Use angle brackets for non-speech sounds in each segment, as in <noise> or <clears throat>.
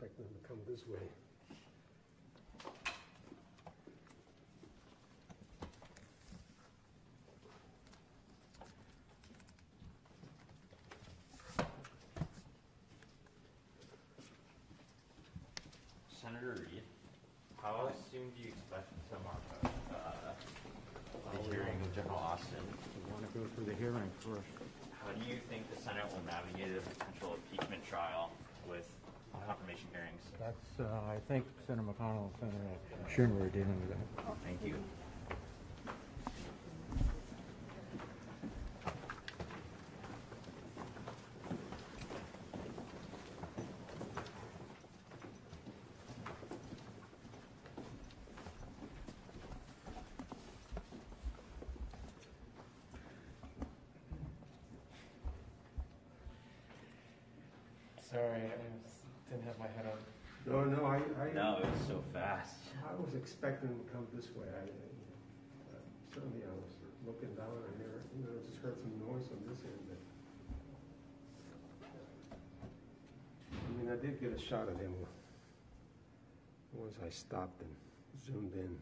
expecting them to come this way. Senator Reed, how soon do you expect to mark up, uh, the hearing of General Austin? We want to go through the hearing first. How do you think the Senate will navigate a potential impeachment trial with confirmation hearings? That's, uh, I think Senator McConnell and Senator Schumer are dealing with that. Thank you. Sorry, I just didn't have my head up. No, no, I, I. No, it was so fast. I come this way. I, uh, certainly I was looking down and there, you know, I just heard some noise on this end. but- I mean, I did get a shot of him once I stopped and zoomed in.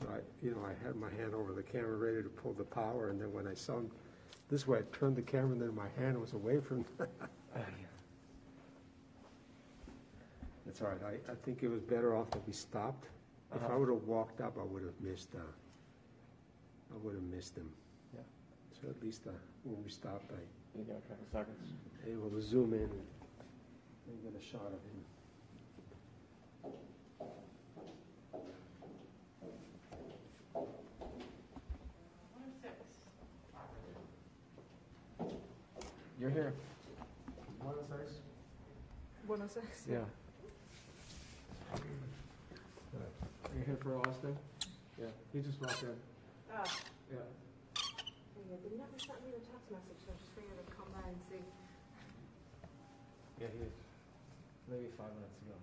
So I, you know, I had my hand over the camera ready to pull the power, and then when I saw him this way, I turned the camera, and then my hand was away from. <laughs> That's all right. I, I think it was better off that we stopped. If I Uh-huh. would have walked up, I would have missed, uh, I would have missed him. Yeah. So at least, uh, when we stopped, I You got a couple seconds. able to zoom in and get a shot of him. You're here. Buenos Aires? Buenos Aires. Yeah. You're here for Austin? Yeah, he just walked in. Ah, Yeah. yeah, they never sent me the text message, so I just figured I'd come by and see. Yeah, he is. Maybe five minutes ago.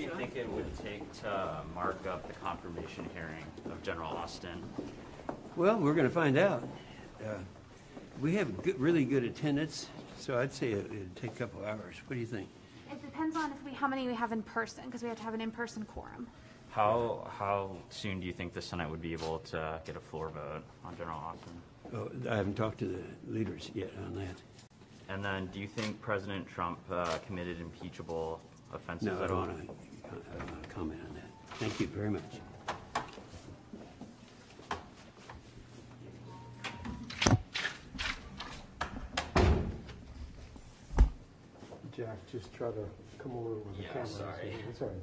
Do you think it would take to mark up the confirmation hearing of General Austin? Well, we're going to find out. Uh, We have good- really good attendance, so I'd say it- it'd take a couple hours. What do you think? It depends on if we, how many we have in person, because we have to have an in-person quorum. How, how soon do you think the Senate would be able to get a floor vote on General Austin? Oh, I haven't talked to the leaders yet on that. And then, do you think President Trump uh, committed impeachable offenses No, I at don't all? want to, I don't want to comment on that. Thank you very much. Jack, just try to come over with the Yeah, camera. sorry. It's all right.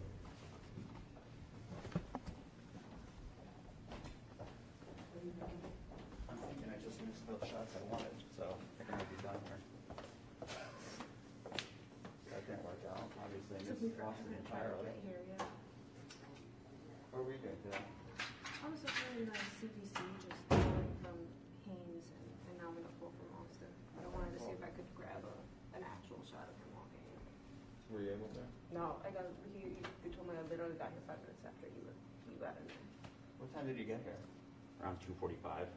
I'm thinking I just missed those shots I wanted, so I think I might be done here. That didn't work out, obviously, I To be missed fair, I Austin haven't tried to entirely. get here yet. What were you doing today? I was up in the CPC, just pulling from Haines, and, and now I'm gonna pull from Austin. I wanted to see if I could grab a, an actual shot of him walking. Were you able to? No, I got, he, he told me I literally got here five minutes after you, were- you got in there. What time did you get here? Around 2:45?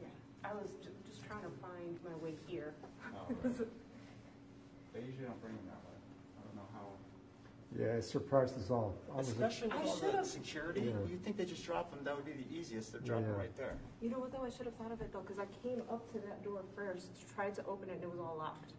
Yeah. I was ju- just trying to find my way here. Oh, <laughs> right. They usually don't bring them that way. I don't know how. Yeah, it surprised us all. I was- Especially I with all the should've- security, Yeah. you'd think they just drop them, that would be the easiest, they're dropping Yeah. right there. You know what though, I should have thought of it though, cause I came up to that door first, tried to open it and it was all locked.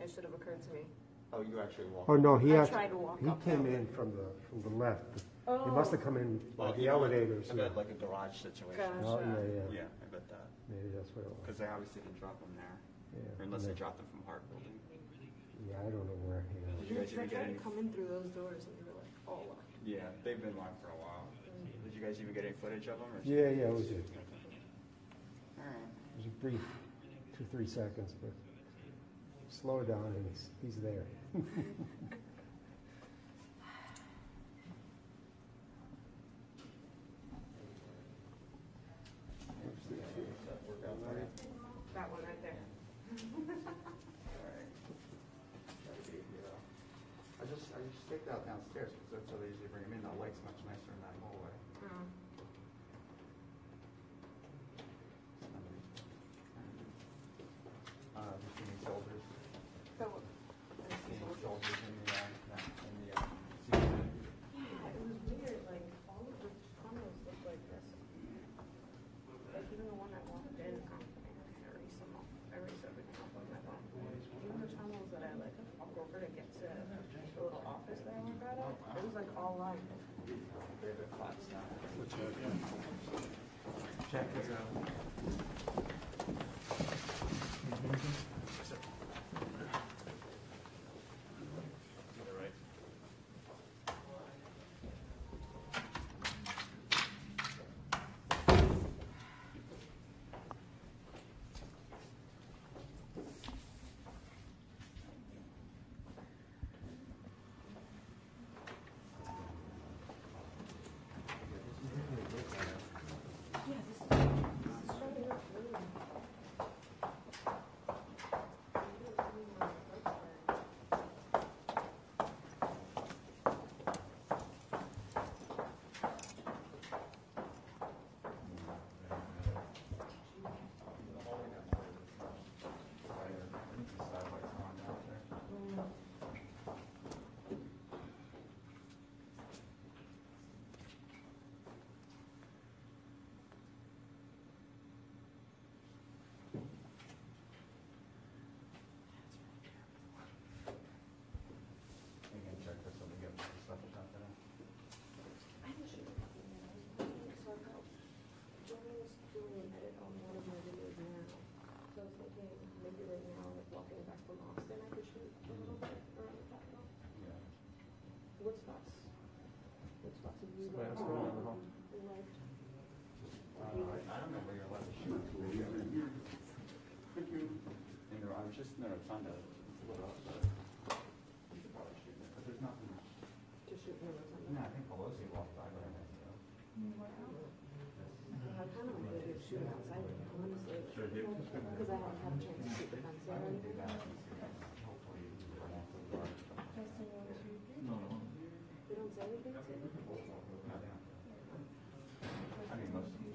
It should have occurred to me. Oh, you actually walked? Oh, no, he I actually, tried to walk he up came way. in from the, from the left. He must have oh. come in Well, by the you know, elevators. I bet like a garage situation. Gotcha. Oh, yeah, yeah. Yeah, I bet that, Maybe that's what it was. because they obviously didn't drop them there, Yeah. or unless they Yeah. dropped them from Hart Building. Yeah, I don't know where he Did is. you guys Yeah, 'cause even get tried any? to come in through those doors and they were like oh, all locked. Yeah, they've been locked for a while. Did you guys even get any footage of them? Or Yeah, yeah, it was a, it All right. was a brief two, three seconds, but slow down and he's, he's there. <laughs> you I I don't know shoot. In the, I was just in the but you but I think Pelosi walked by there. so. Yeah, I kind of to shoot outside, honestly. Because I haven't a chance to shoot the fence I hopefully, you won't have to worry. They don't say anything to you? No, they don't. I mean, most of them.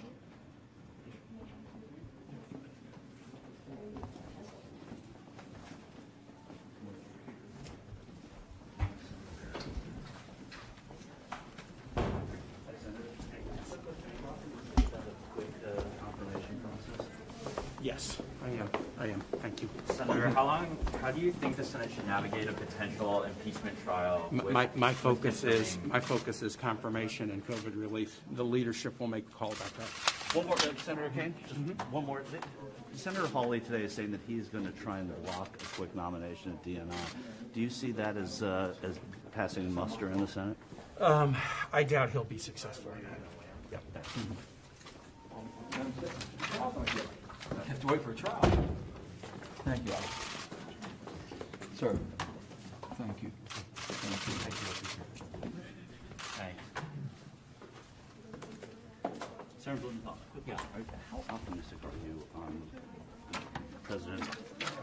Yes, I am, I am, thank you. Senator, how long, how do you think the Senate should navigate a potential impeachment trial? With- My, my with focus is, my focus is confirmation and COVID relief. The leadership will make a call about that. One more, uh, Senator Kaine, just one more. Senator Hawley today is saying that he's going to try and block a quick nomination at DNI. Do you see that as, uh, as passing muster in the Senate? Um, I doubt he'll be successful in that. Yep. Have to wait for a trial. Thank you. Sir, thank you. Thank you. Thanks. Senator Blumenthal, quick question. Are- How optimistic are you on President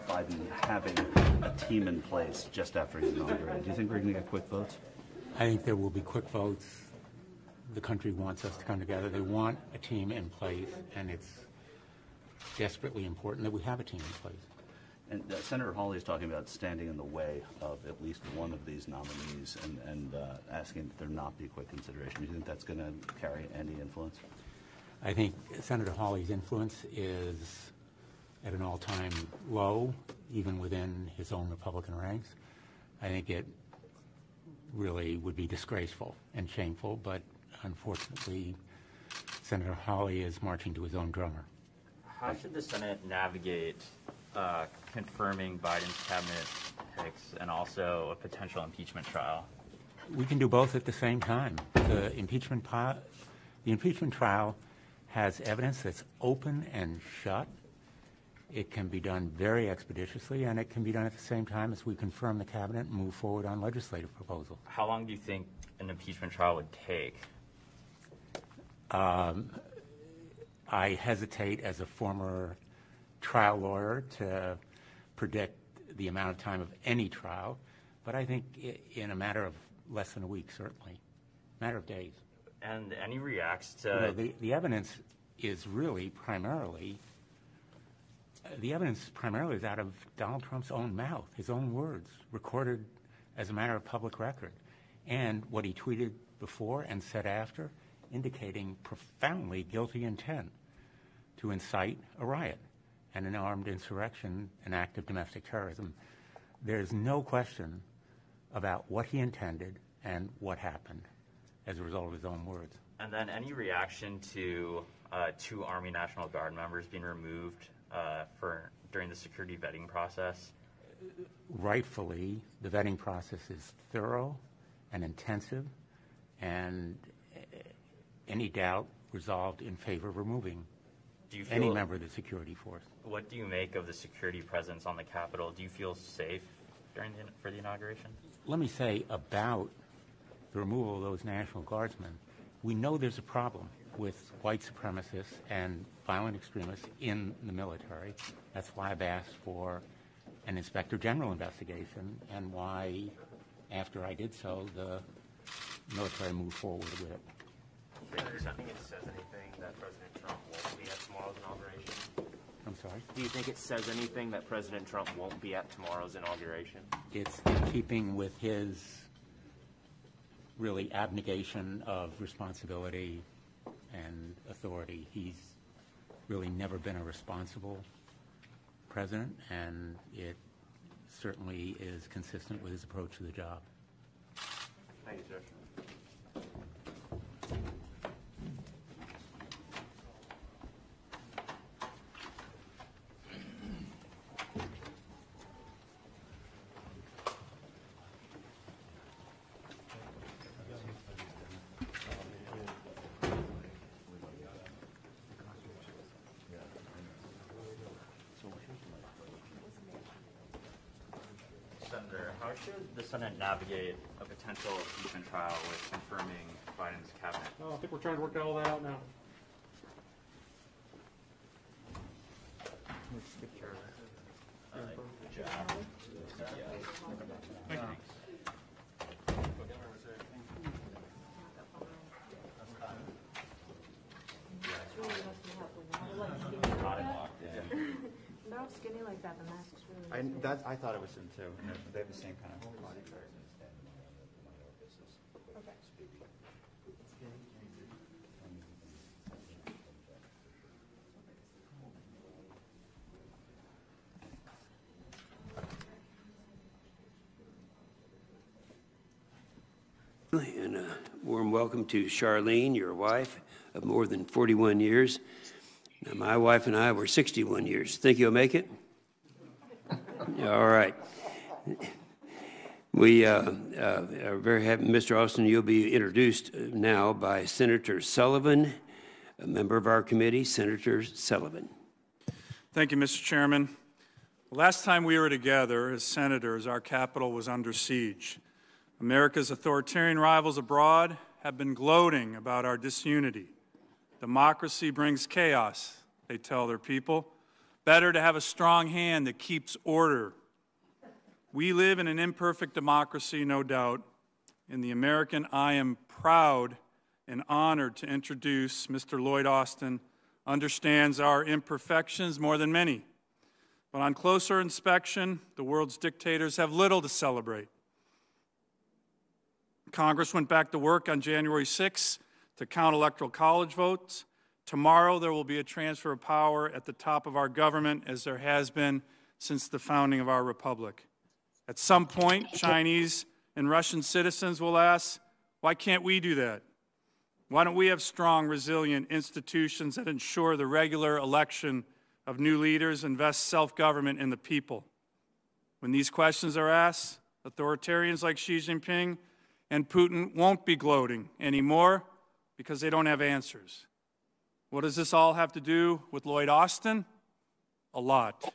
Biden having a team in place just after he's inaugurated? Do you think we're going to get quick votes? I think there will be quick votes. The country wants us to come together. They want a team in place, and it's desperately important that we have a team in place. And uh, Senator Hawley is talking about standing in the way of at least one of these nominees and, and uh, asking that there not be quick consideration. Do you think that's going to carry any influence? I think Senator Hawley's influence is at an all-time low, even within his own Republican ranks. I think it really would be disgraceful and shameful, but unfortunately, Senator Hawley is marching to his own drummer. How should the Senate navigate uh, confirming Biden's cabinet picks and also a potential impeachment trial? We can do both at the same time. The impeachment, the impeachment trial has evidence that's open and shut. It can be done very expeditiously, and it can be done at the same time as we confirm the cabinet and move forward on legislative proposal. How long do you think an impeachment trial would take? I hesitate as a former trial lawyer to predict the amount of time of any trial, but I think in a matter of less than a week, certainly, matter of days. And any reacts You know, to the, the evidence is really primarily, the evidence primarily is out of Donald Trump's own mouth, his own words, recorded as a matter of public record, and what he tweeted before and said after, indicating profoundly guilty intent to incite a riot and an armed insurrection, an act of domestic terrorism. There's no question about what he intended and what happened as a result of his own words. And then any reaction to uh, two Army National Guard members being removed uh, for during the security vetting process? rightfully, the vetting process is thorough and intensive, and eh, any doubt resolved in favor of removing Do you feel, any member of the security force. What do you make of the security presence on the Capitol? Do you feel safe during the, for the inauguration? Let me say about the removal of those National Guardsmen, we know there's a problem with white supremacists and violent extremists in the military. That's why I've asked for an Inspector General investigation and why, after I did so, the military moved forward with it. Do you think it says anything that President Trump won't be at tomorrow's inauguration? I'm sorry? Do you think it says anything that President Trump won't be at tomorrow's inauguration? It's in keeping with his really abnegation of responsibility and authority. He's really never been a responsible president, and it certainly is consistent with his approach to the job. Thank you, sir. Should the Senate navigate a potential impeachment trial with confirming Biden's cabinet? Oh, I think we're trying to work all that out now. It's really messed me up when they're like skinny. They're all skinny like that, the mask's really. I, that, I thought it was in they have the same kind of body. Okay. And a warm welcome to Charlene, your wife of more than 41 years. Now, my wife and I were 61 years. Think you'll make it? All right. We uh, uh, are very happy, Mr. Austin, you'll be introduced now by Senator Sullivan, a member of our committee, Senator Sullivan. Thank you, Mr. Chairman. Last time we were together as senators, our Capitol was under siege. America's authoritarian rivals abroad have been gloating about our disunity. Democracy brings chaos, they tell their people. Better to have a strong hand that keeps order. We live in an imperfect democracy, no doubt. In the American, I am proud and honored to introduce Mr. Lloyd Austin, understands our imperfections more than many. But on closer inspection, the world's dictators have little to celebrate. Congress went back to work on January 6 to count electoral college votes. Tomorrow, there will be a transfer of power at the top of our government, as there has been since the founding of our republic. At some point, Chinese and Russian citizens will ask, why can't we do that? Why don't we have strong, resilient institutions that ensure the regular election of new leaders and vest self government in the people? When these questions are asked, authoritarians like Xi Jinping and Putin won't be gloating anymore because they don't have answers. What does this all have to do with Lloyd Austin? A lot.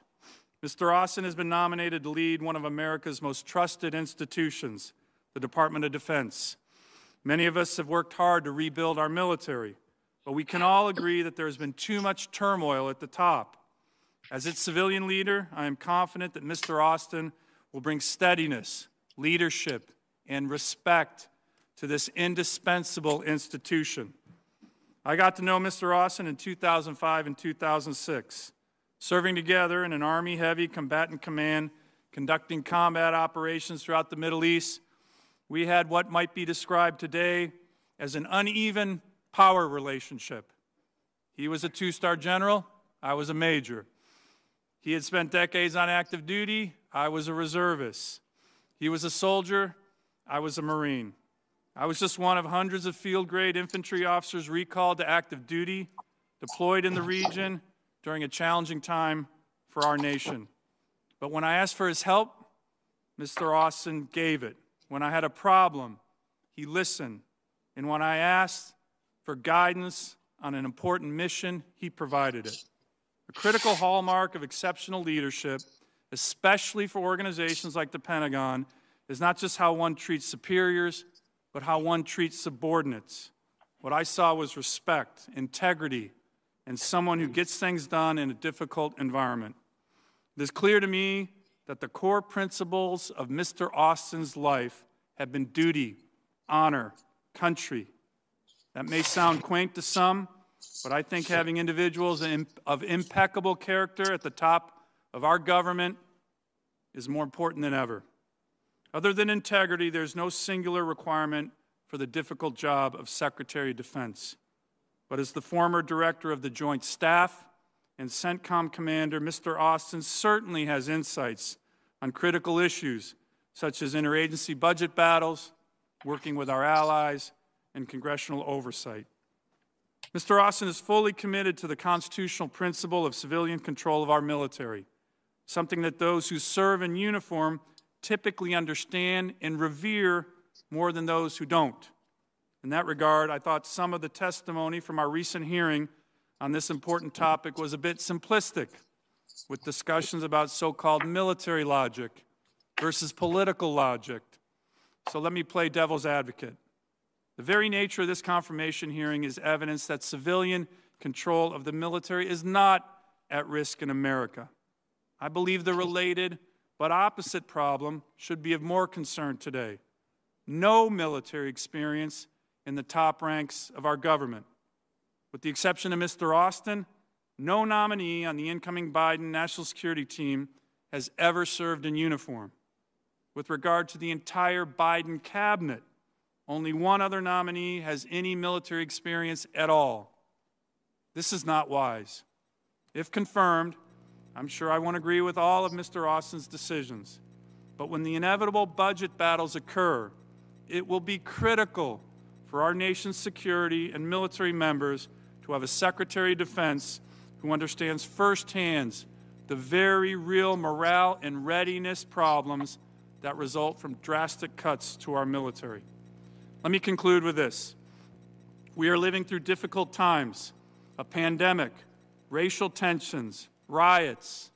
Mr. Austin has been nominated to lead one of America's most trusted institutions, the Department of Defense. Many of us have worked hard to rebuild our military, but we can all agree that there has been too much turmoil at the top. As its civilian leader, I am confident that Mr. Austin will bring steadiness, leadership, and respect to this indispensable institution. I got to know Mr. Austin in 2005 and 2006, serving together in an Army Heavy Combatant Command, conducting combat operations throughout the Middle East. We had what might be described today as an uneven power relationship. He was a two star general, I was a major. He had spent decades on active duty, I was a reservist. He was a soldier, I was a Marine. I was just one of hundreds of field grade infantry officers recalled to active duty, deployed in the region during a challenging time for our nation. But when I asked for his help, Mr. Austin gave it. When I had a problem, he listened. And when I asked for guidance on an important mission, he provided it. A critical hallmark of exceptional leadership, especially for organizations like the Pentagon, is not just how one treats superiors, but how one treats subordinates. What I saw was respect, integrity, and someone who gets things done in a difficult environment. It is clear to me that the core principles of Mr. Austin's life have been duty, honor, country. That may sound quaint to some, but I think having individuals of impeccable character at the top of our government is more important than ever. Other than integrity, there's no singular requirement for the difficult job of Secretary of Defense. But as the former director of the Joint Staff and CENTCOM commander, Mr. Austin certainly has insights on critical issues such as interagency budget battles, working with our allies, and congressional oversight. Mr. Austin is fully committed to the constitutional principle of civilian control of our military, something that those who serve in uniform typically understand and revere more than those who don't. In that regard, I thought some of the testimony from our recent hearing on this important topic was a bit simplistic, with discussions about so called military logic versus political logic. So let me play devil's advocate. The very nature of this confirmation hearing is evidence that civilian control of the military is not at risk in America. I believe the related but opposite problem should be of more concern today. No military experience in the top ranks of our government. With the exception of Mr. Austin, no nominee on the incoming Biden national security team has ever served in uniform. With regard to the entire Biden cabinet, only one other nominee has any military experience at all. This is not wise. If confirmed, I'm sure I won't agree with all of Mr. Austin's decisions. But when the inevitable budget battles occur, it will be critical for our nation's security and military members to have a Secretary of Defense who understands firsthand the very real morale and readiness problems that result from drastic cuts to our military. Let me conclude with this. We are living through difficult times a pandemic, racial tensions, riots,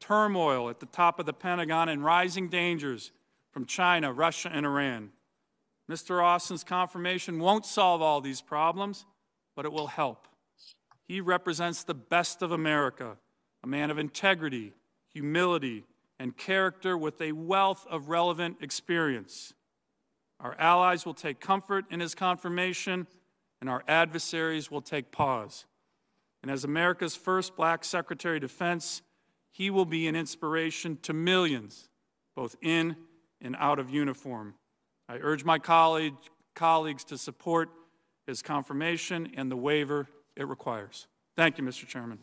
turmoil at the top of the Pentagon, and rising dangers from China, Russia, and Iran. Mr. Austin's confirmation won't solve all these problems, but it will help. He represents the best of America, a man of integrity, humility, and character with a wealth of relevant experience. Our allies will take comfort in his confirmation, and our adversaries will take pause. And as America's first black Secretary of Defense, he will be an inspiration to millions, both in and out of uniform. I urge my colleague, colleagues to support his confirmation and the waiver it requires. Thank you, Mr. Chairman.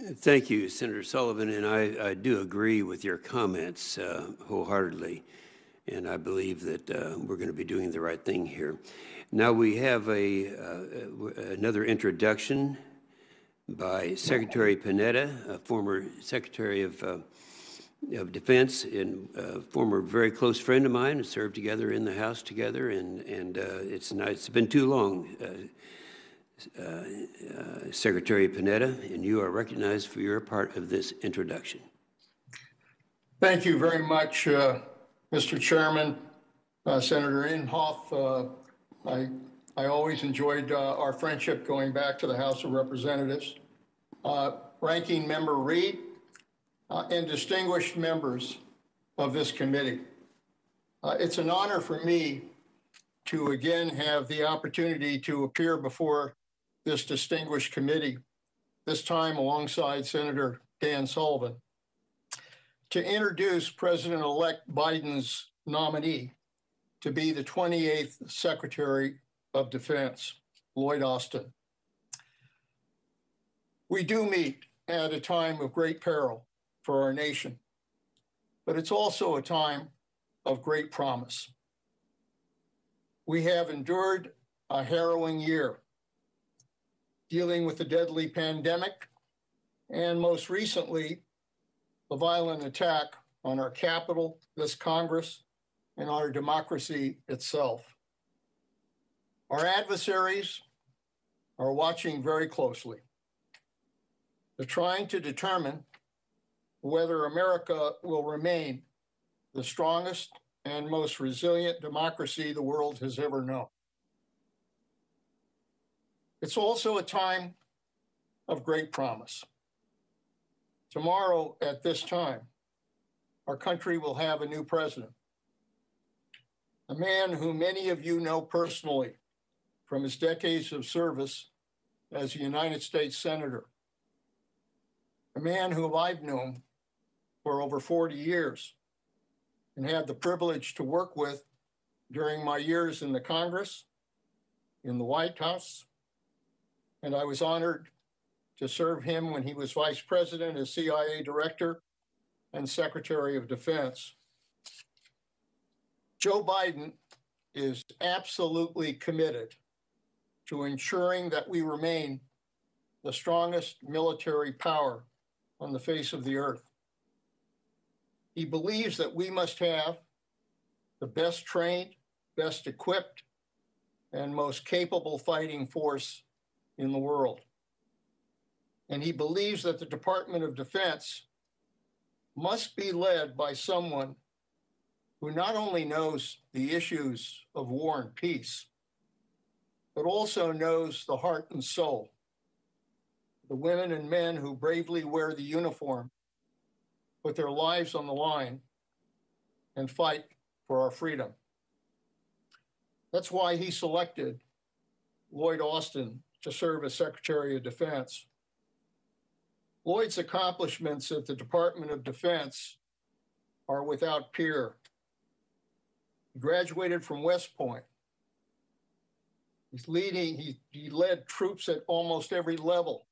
Thank you, Senator Sullivan, and I, I do agree with your comments uh, wholeheartedly, and I believe that uh, we're going to be doing the right thing here. Now we have a uh, another introduction by Secretary Panetta, a former Secretary of, uh, of Defense and a former very close friend of mine, and served together in the House together, and, and uh, it's, not, it's been too long. Uh, uh, Secretary Panetta, and you are recognized for your part of this introduction. Thank you very much, uh, Mr. Chairman. Uh, Senator Inhofe, uh, I, I always enjoyed uh, our friendship going back to the House of Representatives. Uh, Ranking Member Reed and distinguished members of this committee. it's an honor for me to again have the opportunity to appear before this distinguished committee, this time alongside Senator Dan Sullivan, to introduce President-elect Biden's nominee to be the 28th Secretary of Defense, Lloyd Austin. We do meet at a time of great peril for our nation, but it's also a time of great promise. We have endured a harrowing year dealing with the deadly pandemic, and most recently, the violent attack on our Capitol, this Congress, and our democracy itself. Our adversaries are watching very closely. They're trying to determine whether America will remain the strongest and most resilient democracy the world has ever known. It's also a time of great promise. Tomorrow, at this time, our country will have a new president, a man who many of you know personally from his decades of service as a United States Senator, a man who I've known for over 40 years and had the privilege to work with during my years in the Congress, in the White House, and I was honored to serve him when he was vice president as CIA director and secretary of defense. Joe Biden is absolutely committed to ensuring that we remain the strongest military power on the face of the earth. He believes that we must have the best trained, best equipped, and most capable fighting force in the world. And he believes that the Department of Defense must be led by someone who not only knows the issues of war and peace, but also knows the heart and soul, the women and men who bravely wear the uniform, put their lives on the line, and fight for our freedom. That's why he selected Lloyd Austin to serve as Secretary of Defense. Lloyd's accomplishments at the Department of Defense are without peer. He graduated from West Point. He's leading, he, he led troops at almost every level,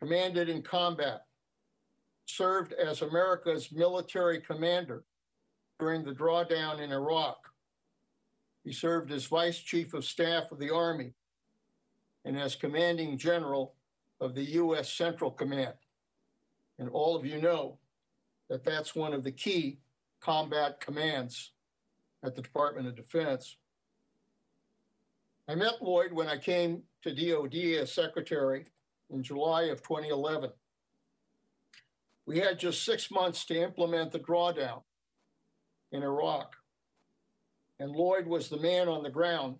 commanded in combat, served as America's military commander during the drawdown in Iraq He served as Vice Chief of Staff of the Army and as Commanding General of the U.S. Central Command. And all of you know that that's one of the key combat commands at the Department of Defense. I met Lloyd when I came to DOD as Secretary in July of 2011. We had just six months to implement the drawdown in Iraq. And Lloyd was the man on the ground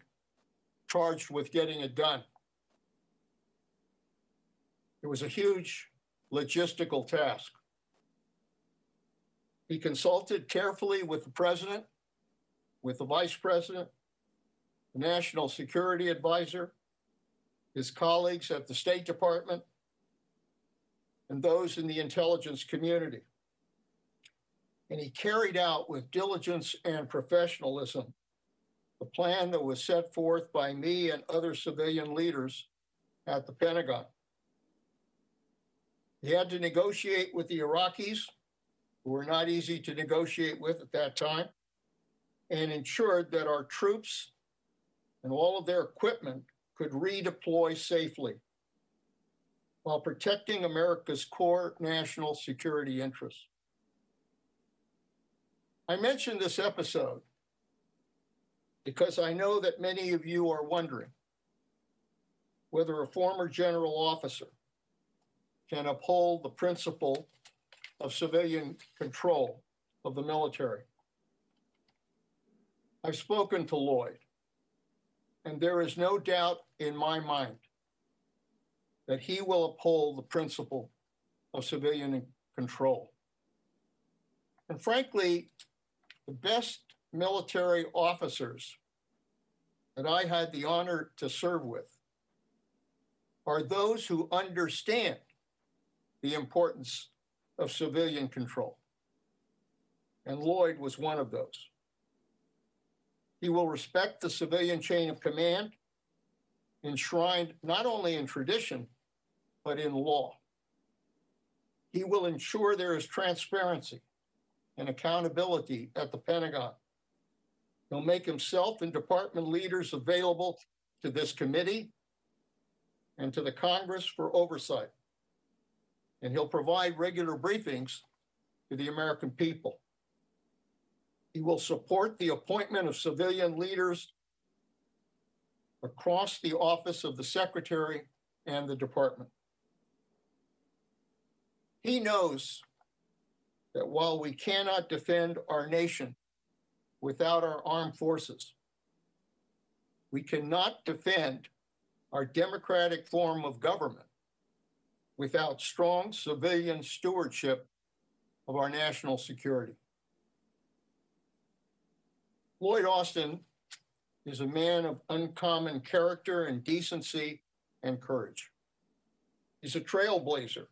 charged with getting it done. It was a huge logistical task. He consulted carefully with the president, with the vice president, the national security advisor, his colleagues at the State Department, and those in the intelligence community. And he carried out with diligence and professionalism the plan that was set forth by me and other civilian leaders at the Pentagon. He had to negotiate with the Iraqis, who were not easy to negotiate with at that time, and ensured that our troops and all of their equipment could redeploy safely while protecting America's core national security interests. I mention this episode because I know that many of you are wondering whether a former general officer can uphold the principle of civilian control of the military. I've spoken to Lloyd, and there is no doubt in my mind that he will uphold the principle of civilian control. And frankly, the best military officers that I had the honor to serve with are those who understand the importance of civilian control. And Lloyd was one of those. He will respect the civilian chain of command, enshrined not only in tradition, but in law. He will ensure there is transparency and accountability at the Pentagon. He'll make himself and department leaders available to this committee and to the Congress for oversight. And he'll provide regular briefings to the American people. He will support the appointment of civilian leaders across the office of the Secretary and the department. He knows that while we cannot defend our nation without our armed forces, we cannot defend our democratic form of government without strong civilian stewardship of our national security. Lloyd Austin is a man of uncommon character and decency and courage. He's a trailblazer,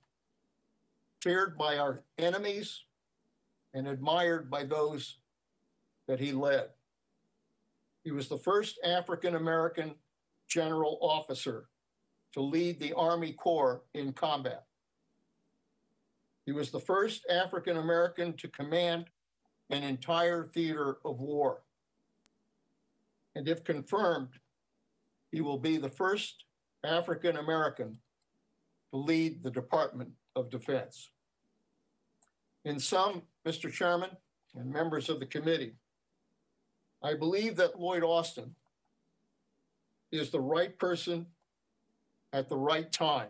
feared by our enemies and admired by those that he led. He was the first African American general officer to lead the Army Corps in combat. He was the first African American to command an entire theater of war. And if confirmed, he will be the first African American to lead the Department of Defense. In sum, Mr. Chairman and members of the committee, I believe that Lloyd Austin is the right person at the right time.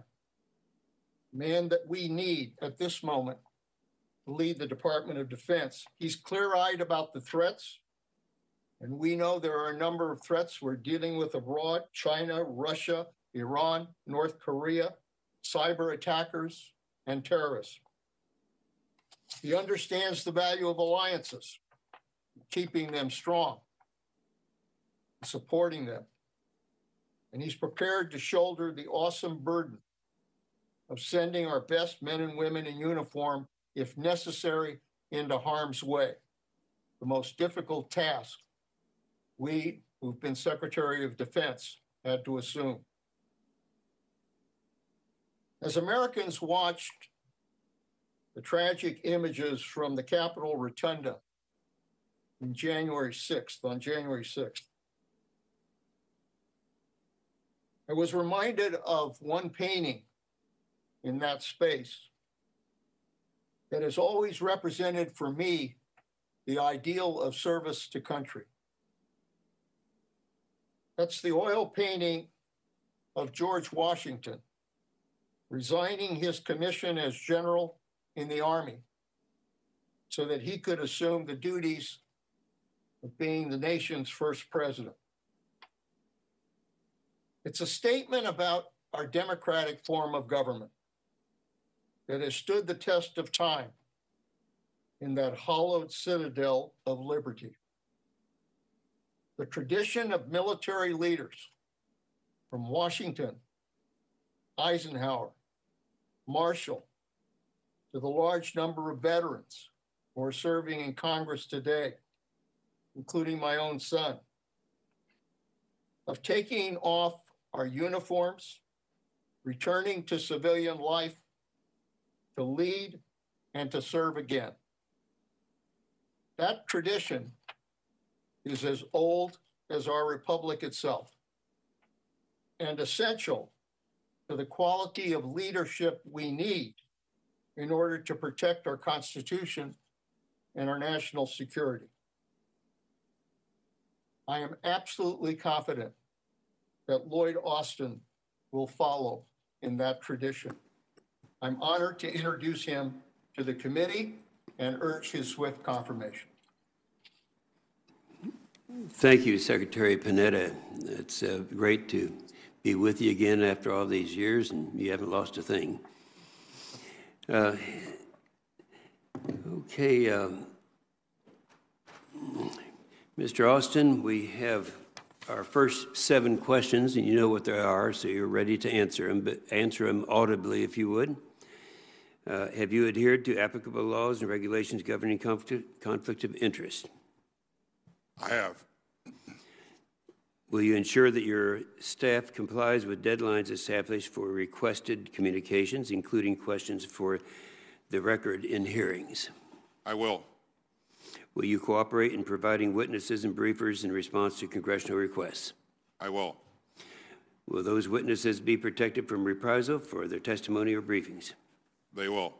Man that we need at this moment to lead the Department of Defense. He's clear eyed about the threats. And we know there are a number of threats we're dealing with abroad China, Russia, Iran, North Korea, cyber attackers, and terrorists. He understands the value of alliances, keeping them strong, supporting them. And he's prepared to shoulder the awesome burden of sending our best men and women in uniform, if necessary, into harm's way. The most difficult task we, who've been Secretary of Defense, had to assume. As Americans watched the tragic images from the Capitol Rotunda on January 6th, on January 6th, I was reminded of one painting in that space that has always represented for me the ideal of service to country. That's the oil painting of George Washington resigning his commission as general in the army so that he could assume the duties of being the nation's first president. It's a statement about our democratic form of government that has stood the test of time in that hollowed citadel of liberty. The tradition of military leaders from Washington, Eisenhower, Marshall, to the large number of veterans who are serving in Congress today, including my own son, of taking off our uniforms, returning to civilian life, to lead and to serve again. That tradition is as old as our republic itself and essential to the quality of leadership we need in order to protect our Constitution and our national security. I am absolutely confident that Lloyd Austin will follow in that tradition. I'm honored to introduce him to the committee and urge his swift confirmation. Thank you, Secretary Panetta. It's uh, great to be with you again after all these years, and you haven't lost a thing. Uh, okay, um, Mr. Austin, we have our first seven questions, and you know what they are, so you're ready to answer them, but answer them audibly if you would. Uh, have you adhered to applicable laws and regulations governing conflict, conflict of interest? I have. Will you ensure that your staff complies with deadlines established for requested communications, including questions for the record in hearings? I will. Will you cooperate in providing witnesses and briefers in response to congressional requests? I will. Will those witnesses be protected from reprisal for their testimony or briefings? They will.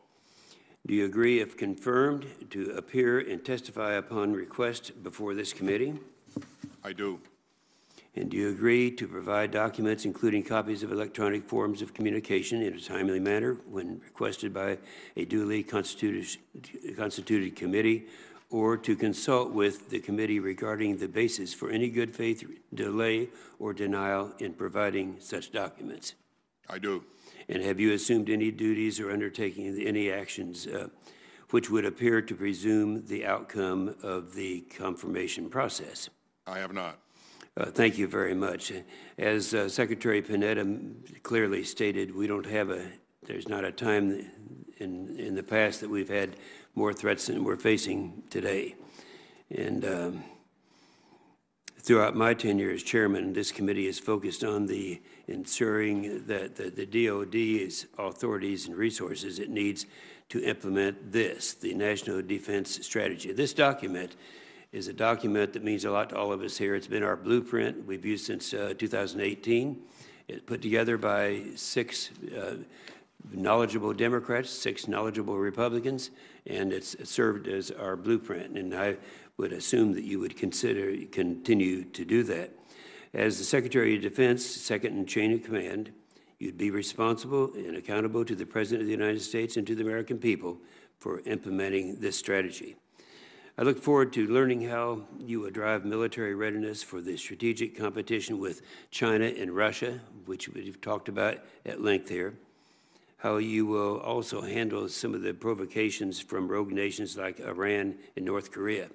Do you agree, if confirmed, to appear and testify upon request before this committee? I do. And do you agree to provide documents, including copies of electronic forms of communication, in a timely manner when requested by a duly constituted, constituted committee, or to consult with the committee regarding the basis for any good faith delay or denial in providing such documents? I do. And have you assumed any duties or undertaking any actions uh, which would appear to presume the outcome of the confirmation process? I have not. Uh, thank you very much. As uh, Secretary Panetta clearly stated, we don't have a, there's not a time in, in the past that we've had more threats than we're facing today. And um, throughout my tenure as chairman, this committee is focused on the ensuring that the, the DOD's authorities and resources it needs to implement this, the National Defense Strategy. This document is a document that means a lot to all of us here. It's been our blueprint we've used since uh, 2018. It's put together by six uh, knowledgeable Democrats, six knowledgeable Republicans, and it's served as our blueprint. And I would assume that you would consider continue to do that. As the Secretary of Defense, second in chain of command, you'd be responsible and accountable to the President of the United States and to the American people for implementing this strategy. I look forward to learning how you will drive military readiness for the strategic competition with China and Russia, which we've talked about at length here. How you will also handle some of the provocations from rogue nations like Iran and North Korea.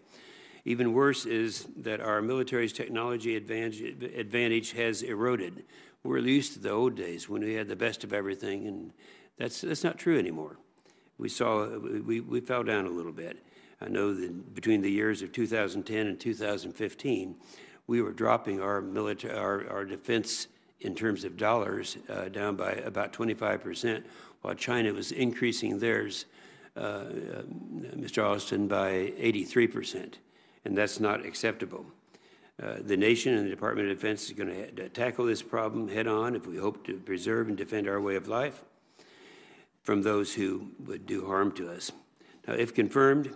Even worse is that our military's technology advantage, advantage has eroded. We're used to the old days when we had the best of everything, and that's, that's not true anymore. We saw, we, we fell down a little bit. I know that between the years of 2010 and 2015, we were dropping our military, our, our defense in terms of dollars uh, down by about 25%, while China was increasing theirs, uh, uh, Mr. Austin, by 83%. And that's not acceptable. Uh, The nation and the Department of Defense is going to tackle this problem head-on if we hope to preserve and defend our way of life from those who would do harm to us. Now, if confirmed,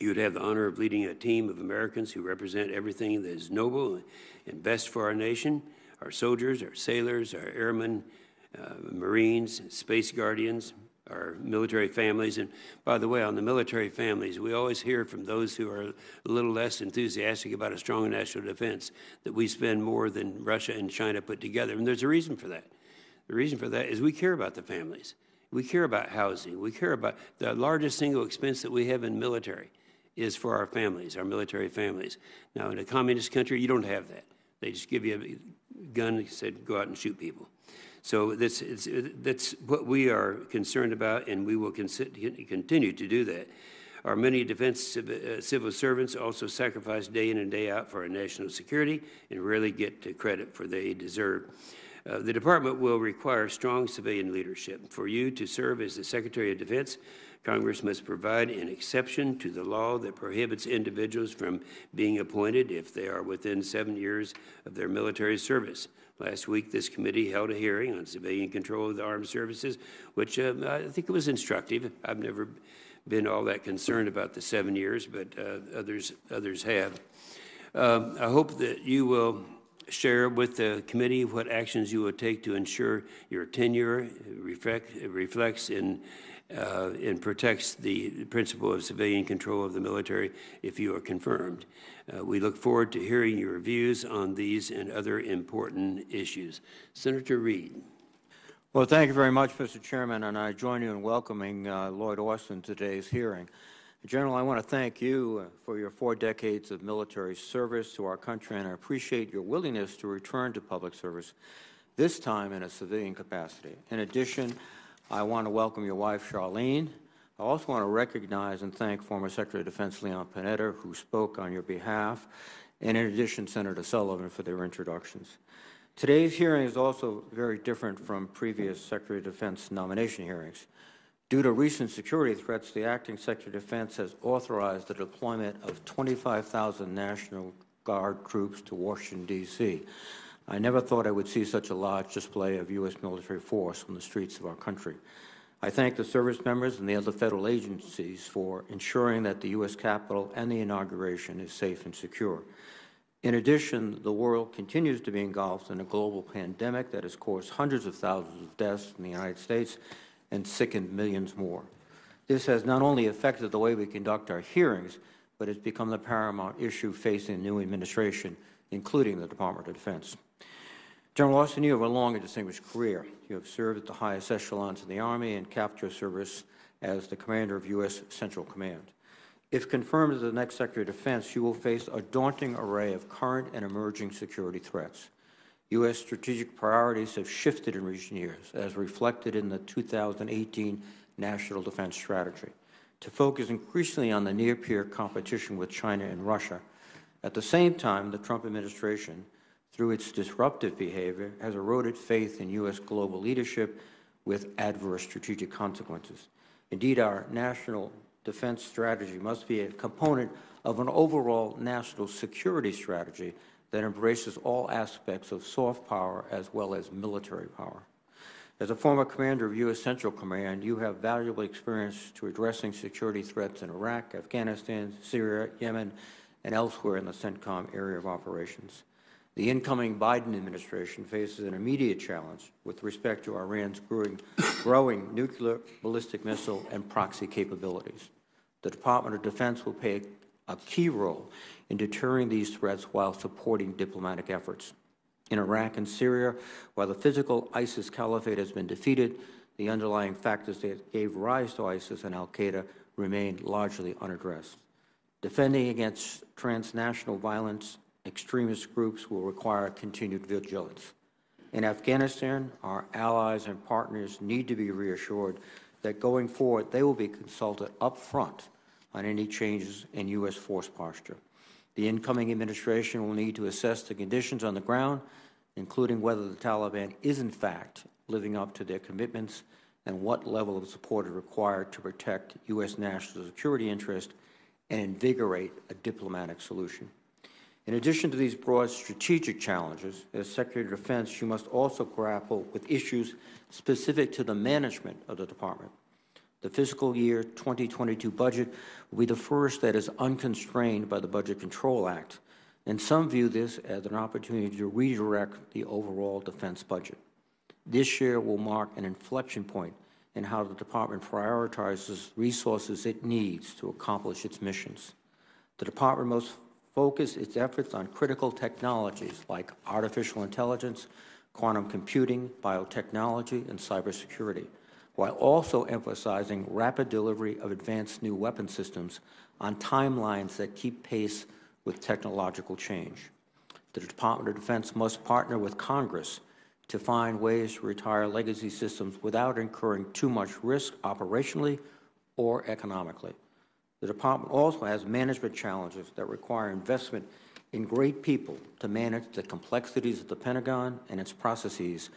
you would have the honor of leading a team of Americans who represent everything that is noble and best for our nation, our soldiers, our sailors, our airmen, uh, Marines, Space Guardians, our military families. And by the way, on the military families, we always hear from those who are a little less enthusiastic about a strong national defense that we spend more than Russia and China put together. And there's a reason for that. The reason for that is we care about the families. We care about housing. We care about the largest single expense that we have in military is for our families, our military families. Now, in a communist country, you don't have that. They just give you a gun and said, go out and shoot people. So that's, that's what we are concerned about, and we will continue to do that. Our many defense uh, civil servants also sacrifice day in and day out for our national security and rarely get the credit for they deserve. Uh, the department will require strong civilian leadership. For you to serve as the Secretary of Defense, Congress must provide an exception to the law that prohibits individuals from being appointed if they are within seven years of their military service. Last week, this committee held a hearing on civilian control of the armed services, which uh, I think it was instructive. I've never been all that concerned about the seven years, but uh, others, others have. Um, I hope that you will share with the committee what actions you will take to ensure your tenure reflect, reflects in uh, and protects the principle of civilian control of the military if you are confirmed. Uh, we look forward to hearing your views on these and other important issues. Senator Reed. Well, thank you very much, Mr. Chairman, and I join you in welcoming uh, Lloyd Austin to today's hearing. General, I want to thank you uh, for your four decades of military service to our country, and I appreciate your willingness to return to public service, this time in a civilian capacity. In addition, I want to welcome your wife, Charlene. I also want to recognize and thank former Secretary of Defense Leon Panetta, who spoke on your behalf, and in addition, Senator Sullivan for their introductions. Today's hearing is also very different from previous Secretary of Defense nomination hearings. Due to recent security threats, the Acting Secretary of Defense has authorized the deployment of 25,000 National Guard troops to Washington, D.C. I never thought I would see such a large display of U.S. military force on the streets of our country. I thank the service members and the other federal agencies for ensuring that the U.S. Capitol and the inauguration is safe and secure. In addition, the world continues to be engulfed in a global pandemic that has caused hundreds of thousands of deaths in the United States and sickened millions more. This has not only affected the way we conduct our hearings, but it's become the paramount issue facing the new administration, including the Department of Defense. General Austin, you have a long and distinguished career. You have served at the highest echelons in the Army and capped service as the commander of U.S. Central Command. If confirmed as the next Secretary of Defense, you will face a daunting array of current and emerging security threats. U.S. strategic priorities have shifted in recent years, as reflected in the 2018 National Defense Strategy, to focus increasingly on the near-peer competition with China and Russia. At the same time, the Trump administration through its disruptive behavior, has eroded faith in U.S. global leadership with adverse strategic consequences. Indeed, our national defense strategy must be a component of an overall national security strategy that embraces all aspects of soft power as well as military power. As a former commander of U.S. Central Command, you have valuable experience to addressing security threats in Iraq, Afghanistan, Syria, Yemen, and elsewhere in the CENTCOM area of operations. The incoming Biden administration faces an immediate challenge with respect to Iran's growing, growing nuclear, ballistic missile, and proxy capabilities. The Department of Defense will play a key role in deterring these threats while supporting diplomatic efforts. In Iraq and Syria, while the physical ISIS caliphate has been defeated, the underlying factors that gave rise to ISIS and al-Qaeda remain largely unaddressed. Defending against transnational violence extremist groups will require continued vigilance. In Afghanistan, our allies and partners need to be reassured that going forward they will be consulted up front on any changes in U.S. force posture. The incoming administration will need to assess the conditions on the ground, including whether the Taliban is in fact living up to their commitments and what level of support is required to protect U.S. national security interests and invigorate a diplomatic solution. In addition to these broad strategic challenges, as Secretary of Defense, you must also grapple with issues specific to the management of the department. The fiscal year 2022 budget will be the first that is unconstrained by the Budget Control Act, and some view this as an opportunity to redirect the overall defense budget. This year will mark an inflection point in how the department prioritizes resources it needs to accomplish its missions. The department must focus its efforts on critical technologies like artificial intelligence, quantum computing, biotechnology, and cybersecurity, while also emphasizing rapid delivery of advanced new weapon systems on timelines that keep pace with technological change. The Department of Defense must partner with Congress to find ways to retire legacy systems without incurring too much risk operationally or economically. The department also has management challenges that require investment in great people to manage the complexities of the Pentagon and its processes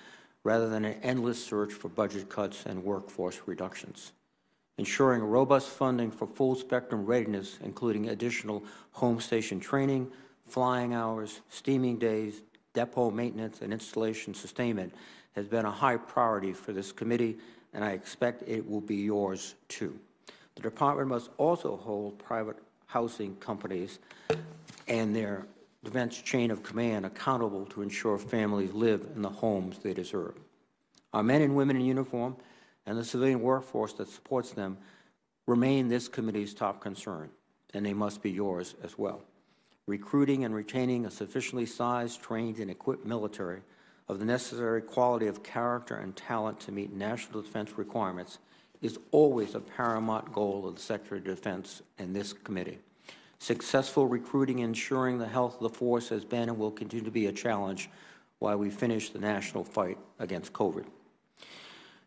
rather than an endless search for budget cuts and workforce reductions. Ensuring robust funding for full spectrum readiness, including additional home station training, flying hours, steaming days, depot maintenance, and installation sustainment has been a high priority for this committee, and I expect it will be yours too. The department must also hold private housing companies and their defense chain of command accountable to ensure families live in the homes they deserve. Our men and women in uniform and the civilian workforce that supports them remain this committee's top concern, and they must be yours as well. Recruiting and retaining a sufficiently sized, trained, and equipped military of the necessary quality of character and talent to meet national defense requirements is always a paramount goal of the Secretary of Defense and this committee. Successful recruiting and ensuring the health of the force has been and will continue to be a challenge while we finish the national fight against COVID.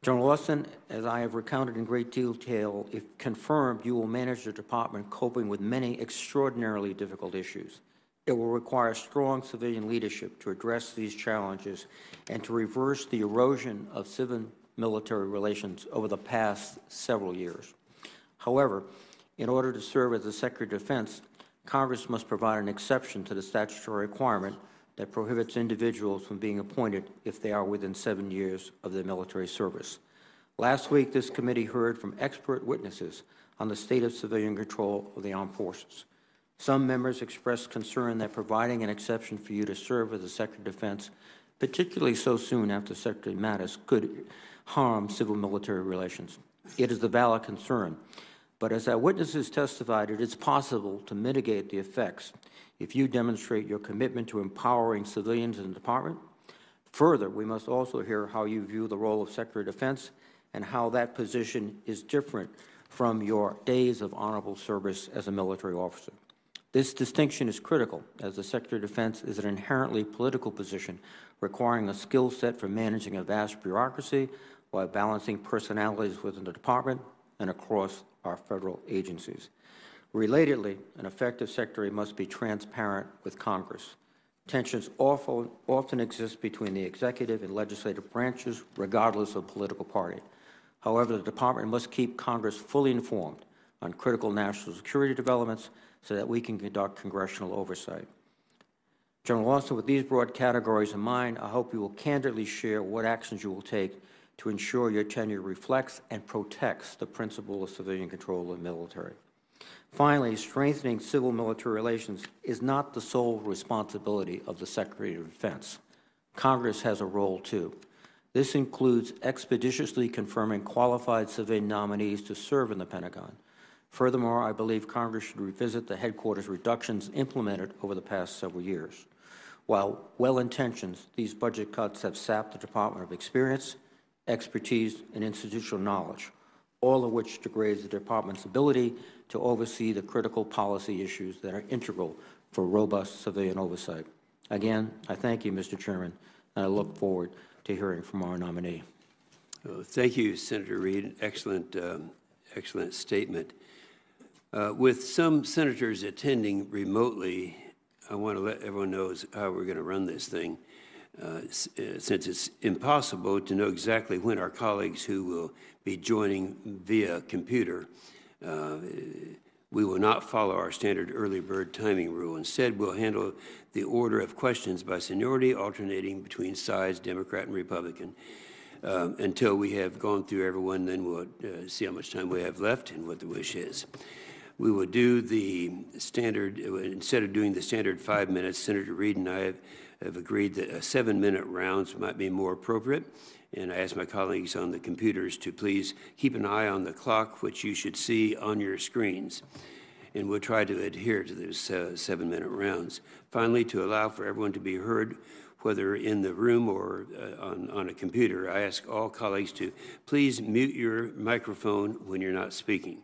General Austin, as I have recounted in great detail, if confirmed, you will manage the department coping with many extraordinarily difficult issues. It will require strong civilian leadership to address these challenges and to reverse the erosion of civil-military relations over the past several years. However, in order to serve as the Secretary of Defense, Congress must provide an exception to the statutory requirement that prohibits individuals from being appointed if they are within seven years of their military service. Last week, this committee heard from expert witnesses on the state of civilian control of the armed forces. Some members expressed concern that providing an exception for you to serve as a Secretary of Defense, particularly so soon after Secretary Mattis, could harm civil-military relations. It is a valid concern, but as our witnesses testified, it is possible to mitigate the effects if you demonstrate your commitment to empowering civilians in the department. Further, we must also hear how you view the role of Secretary of Defense and how that position is different from your days of honorable service as a military officer. This distinction is critical, as the Secretary of Defense is an inherently political position requiring a skill set for managing a vast bureaucracy while balancing personalities within the department and across our federal agencies. Relatedly, an effective secretary must be transparent with Congress. Tensions often, often exist between the executive and legislative branches, regardless of political party. However, the department must keep Congress fully informed on critical national security developments so that we can conduct congressional oversight. General Austin, with these broad categories in mind, I hope you will candidly share what actions you will take to ensure your tenure reflects and protects the principle of civilian control of the military. Finally, strengthening civil-military relations is not the sole responsibility of the Secretary of Defense. Congress has a role, too. This includes expeditiously confirming qualified civilian nominees to serve in the Pentagon. Furthermore, I believe Congress should revisit the headquarters reductions implemented over the past several years. While well-intentioned, these budget cuts have sapped the Department of experience, expertise, and institutional knowledge, all of which degrades the Department's ability to oversee the critical policy issues that are integral for robust civilian oversight. Again, I thank you, Mr. Chairman, and I look forward to hearing from our nominee. Oh, thank you, Senator Reed. Excellent, um, excellent statement. Uh, with some senators attending remotely, I want to let everyone know how we're going to run this thing. Uh, uh, since it's impossible to know exactly when our colleagues who will be joining via computer uh, We will not follow our standard early bird timing rule. Instead, we'll handle the order of questions by seniority, alternating between sides, Democrat and Republican. Um, Until we have gone through everyone, then we'll uh, see how much time we have left and what the wish is. We will do the standard, instead of doing the standard five minutes, Senator Reed and I have, have agreed that seven-minute rounds might be more appropriate. And I ask my colleagues on the computers to please keep an eye on the clock, which you should see on your screens. And we'll try to adhere to those uh, seven-minute rounds. Finally, to allow for everyone to be heard, whether in the room or uh, on, on a computer, I ask all colleagues to please mute your microphone when you're not speaking.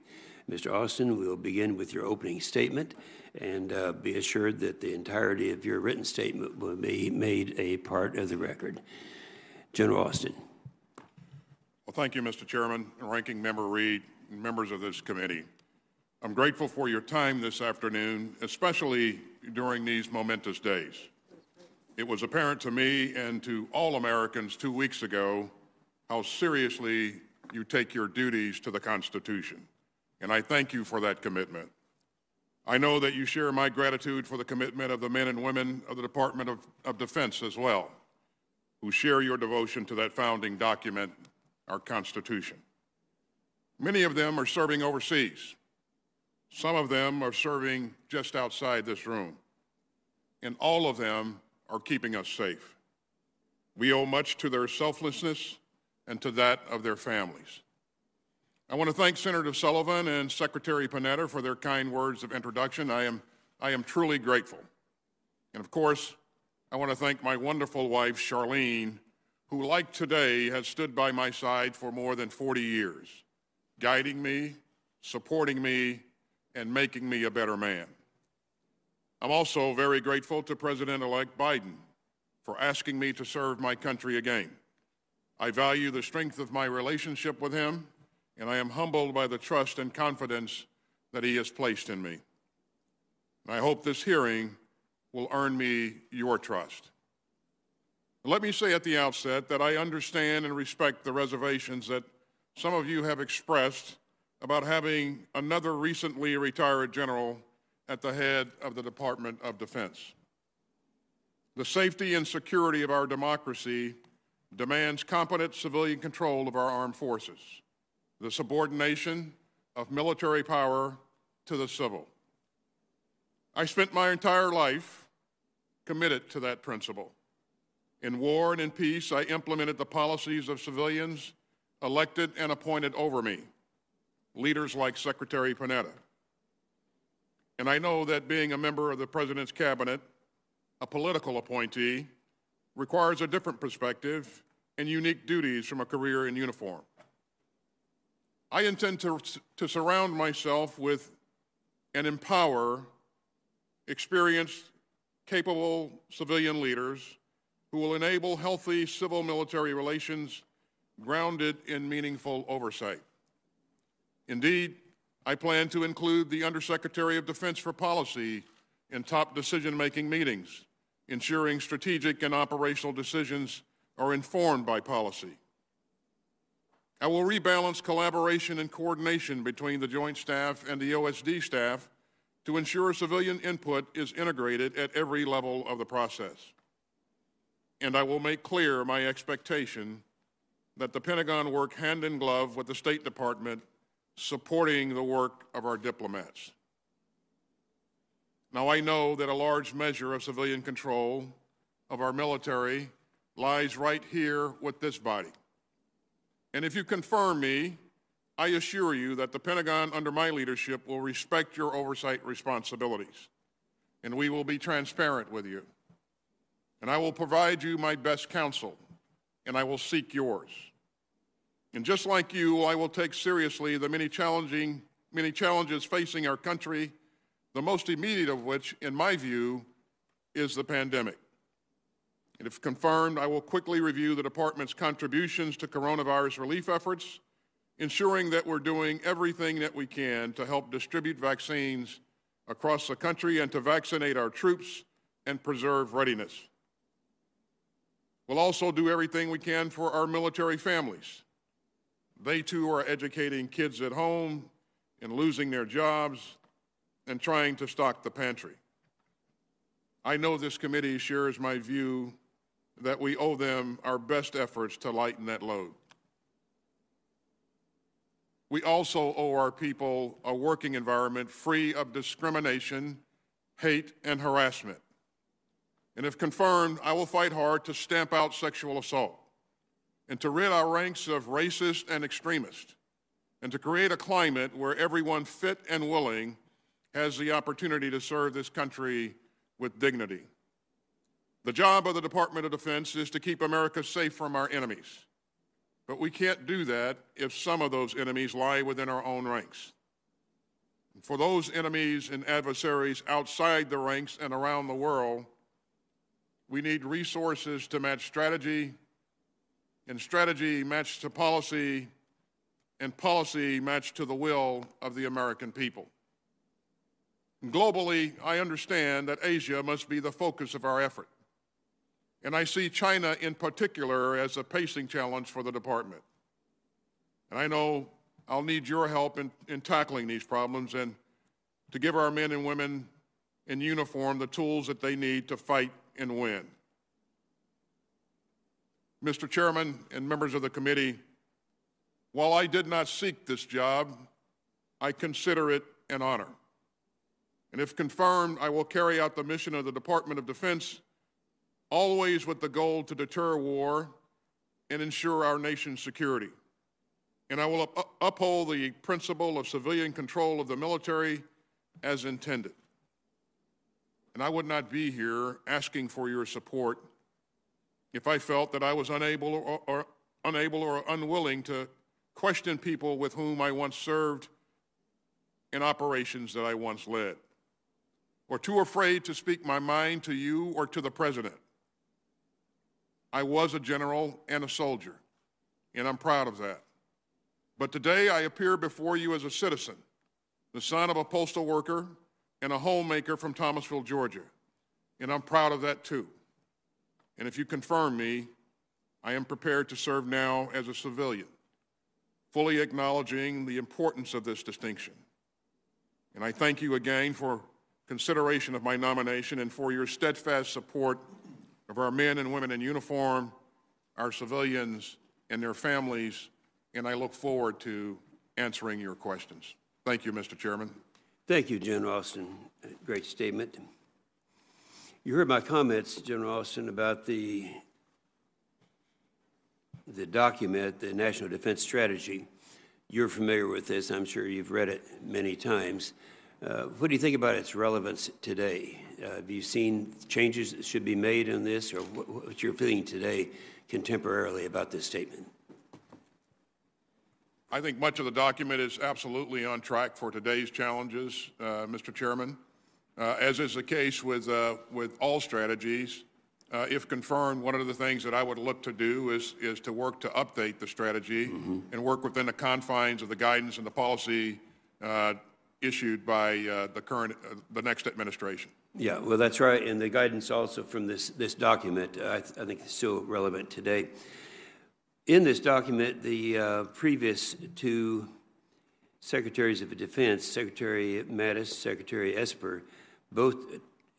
Mr. Austin, we'll begin with your opening statement, and uh, be assured that the entirety of your written statement will be made a part of the record. General Austin. Well, thank you, Mr. Chairman, Ranking Member Reed, and members of this committee. I'm grateful for your time this afternoon, especially during these momentous days. It was apparent to me and to all Americans two weeks ago how seriously you take your duties to the Constitution, and I thank you for that commitment. I know that you share my gratitude for the commitment of the men and women of the Department of, of Defense as well, who share your devotion to that founding document, our Constitution. Many of them are serving overseas. Some of them are serving just outside this room. And all of them are keeping us safe. We owe much to their selflessness and to that of their families. I want to thank Senator Sullivan and Secretary Panetta for their kind words of introduction. I am, I am truly grateful. And of course, I want to thank my wonderful wife, Charlene, who, like today, has stood by my side for more than 40 years, guiding me, supporting me, and making me a better man. I'm also very grateful to President-elect Biden for asking me to serve my country again. I value the strength of my relationship with him, and I am humbled by the trust and confidence that he has placed in me. And I hope this hearing will earn me your trust. Let me say at the outset that I understand and respect the reservations that some of you have expressed about having another recently retired general at the head of the Department of Defense. The safety and security of our democracy demands competent civilian control of our armed forces, the subordination of military power to the civil. I spent my entire life committed to that principle. In war and in peace, I implemented the policies of civilians elected and appointed over me, leaders like Secretary Panetta. And I know that being a member of the President's cabinet, a political appointee, requires a different perspective and unique duties from a career in uniform. I intend to, to surround myself with and empower experienced, capable civilian leaders who will enable healthy civil-military relations grounded in meaningful oversight. Indeed, I plan to include the Undersecretary of Defense for Policy in top decision-making meetings, ensuring strategic and operational decisions are informed by policy. I will rebalance collaboration and coordination between the Joint Staff and the OSD staff to ensure civilian input is integrated at every level of the process. And I will make clear my expectation that the Pentagon work hand in glove with the State Department supporting the work of our diplomats. Now, I know that a large measure of civilian control of our military lies right here with this body. And if you confirm me, I assure you that the Pentagon, under my leadership, will respect your oversight responsibilities. And we will be transparent with you. And I will provide you my best counsel, and I will seek yours. And just like you, I will take seriously the many challenging, many challenges facing our country, the most immediate of which, in my view, is the pandemic. And if confirmed, I will quickly review the department's contributions to coronavirus relief efforts, ensuring that we're doing everything that we can to help distribute vaccines across the country and to vaccinate our troops and preserve readiness. We'll also do everything we can for our military families they too are educating kids at home and losing their jobs, and trying to stock the pantry. I know this committee shares my view that we owe them our best efforts to lighten that load. We also owe our people a working environment free of discrimination, hate, and harassment. And if confirmed, I will fight hard to stamp out sexual assault and to rid our ranks of racists and extremists and to create a climate where everyone fit and willing has the opportunity to serve this country with dignity. The job of the Department of Defense is to keep America safe from our enemies. But we can't do that if some of those enemies lie within our own ranks. For those enemies and adversaries outside the ranks and around the world, we need resources to match strategy, and strategy matched to policy, and policy matched to the will of the American people. Globally, I understand that Asia must be the focus of our effort. And I see China in particular as a pacing challenge for the department. And I know I'll need your help in, in tackling these problems and to give our men and women in uniform the tools that they need to fight and win. Mr. Chairman and members of the committee, while I did not seek this job, I consider it an honor. And if confirmed, I will carry out the mission of the Department of Defense, always with the goal to deter war and ensure our nation's security. And I will up uphold the principle of civilian control of the military as intended. And I would not be here asking for your support if I felt that I was unable or, or unable or unwilling to question people with whom I once served in operations that I once led, or too afraid to speak my mind to you or to the President. I was a general and a soldier, and I'm proud of that. But today I appear before you as a citizen, the son of a postal worker and a homemaker from Thomasville, Georgia, and I'm proud of that too. And if you confirm me, I am prepared to serve now as a civilian, fully acknowledging the importance of this distinction. And I thank you again for consideration of my nomination and for your steadfast support of our men and women in uniform, our civilians, and their families, and I look forward to answering your questions. Thank you, Mr. Chairman. Thank you, General Austin. Great statement. You heard my comments, General Austin, about the the document, the National Defense Strategy. You're familiar with this. I'm sure you've read it many times. Uh, what do you think about its relevance today? Uh, have you seen changes that should be made in this, or what, what's your feeling today contemporarily about this statement? I think much of the document is absolutely on track for today's challenges, uh, Mr. Chairman. Uh, as is the case with, uh, with all strategies, uh, if confirmed, one of the things that I would look to do is, is to work to update the strategy Mm-hmm. and work within the confines of the guidance and the policy uh, issued by uh, the current, uh, the next administration. Yeah, well, that's right, and the guidance also from this, this document, uh, I, th- I think is still relevant today. In this document, the uh, previous two Secretaries of Defense, Secretary Mattis, Secretary Esper, both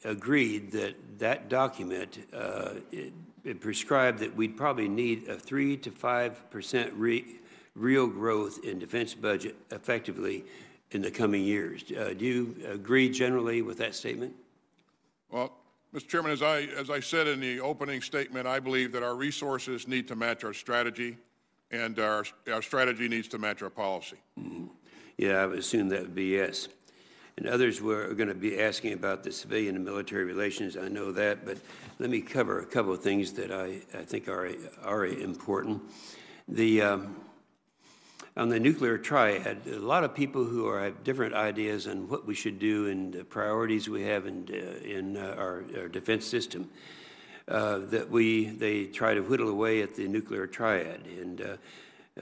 agreed that that document, uh, it it prescribed that we'd probably need a 3 to 5 percent re- real growth in defense budget effectively in the coming years. Uh, Do you agree generally with that statement? Well, Mr. Chairman, as I, as I said in the opening statement, I believe that our resources need to match our strategy, and our, our strategy needs to match our policy. Yeah, I would assume that would be yes. And others were going to be asking about the civilian and military relations. I know that, but let me cover a couple of things that I, I think are, are important. The, um, on the nuclear triad, a lot of people who are, have different ideas on what we should do and the priorities we have in, uh, in uh, our, our defense system. Uh, that we they try to whittle away at the nuclear triad, and uh,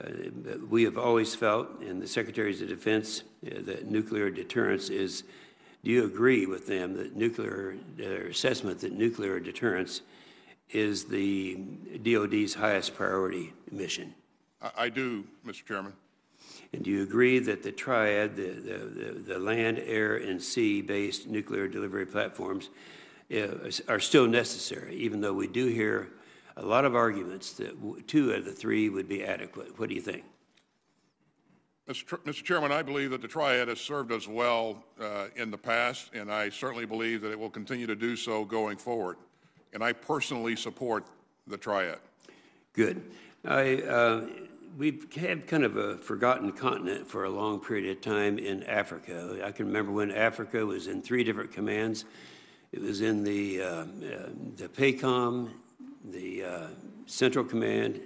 uh, we have always felt, and the secretaries of defense, uh, that nuclear deterrence is. Do you agree with them that nuclear assessment that nuclear deterrence is the DoD's highest priority mission? I do, Mr. Chairman. And do you agree that the triad, the, the, the- land, air, and sea-based nuclear delivery platforms uh, are still necessary, even though we do hear a lot of arguments that two of the three would be adequate? What do you think? Mr. Mr. Chairman, I believe that the Triad has served us well uh, in the past, and I certainly believe that it will continue to do so going forward. And I personally support the Triad. Good. I, uh, we've had kind of a forgotten continent for a long period of time in Africa. I can remember when Africa was in three different commands. It was in the, uh, uh, the PACOM, the uh, Central Command,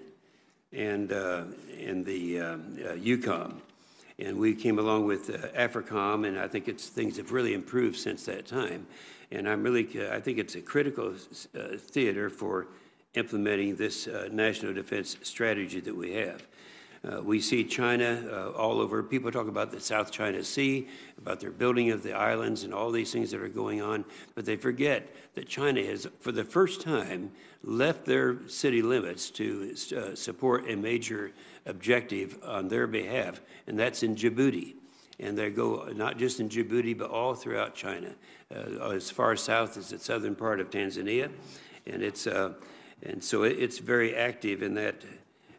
and, uh, and the EUCOM. uh, EUCOM. And we came along with uh, AFRICOM, and I think it's, things have really improved since that time. And I'm really, uh, I think it's a critical uh, theater for implementing this uh, national defense strategy that we have. Uh, we see China uh, all over. People talk about the South China Sea, about their building of the islands and all these things that are going on, but they forget that China has, for the first time, left their city limits to uh, support a major objective on their behalf, and that's in Djibouti. And they go not just in Djibouti, but all throughout China, uh, as far south as the southern part of Tanzania, and it's uh, and so it's very active in that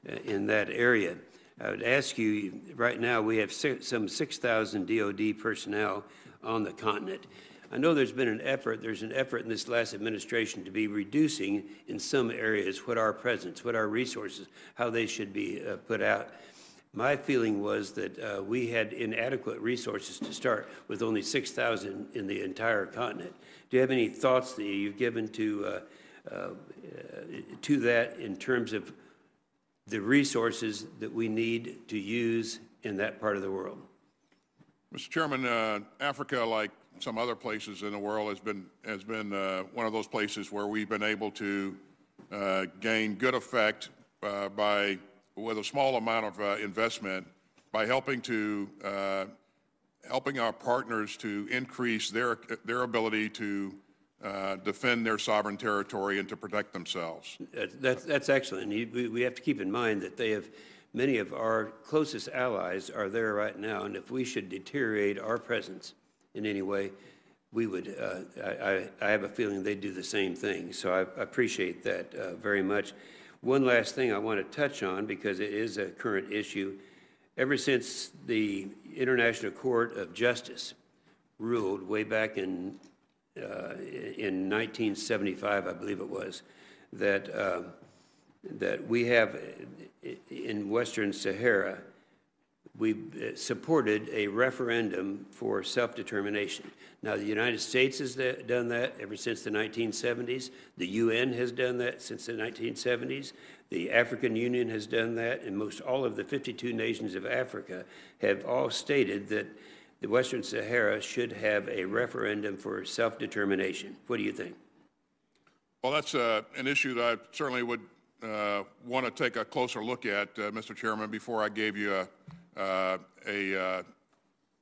uh, in that area. I would ask you, right now, we have some 6,000 DOD personnel on the continent. I know there's been an effort, there's an effort in this last administration to be reducing in some areas what our presence, what our resources, how they should be uh, put out. My feeling was that uh, we had inadequate resources to start with only 6,000 in the entire continent. Do you have any thoughts that you've given to, uh, uh, to that in terms of the resources that we need to use in that part of the world? Mr. Chairman, uh, Africa, like some other places in the world, has been, has been uh, one of those places where we've been able to uh, gain good effect uh, by, with a small amount of uh, investment, by helping to, uh, helping our partners to increase their, their ability to uh, defend their sovereign territory and to protect themselves. That- That's, that's excellent. We, we have to keep in mind that they have, many of our closest allies are there right now, and if we should deteriorate our presence in any way, we would, uh, I, I- have a feeling they'd do the same thing. So I appreciate that uh, very much. One last thing I want to touch on, because it is a current issue. Ever since the International Court of Justice ruled way back in in 1975, I believe it was, that, uh, that we have uh, in Western Sahara, we uh, supported a referendum for self-determination. Now, the United States has da- done that ever since the 1970s. The UN has done that since the 1970s. The African Union has done that, and most all of the 52 nations of Africa have all stated that the Western Sahara should have a referendum for self-determination. What do you think? Well, that's uh, an issue that I certainly would uh, want to take a closer look at, uh, Mr. Chairman, before I gave you a, uh, a, uh,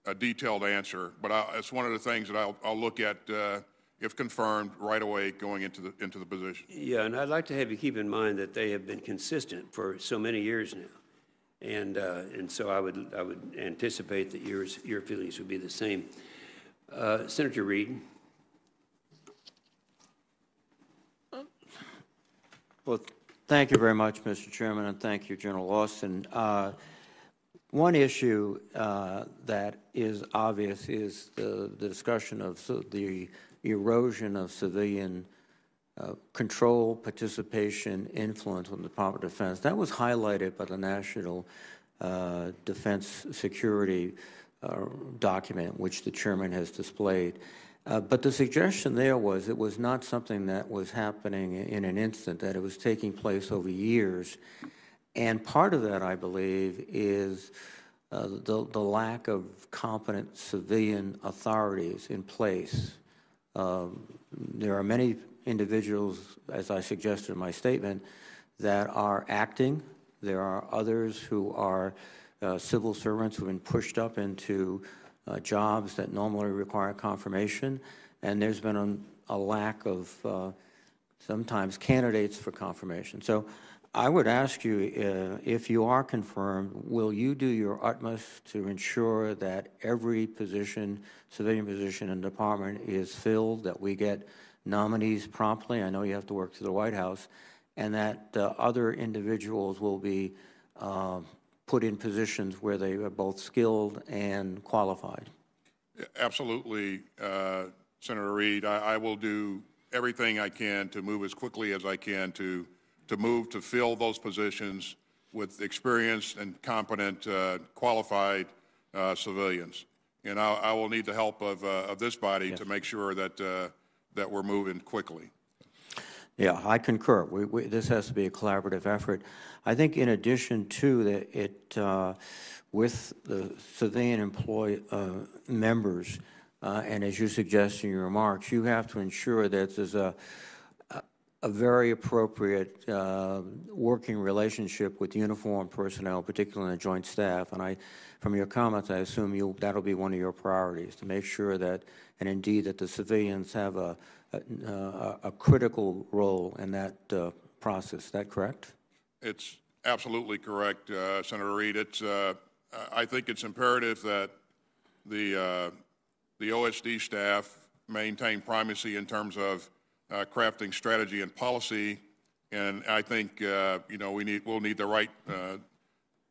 a detailed answer. But I, it's one of the things that I'll, I'll look at, uh, if confirmed, right away going into the, into the position. Yeah, and I'd like to have you keep in mind that they have been consistent for so many years now. And, uh, and so I would, I would anticipate that yours, your feelings would be the same. Uh, Senator Reed? Well, thank you very much, Mr. Chairman, and thank you, General Austin. Uh, One issue uh, that is obvious is the the discussion of the erosion of civilian uh, control, participation, influence on the Department of Defense. That was highlighted by the National uh, Defense Security uh, document, which the chairman has displayed. Uh, But the suggestion there was it was not something that was happening in an instant, that it was taking place over years. And part of that, I believe, is uh, the, the lack of competent civilian authorities in place. Um, There are many individuals, as I suggested in my statement, that are acting. There are others who are uh, civil servants who have been pushed up into uh, jobs that normally require confirmation. And there's been a, a lack of uh, sometimes candidates for confirmation. So I would ask you, uh, if you are confirmed, will you do your utmost to ensure that every position, civilian position in the department is filled, that we get nominees promptly? I know you have to work through the White House, and that uh, other individuals will be uh, put in positions where they are both skilled and qualified. Absolutely, uh, Senator Reed. I, I will do everything I can to move as quickly as I can to, to move to fill those positions with experienced and competent, uh, qualified uh, civilians. And I, I will need the help of, uh, of this body to make sure that, uh, that we're moving quickly. Yeah, I concur. We, we, this has to be a collaborative effort. I think in addition to that, it, uh, with the civilian employee uh, members, uh, and as you suggest in your remarks, you have to ensure that there's a, a, very appropriate uh, working relationship with uniformed personnel, particularly in the joint staff. And I, from your comments, I assume you, that'll be one of your priorities, to make sure that, and indeed that the civilians have a, a, a critical role in that uh, process. Is that correct? It's absolutely correct, uh, Senator Reed. It's, uh, I think it's imperative that the, uh, the OSD staff maintain primacy in terms of uh, crafting strategy and policy. And I think, uh, you know, we need, we'll need the right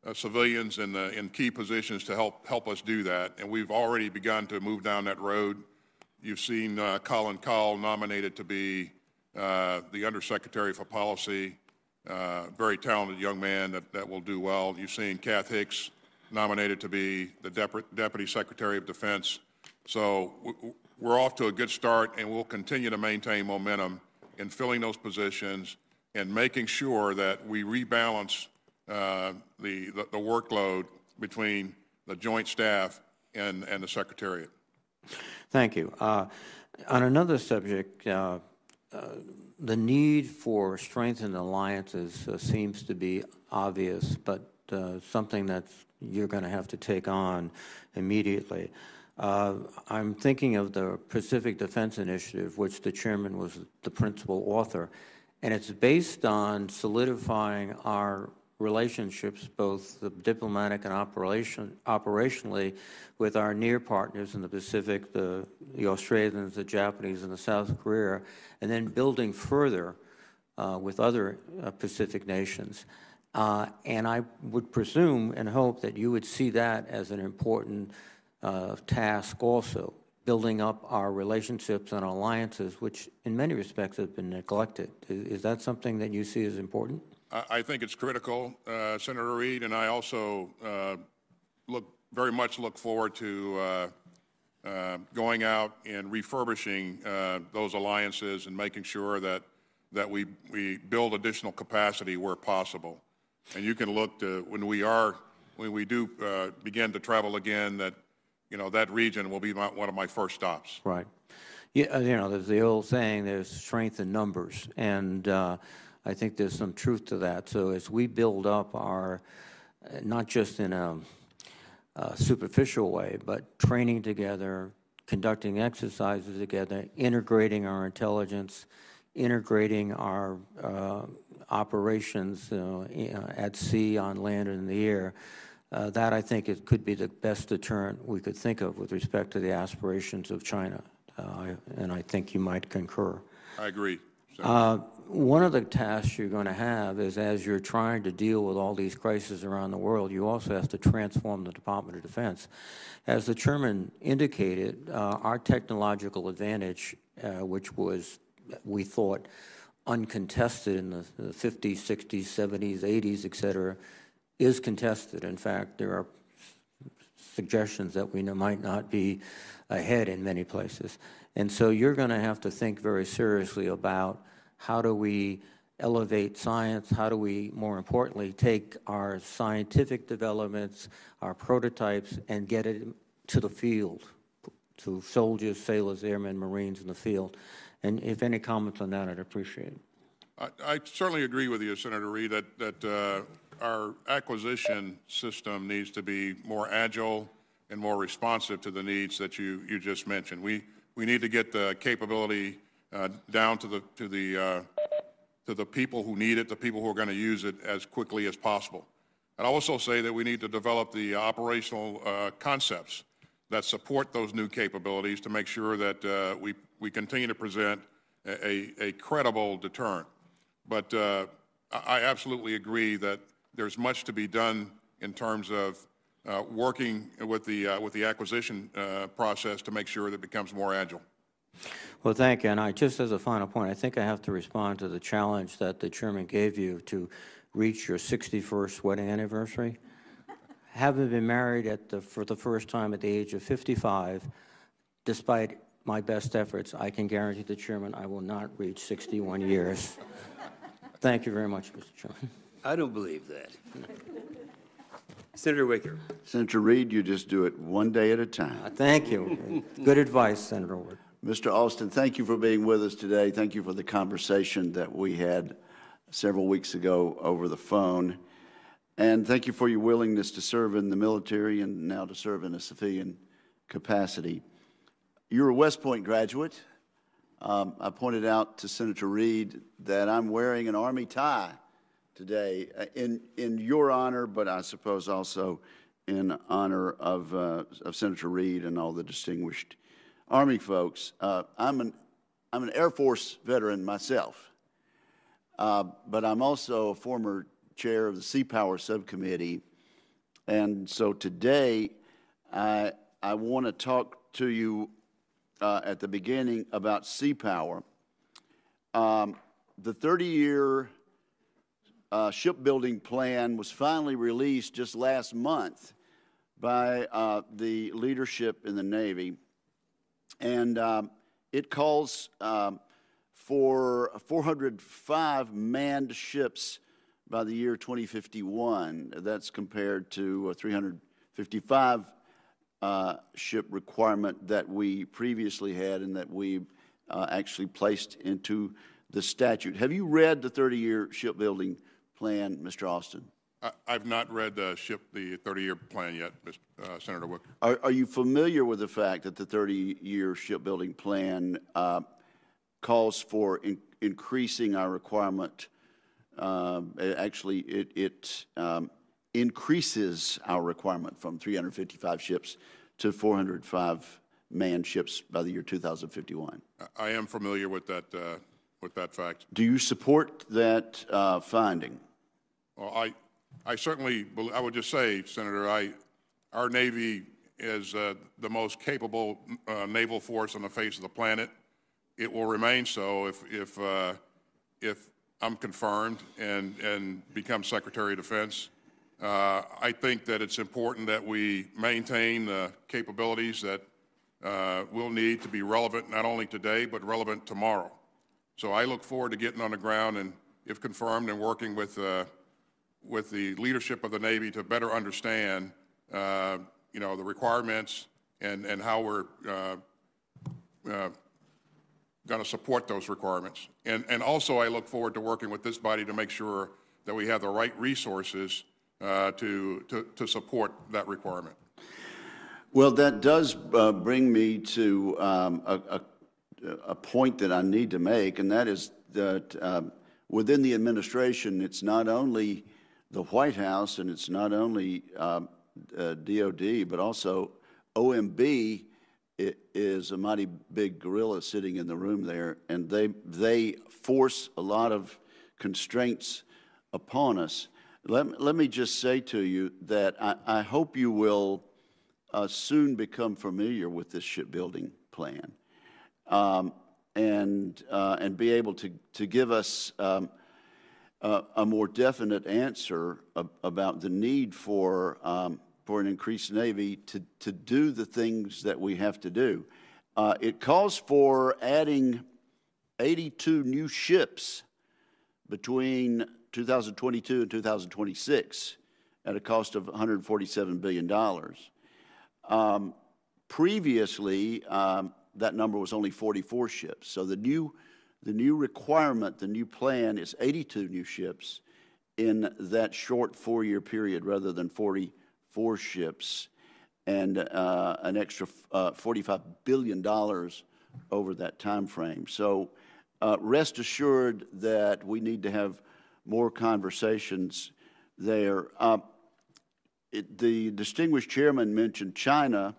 uh, civilians in, the, in key positions to help, help us do that. And we've already begun to move down that road. You've seen uh, Colin Kahl nominated to be uh, the Undersecretary for Policy, uh, very talented young man that, that will do well. You've seen Kath Hicks nominated to be the Dep Deputy Secretary of Defense. So we're off to a good start, and we'll continue to maintain momentum in filling those positions and making sure that we rebalance the, the, the workload between the joint staff and, and the Secretariat. Thank you. Uh, on another subject, uh, uh, the need for strengthened alliances uh, seems to be obvious, but uh, something that you're going to have to take on immediately. Uh, I'm thinking of the Pacific Defense Initiative, which the chairman was the principal author, and it's based on solidifying our relationships, both the diplomatic and operation, operationally, with our near partners in the Pacific, the, the Australians, the Japanese, and the South Korea, and then building further uh, with other uh, Pacific nations. Uh, and I would presume and hope that you would see that as an important uh, task also, building up our relationships and alliances, which in many respects have been neglected. Is, is that something that you see as important? I, think it's critical, uh, Senator Reed, and I also uh, look very much look forward to uh, uh going out and refurbishing uh, those alliances and making sure that that we we build additional capacity where possible. And you can look to when we are when we do uh, begin to travel again that you know that region will be my, one of my first stops. Right. Yeah, you know, there's the old saying, "There's strength in numbers," and I think there's some truth to that. So as we build up our, not just in a, a superficial way, but training together, conducting exercises together, integrating our intelligence, integrating our uh, operations uh, at sea, on land, and in the air. Uh, that I think it could be the best deterrent we could think of with respect to the aspirations of China, uh, and I think you might concur. I agree. One of the tasks you're going to have is as you're trying to deal with all these crises around the world, you also have to transform the Department of Defense. As the chairman indicated, uh, our technological advantage, uh, which was, we thought, uncontested in the, the 50s, 60s, 70s, 80s, et cetera, is contested. In fact, there are suggestions that we might not be ahead in many places. And so you're going to have to think very seriously about how do we elevate science? How do we, more importantly, take our scientific developments, our prototypes, and get it to the field, to soldiers, sailors, airmen, Marines in the field? And if any comments on that, I'd appreciate it. I, I certainly agree with you, Senator Reed, that, that uh, our acquisition system needs to be more agile and more responsive to the needs that you, you just mentioned. We, we need to get the capability uh, down to the to the uh, to the people who need it, the people who are going to use it as quickly as possible. And I'd also say that we need to develop the operational uh, concepts that support those new capabilities to make sure that uh, we, we continue to present a, a credible deterrent. But uh, I absolutely agree that there's much to be done in terms of uh, working with the, uh, with the acquisition uh, process to make sure that it becomes more agile. Well, thank you. And I, just as a final point, I think I have to respond to the challenge that the chairman gave you to reach your 61st wedding anniversary. Having been married at the, for the first time at the age of 55, despite my best efforts, I can guarantee the chairman I will not reach 61 years. Thank you very much, Mr. Chairman. I don't believe that. Senator Wicker. Senator Reed, you just do it one day at a time. Uh, Thank you. Good advice, Senator Wood. Mr. Austin, thank you for being with us today. Thank you for the conversation that we had several weeks ago over the phone. And thank you for your willingness to serve in the military and now to serve in a civilian capacity. You're a West Point graduate. Um, I pointed out to Senator Reed that I'm wearing an Army tie today uh, in, in your honor, but I suppose also in honor of, uh, of Senator Reed and all the distinguished Army folks. Uh, I'm, an, I'm an Air Force veteran myself, uh, but I'm also a former chair of the Sea Power Subcommittee. And so today, I, I want to talk to you uh, at the beginning about Sea Power. Um, the 30 year uh, shipbuilding plan was finally released just last month by uh, the leadership in the Navy. And um, it calls um, for 405 manned ships by the year 2051. That's compared to a 355 uh, ship requirement that we previously had and that we uh, actually placed into the statute. Have you read the 30 year shipbuilding plan, Mr. Austin? I, I've not read the ship, the 30-year plan yet, Mr. Uh, Senator Wicker. Are, are you familiar with the fact that the 30 year shipbuilding plan uh, calls for in, increasing our requirement? Um, actually, it, it um, increases our requirement from 355 ships to 405 manned ships by the year 2051. I- I am familiar with that, uh, with that fact. Do you support that uh, finding? Well, I, I certainly, I would just say, Senator, I, our Navy is uh, the most capable uh, naval force on the face of the planet. It will remain so if, if, uh, if I'm confirmed and, and become Secretary of Defense. Uh, I think that it's important that we maintain the capabilities that uh, we'll need to be relevant not only today, but relevant tomorrow. So I look forward to getting on the ground and, if confirmed, and working with, uh, with the leadership of the Navy to better understand, uh, you know, the requirements and, and how we're uh, uh, going to support those requirements. And, and also, I look forward to working with this body to make sure that we have the right resources uh, to, to, to support that requirement. Well, that does uh, bring me to um, a, a, a point that I need to make, and that is that um, within the administration, it's not only the White House and it's not only um, uh, DOD, but also OMB is a mighty big gorilla sitting in the room there, and they they force a lot of constraints upon us. Let, let me just say to you that I, I hope you will uh, soon become familiar with this shipbuilding plan um, and, uh, and be able to, to give us um, a, more definite answer ab- about the need for, um, for an increased Navy to, to do the things that we have to do. Uh, it calls for adding 82 new ships between 2022 and 2026 at a cost of $147 billion. Um, previously, um, that number was only 44 ships. So the new, the new requirement, the new plan is 82 new ships in that short four-year period rather than 44 ships and uh, an extra uh, $45 billion over that time frame. So uh, rest assured that we need to have more conversations there. Uh, it, the distinguished chairman mentioned China,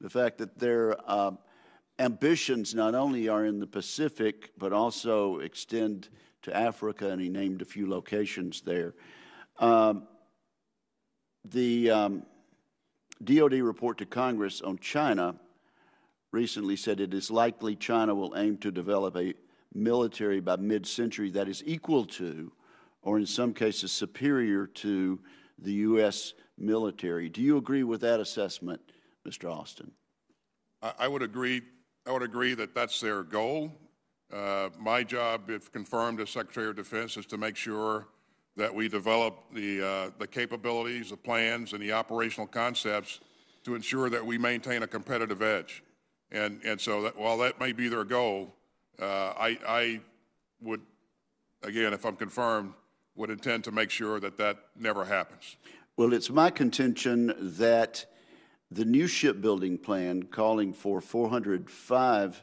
the fact that their uh, ambitions not only are in the Pacific, but also extend to Africa, and he named a few locations there. Um, the um, DoD report to Congress on China recently said it is likely China will aim to develop a military by mid-century that is equal to, or in some cases superior to, the U.S. military. Do you agree with that assessment, Mr. Austin? I, I would agree. I would agree that that's their goal. Uh, my job, if confirmed as Secretary of Defense, is to make sure that we develop the uh, the capabilities, the plans, and the operational concepts to ensure that we maintain a competitive edge. And and so that, while that may be their goal, uh, I I would, again, if I'm confirmed, would intend to make sure that that never happens. Well, it's my contention that the new shipbuilding plan calling for 405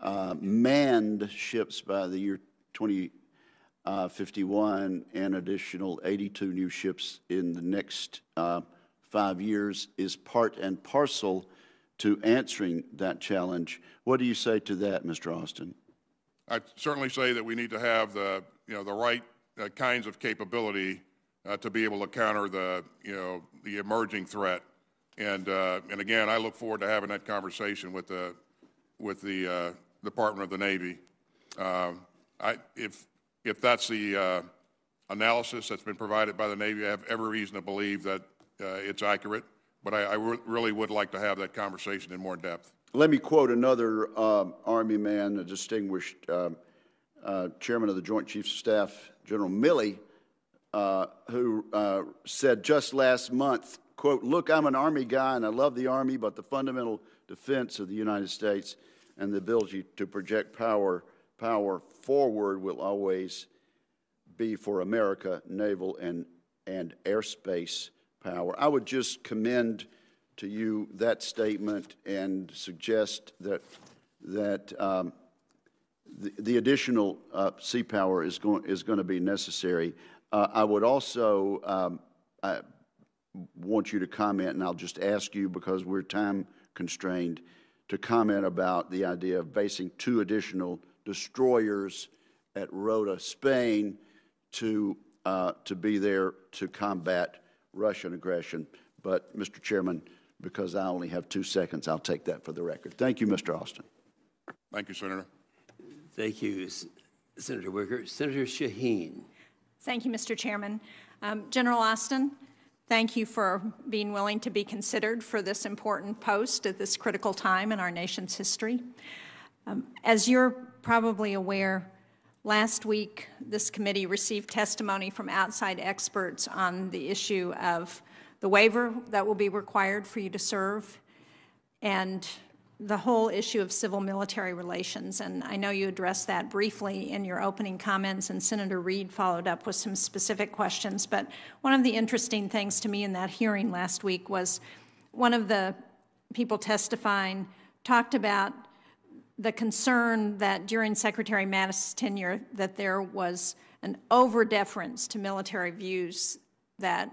uh, manned ships by the year 2051 and additional 82 new ships in the next uh, five years is part and parcel to answering that challenge. What do you say to that, Mr. Austin? I certainly say that we need to have the, you know, the right uh, kinds of capability uh, to be able to counter the, you know, the emerging threat. And, uh, and again, I look forward to having that conversation with the, with the uh, Department of the Navy. Um, I, if, if that's the uh, analysis that's been provided by the Navy, I have every reason to believe that uh, it's accurate. But I, I re really would like to have that conversation in more depth. Let me quote another um, Army man, a distinguished um, uh, chairman of the Joint Chiefs of Staff, General Milley, uh, who uh, said just last month, quote, look, I'm an Army guy and I love the Army, but the fundamental defense of the United States and the ability to project power, power forward will always be for America, naval and, and airspace power. I would just commend to you that statement and suggest that, that um, the, the, additional uh, sea power is going, is going to be necessary. Uh, I would also um, I want you to comment, and I'll just ask you because we're time constrained, to comment about the idea of basing two additional destroyers at Rota, Spain, to, uh, to be there to combat Russian aggression. But, Mr. Chairman, because I only have two seconds, I'll take that for the record. Thank you, Mr. Austin. Thank you, Senator. Thank you, Senator Wicker. Senator Shaheen. Thank you, Mr. Chairman. Um, General Austin, thank you for being willing to be considered for this important post at this critical time in our nation's history. Um, as you're probably aware, last week this committee received testimony from outside experts on the issue of the waiver that will be required for you to serve, and the whole issue of civil-military relations. And I know you addressed that briefly in your opening comments, and Senator Reed followed up with some specific questions. But one of the interesting things to me in that hearing last week was one of the people testifying talked about the concern that during Secretary Mattis' tenure that there was an over-deference to military views that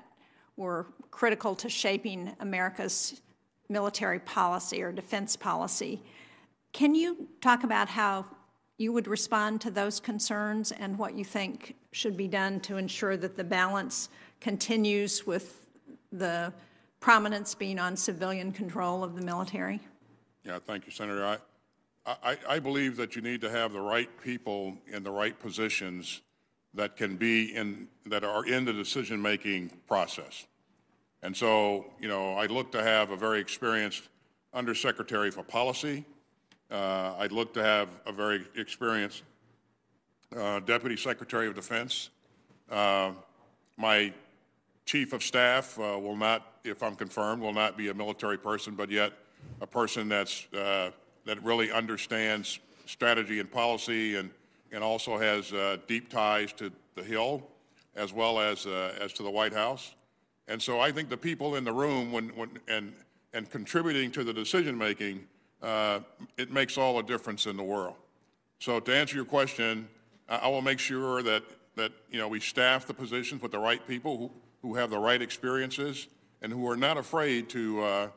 were critical to shaping America's military policy or defense policy. Can you talk about how you would respond to those concerns and what you think should be done to ensure that the balance continues with the prominence being on civilian control of the military? Yeah, thank you, Senator. I, I, I believe that you need to have the right people in the right positions that can be in, that are in the decision-making process. And so, you know, I'd look to have a very experienced Undersecretary for Policy. Uh, I'd look to have a very experienced uh, Deputy Secretary of Defense. Uh, my Chief of Staff uh, will not, if I'm confirmed, will not be a military person, but yet a person that's, uh, that really understands strategy and policy and, and also has uh, deep ties to the Hill as well as, as to the White House. And so I think the people in the room when, when, and, and contributing to the decision making, uh, it makes all the difference in the world. So to answer your question, I will make sure that, that, you know, we staff the positions with the right people who, who have the right experiences and who are not afraid to, uh,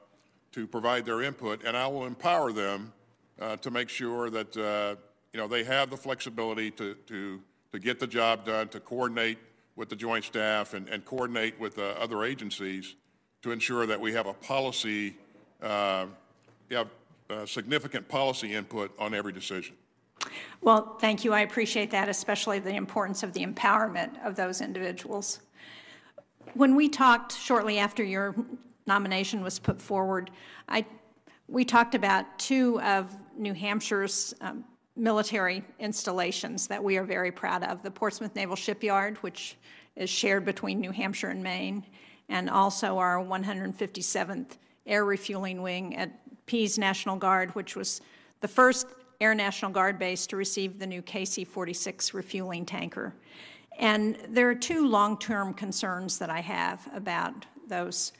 to provide their input, and I will empower them uh, to make sure that, uh, you know, they have the flexibility to, to, to get the job done, to coordinate with the joint staff and, and coordinate with uh, other agencies to ensure that we have a policy, uh, have uh, significant policy input on every decision. Well, thank you. I appreciate that, especially the importance of the empowerment of those individuals. When we talked shortly after your nomination was put forward, I, we talked about two of New Hampshire's um, military installations that we are very proud of. The Portsmouth Naval Shipyard, which is shared between New Hampshire and Maine, and also our 157th Air Refueling Wing at Pease National Guard, which was the first Air National Guard base to receive the new KC-46 refueling tanker. And there are two long-term concerns that I have about those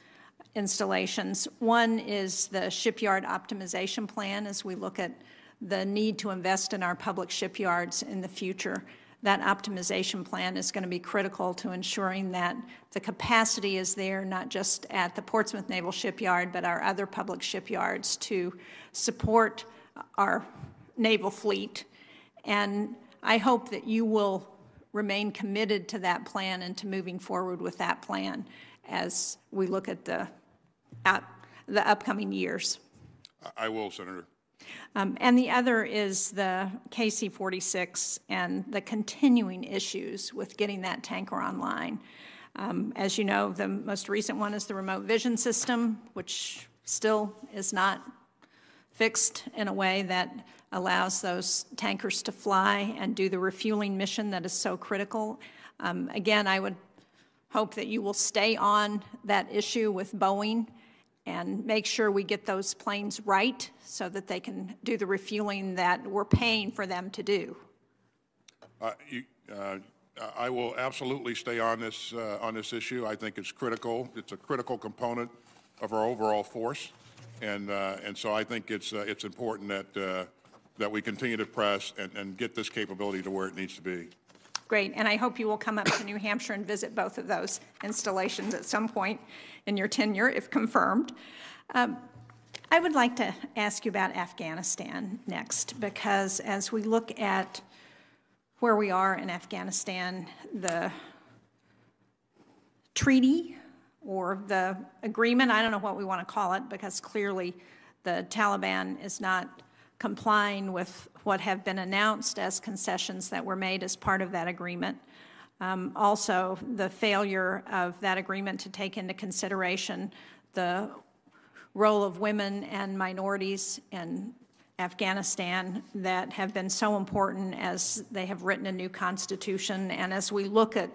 installations. One is the shipyard optimization plan as we look at the need to invest in our public shipyards in the future. That optimization plan is going to be critical to ensuring that the capacity is there, not just at the Portsmouth Naval Shipyard, but our other public shipyards to support our naval fleet. And I hope that you will remain committed to that plan and to moving forward with that plan as we look at the, at the upcoming years. I- will, Senator. Um, and the other is the KC 46 and the continuing issues with getting that tanker online. Um, as you know, the most recent one is the remote vision system, which still is not fixed in a way that allows those tankers to fly and do the refueling mission that is so critical. Um, again, I would hope that you will stay on that issue with Boeing and make sure we get those planes right so that they can do the refueling that we're paying for them to do. Uh, you- uh, I will absolutely stay on this, uh, on this issue. I think it's critical. It's a critical component of our overall force. And, uh, and so I think it's, uh, it's important that, uh, that we continue to press and, and get this capability to where it needs to be. Great, and I hope you will come up to New Hampshire and visit both of those installations at some point in your tenure, if confirmed. Um, I would like to ask you about Afghanistan next, because as we look at where we are in Afghanistan, the treaty or the agreement, I don't know what we want to call it, because clearly the Taliban is not complying with what have been announced as concessions that were made as part of that agreement. Um, also, the failure of that agreement to take into consideration the role of women and minorities in Afghanistan that have been so important as they have written a new constitution. And as we look at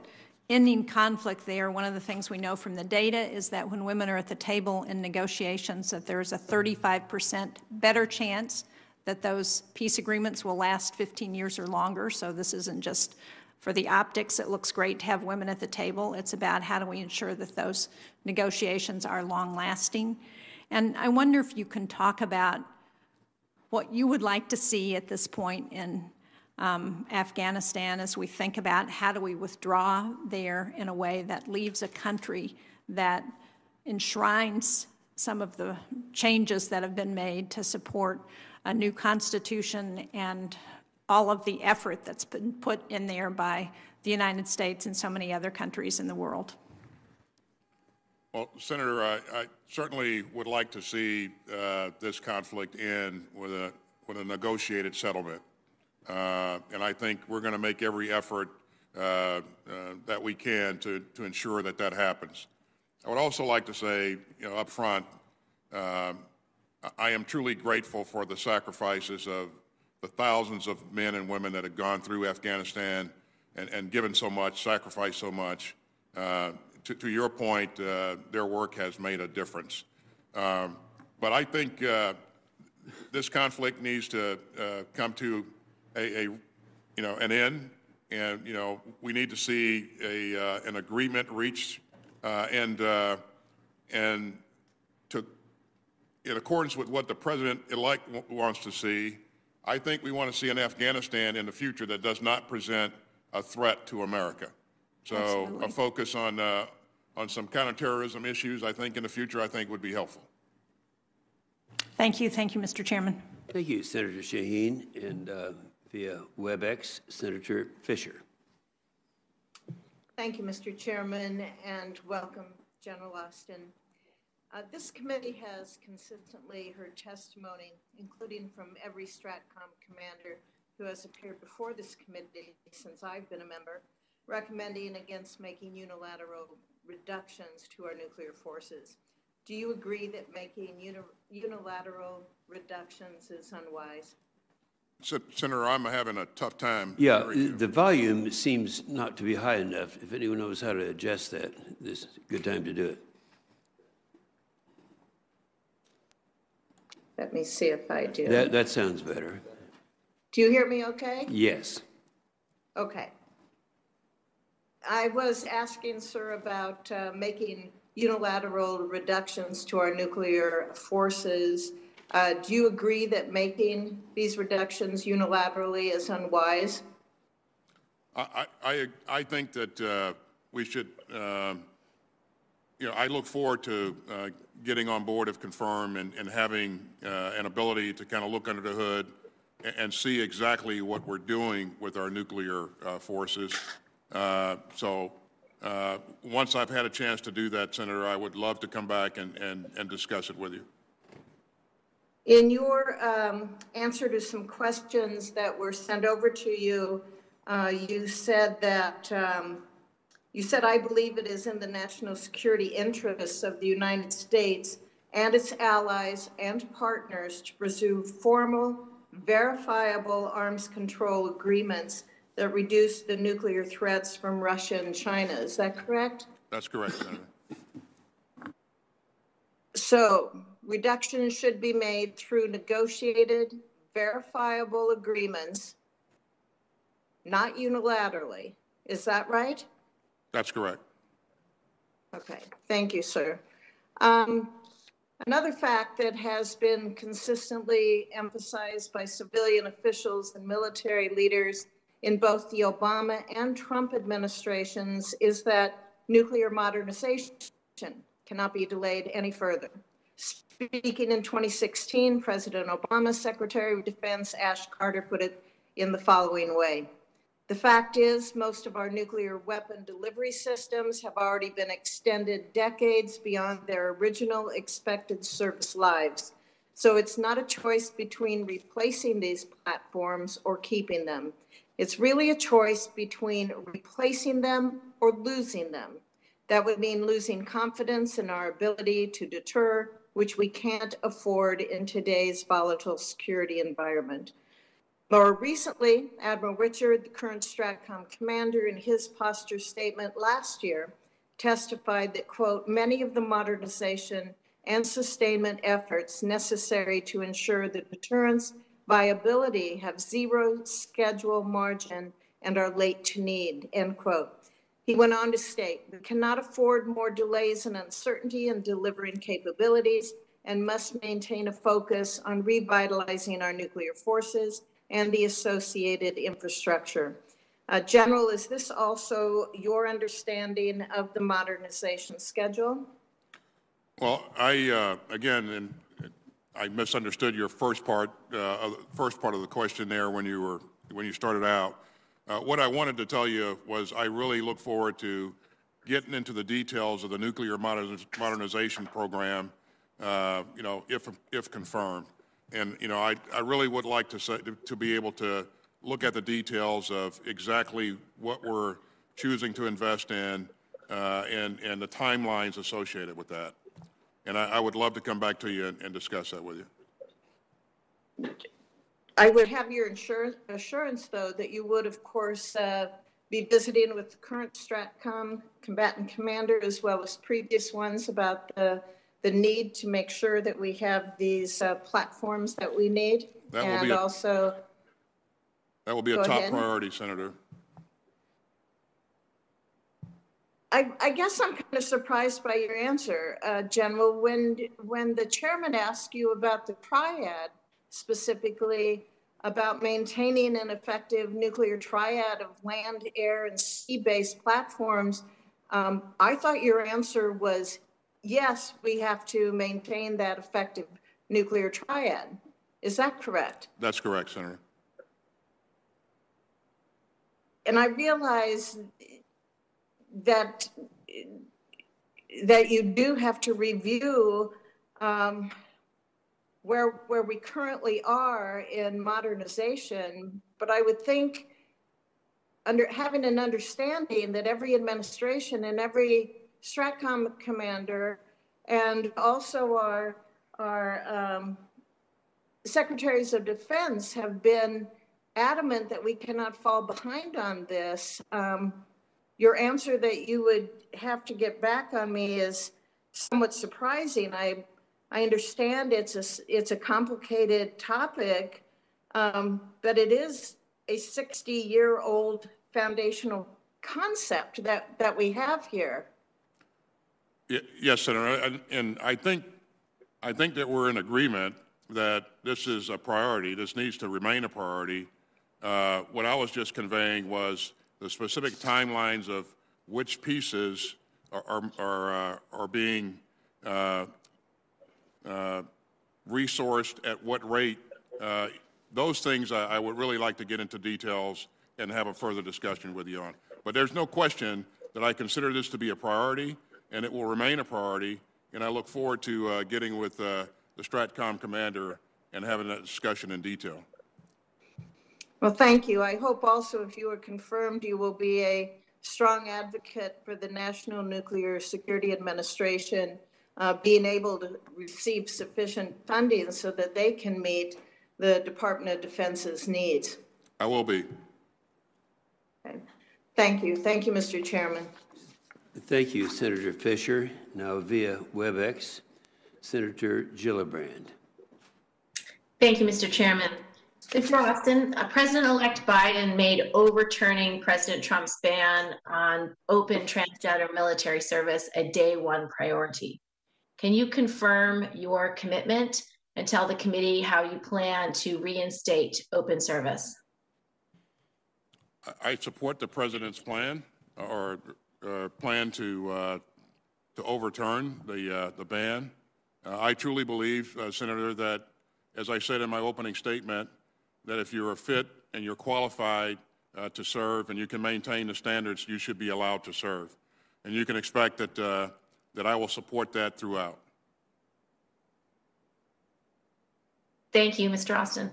ending conflict there, one of the things we know from the data is that when women are at the table in negotiations, that there's a 35% better chance that those peace agreements will last 15 years or longer. So this isn't just for the optics, it looks great to have women at the table. It's about how do we ensure that those negotiations are long lasting. And I wonder if you can talk about what you would like to see at this point in um, Afghanistan as we think about how do we withdraw there in a way that leaves a country that enshrines some of the changes that have been made to support a new constitution and all of the effort that's been put in there by the United States and so many other countries in the world. Well, Senator, I, I certainly would like to see uh, this conflict end with a, with a negotiated settlement. Uh, and I think we're going to make every effort uh, uh, that we can to, to ensure that that happens. I would also like to say, you know, up front, um, I am truly grateful for the sacrifices of the thousands of men and women that have gone through Afghanistan and, and given so much, sacrificed so much. Uh, to, to, your point, uh, their work has made a difference. Um, but I think uh, this conflict needs to uh, come to a, a, you know, an end, and you know, we need to see a, uh, an agreement reached, uh, and and to in accordance with what the president-elect wants to see, I think we want to see an Afghanistan in the future that does not present a threat to America. So a focus on, uh, on some counterterrorism issues, I think in the future, I think would be helpful. Thank you, thank you, Mr. Chairman. Thank you, Senator Shaheen, and uh, via WebEx, Senator Fischer. Thank you, Mr. Chairman, and welcome, General Austin. Uh, This committee has consistently heard testimony, including from every STRATCOM commander who has appeared before this committee since I've been a member, recommending against making unilateral reductions to our nuclear forces. Do you agree that making uni- unilateral reductions is unwise? Se- Senator, I'm having a tough time. Yeah, the volume seems not to be high enough. If anyone knows how to adjust that, this is a good time to do it. Let me see if I do. That, that sounds better. Do you hear me okay? Yes. Okay. I was asking, sir, about uh, making unilateral reductions to our nuclear forces. Uh, Do you agree that making these reductions unilaterally is unwise? I, I, I- think that uh, we should, um, you know, I look forward to uh, getting on board if confirmed and, and having uh, an ability to kind of look under the hood and, and see exactly what we're doing with our nuclear uh, forces. Uh, So uh, once I've had a chance to do that, Senator, I would love to come back and, and, and discuss it with you. In your um, answer to some questions that were sent over to you, uh, you said that, um, you said, "I believe it is in the national security interests of the United States and its allies and partners to pursue formal, verifiable arms control agreements that reduce the nuclear threats from Russia and China." Is that correct? That's correct, Senator. So reductions should be made through negotiated, verifiable agreements, not unilaterally. Is that right? That's correct. Okay, thank you, sir. Um, Another fact that has been consistently emphasized by civilian officials and military leaders in both the Obama and Trump administrations is that nuclear modernization cannot be delayed any further. Speaking in 2016, President Obama's Secretary of Defense Ash Carter put it in the following way. The fact is, most of our nuclear weapon delivery systems have already been extended decades beyond their original expected service lives. So it's not a choice between replacing these platforms or keeping them. It's really a choice between replacing them or losing them. That would mean losing confidence in our ability to deter, which we can't afford in today's volatile security environment. More recently, Admiral Richard, the current STRATCOM commander, in his posture statement last year, testified that, quote, many of the modernization and sustainment efforts necessary to ensure that deterrence viability have zero schedule margin and are late to need, end quote. He went on to state, we cannot afford more delays and uncertainty in delivering capabilities and must maintain a focus on revitalizing our nuclear forces and the associated infrastructure. Uh, General, is this also your understanding of the modernization schedule? Well, I, uh, again, and I misunderstood your first part, uh, first part of the question there when you were, when you started out. Uh, What I wanted to tell you was I really look forward to getting into the details of the nuclear modernization program, uh, you know, if, if confirmed. And, you know, I, I really would like to say, to- to be able to look at the details of exactly what we're choosing to invest in uh, and, and the timelines associated with that. And I, I would love to come back to you and, and discuss that with you. I would have your insurance, assurance, though, that you would, of course, uh, be visiting with the current STRATCOM combatant commander as well as previous ones about the, the need to make sure that we have these uh, platforms that we need. That will And be a- also, That will be a Go top ahead. priority, Senator. I, I guess I'm kind of surprised by your answer, uh, General. When, when the chairman asked you about the triad specifically, about maintaining an effective nuclear triad of land, air, and sea-based platforms, um, I thought your answer was yes, we have to maintain that effective nuclear triad. Is that correct? That's correct, Senator. And I realize that that you do have to review um, where where we currently are in modernization. But I would think under having an understanding that every administration and every Stratcom commander and also our our um, secretaries of defense have been adamant that we cannot fall behind on this. Um, your answer that you would have to get back on me is somewhat surprising. I I understand it's a it's a complicated topic, um, but it is a 60 year old foundational concept that that we have here. Yes, Senator, and, I think I think that we're in agreement that this is a priority. This needs to remain a priority. Uh, what I was just conveying was the specific timelines of which pieces are, are, are, uh, are being uh, uh, resourced at what rate. Uh, those things I, I, would really like to get into details and have a further discussion with you on. But there's no question that I consider this to be a priority, and it will remain a priority. And I look forward to uh, getting with uh, the Stratcom commander and having that discussion in detail. Well, thank you. I hope also if you are confirmed, you will be a strong advocate for the National Nuclear Security Administration uh, being able to receive sufficient funding so that they can meet the Department of Defense's needs. I will be. Okay. Thank you. Thank you, Mr. Chairman. Thank you, Senator Fischer. Now via WebEx, Senator Gillibrand. Thank you, Mr. Chairman. Mr. Austin, uh, President-elect Biden made overturning President Trump's ban on open transgender military service a day one priority. Can you confirm your commitment and tell the committee how you plan to reinstate open service? I support the president's plan or uh, plan to uh, to overturn the uh, the ban. Uh, I truly believe, uh, Senator, that as I said in my opening statement, that if you're fit and you're qualified uh, to serve and you can maintain the standards, you should be allowed to serve. And you can expect that, that I will support that throughout. Thank you, Mr. Austin.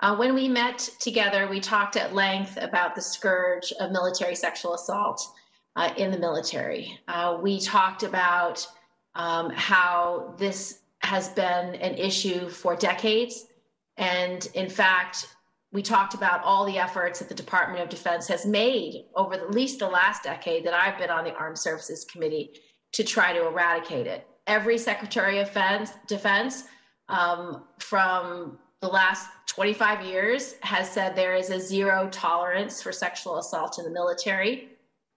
Uh, when we met together, we talked at length about the scourge of military sexual assault uh, in the military. Uh, we talked about um, how this has been an issue for decades and in fact, we talked about all the efforts that the Department of Defense has made over at least the last decade that I've been on the Armed Services Committee to try to eradicate it. Every Secretary of Defense, Defense um, from the last 25 years has said there is a zero tolerance for sexual assault in the military.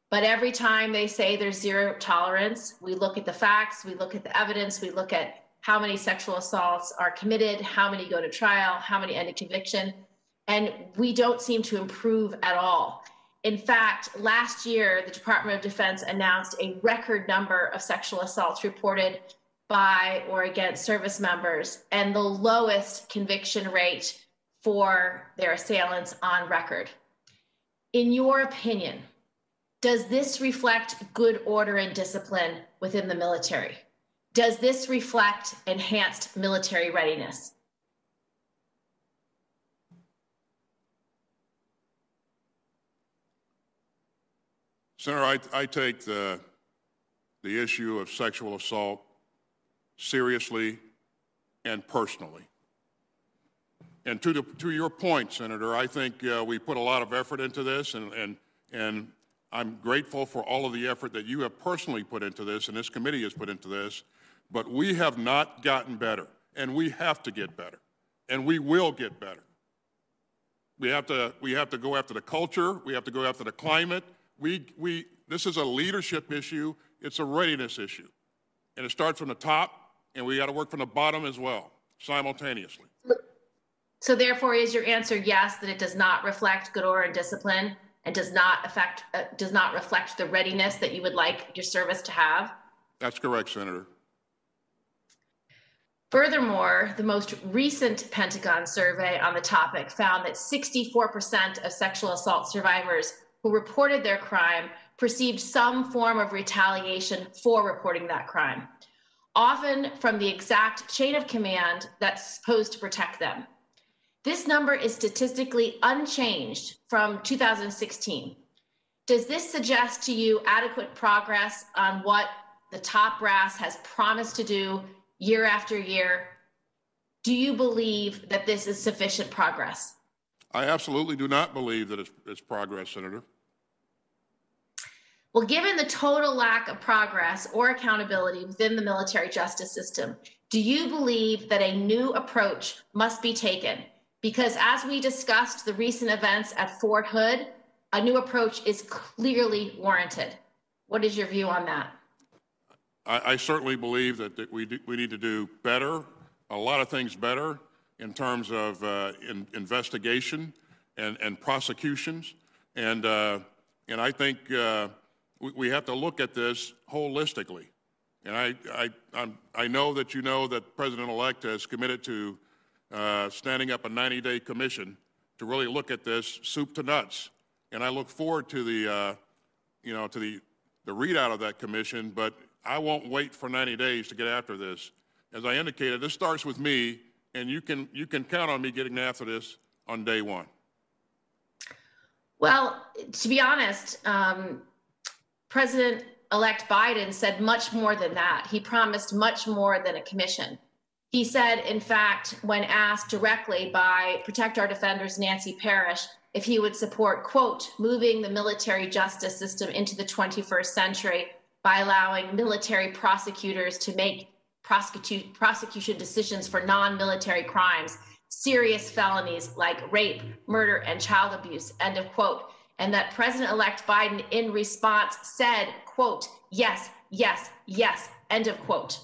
But every time they say there's zero tolerance, we look at the facts, we look at the evidence, we look at how many sexual assaults are committed, how many go to trial, how many end in conviction. And we don't seem to improve at all. In fact, last year, the Department of Defense announced a record number of sexual assaults reported by or against service members and the lowest conviction rate for their assailants on record. In your opinion, does this reflect good order and discipline within the military? Does this reflect enhanced military readiness? Senator, I, I take the, the issue of sexual assault seriously and personally. And to, the, to your point, Senator, I think uh, we put a lot of effort into this, and, and, and I'm grateful for all of the effort that you have personally put into this and this committee has put into this. But we have not gotten better, and we have to get better, and we will get better. We have to, we have to go after the culture, we have to go after the climate. We, we, this is a leadership issue, it's a readiness issue. And it starts from the top, and we got to work from the bottom as well, simultaneously. So therefore, is your answer yes, that it does not reflect good order and discipline and does not affect, uh, does not reflect the readiness that you would like your service to have? That's correct, Senator. Furthermore, the most recent Pentagon survey on the topic found that 64% of sexual assault survivors who reported their crime perceived some form of retaliation for reporting that crime, often from the exact chain of command that's supposed to protect them. This number is statistically unchanged from 2016. Does this suggest to you adequate progress on what the top brass has promised to do year after year? Do you believe that this is sufficient progress? I absolutely do not believe that it's, it's progress, Senator. Well, given the total lack of progress or accountability within the military justice system, do you believe that a new approach must be taken? Because as we discussed the recent events at Fort Hood, a new approach is clearly warranted. What is your view on that? I, I certainly believe that, that we, do, we need to do better, a lot of things better in terms of uh, in, investigation and, and prosecutions. And, uh, and I think uh, we, we have to look at this holistically. And I, I, I'm, i know that you know that President-elect has committed to uh, standing up a 90-day commission to really look at this soup to nuts. And I look forward to the, uh, you know, to the, the readout of that commission, but I won't wait for 90 days to get after this. As I indicated, this starts with me, and you can, you can count on me getting after this on day one. Well, to be honest, um, President elect Biden said much more than that. He promised much more than a commission. He said, in fact, when asked directly by Protect Our Defenders Nancy Parrish if he would support, quote, moving the military justice system into the 21st century by allowing military prosecutors to make prosecute, prosecution decisions for non military crimes, serious felonies like rape, murder, and child abuse, end of quote and that President-elect Biden in response said, quote, yes, yes, yes, end of quote.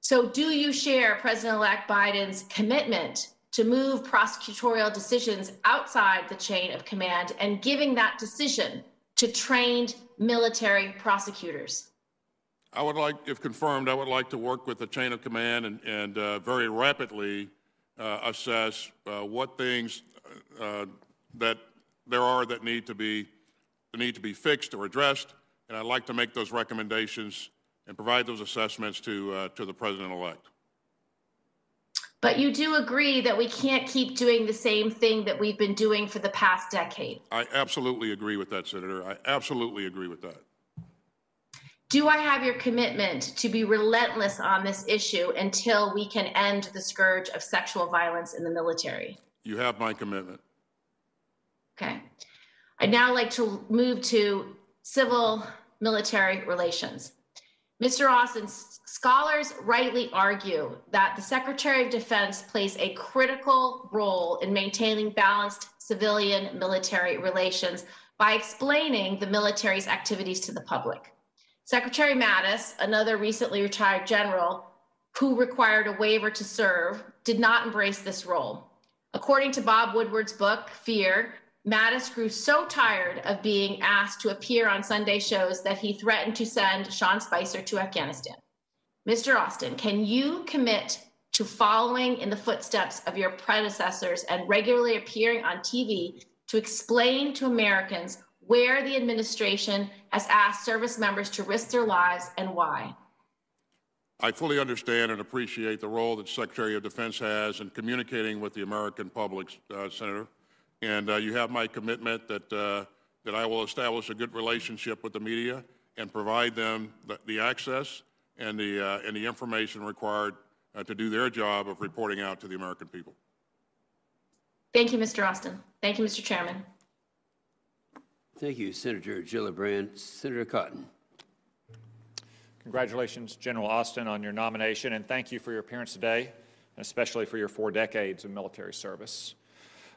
So do you share President-elect Biden's commitment to move prosecutorial decisions outside the chain of command and giving that decision to trained military prosecutors? I would like, if confirmed, I would like to work with the chain of command and, and uh, very rapidly uh, assess uh, what things uh, that there are that need to be that need to be fixed or addressed, and I'd like to make those recommendations and provide those assessments to uh, to the president-elect. But you do agree that we can't keep doing the same thing that we've been doing for the past decade. I absolutely agree with that, Senator. I absolutely agree with that. Do I have your commitment to be relentless on this issue until we can end the scourge of sexual violence in the military? You have my commitment. Okay. I'd now like to move to civil military relations. Mr. Austin, scholars rightly argue that the Secretary of Defense plays a critical role in maintaining balanced civilian military relations by explaining the military's activities to the public. Secretary Mattis, another recently retired general who required a waiver to serve, did not embrace this role. According to Bob Woodward's book, Fear, Mattis grew so tired of being asked to appear on Sunday shows that he threatened to send Sean Spicer to Afghanistan. Mr. Austin, can you commit to following in the footsteps of your predecessors and regularly appearing on TV to explain to Americans where the administration has asked service members to risk their lives and why? I fully understand and appreciate the role that Secretary of Defense has in communicating with the American public, uh, Senator. And uh, you have my commitment that, uh, that I will establish a good relationship with the media and provide them the, the access and the, uh, and the information required uh, to do their job of reporting out to the American people. Thank you, Mr. Austin. Thank you, Mr. Chairman. Thank you, Senator Gillibrand. Senator Cotton. Congratulations, General Austin, on your nomination, and thank you for your appearance today, and especially for your four decades of military service.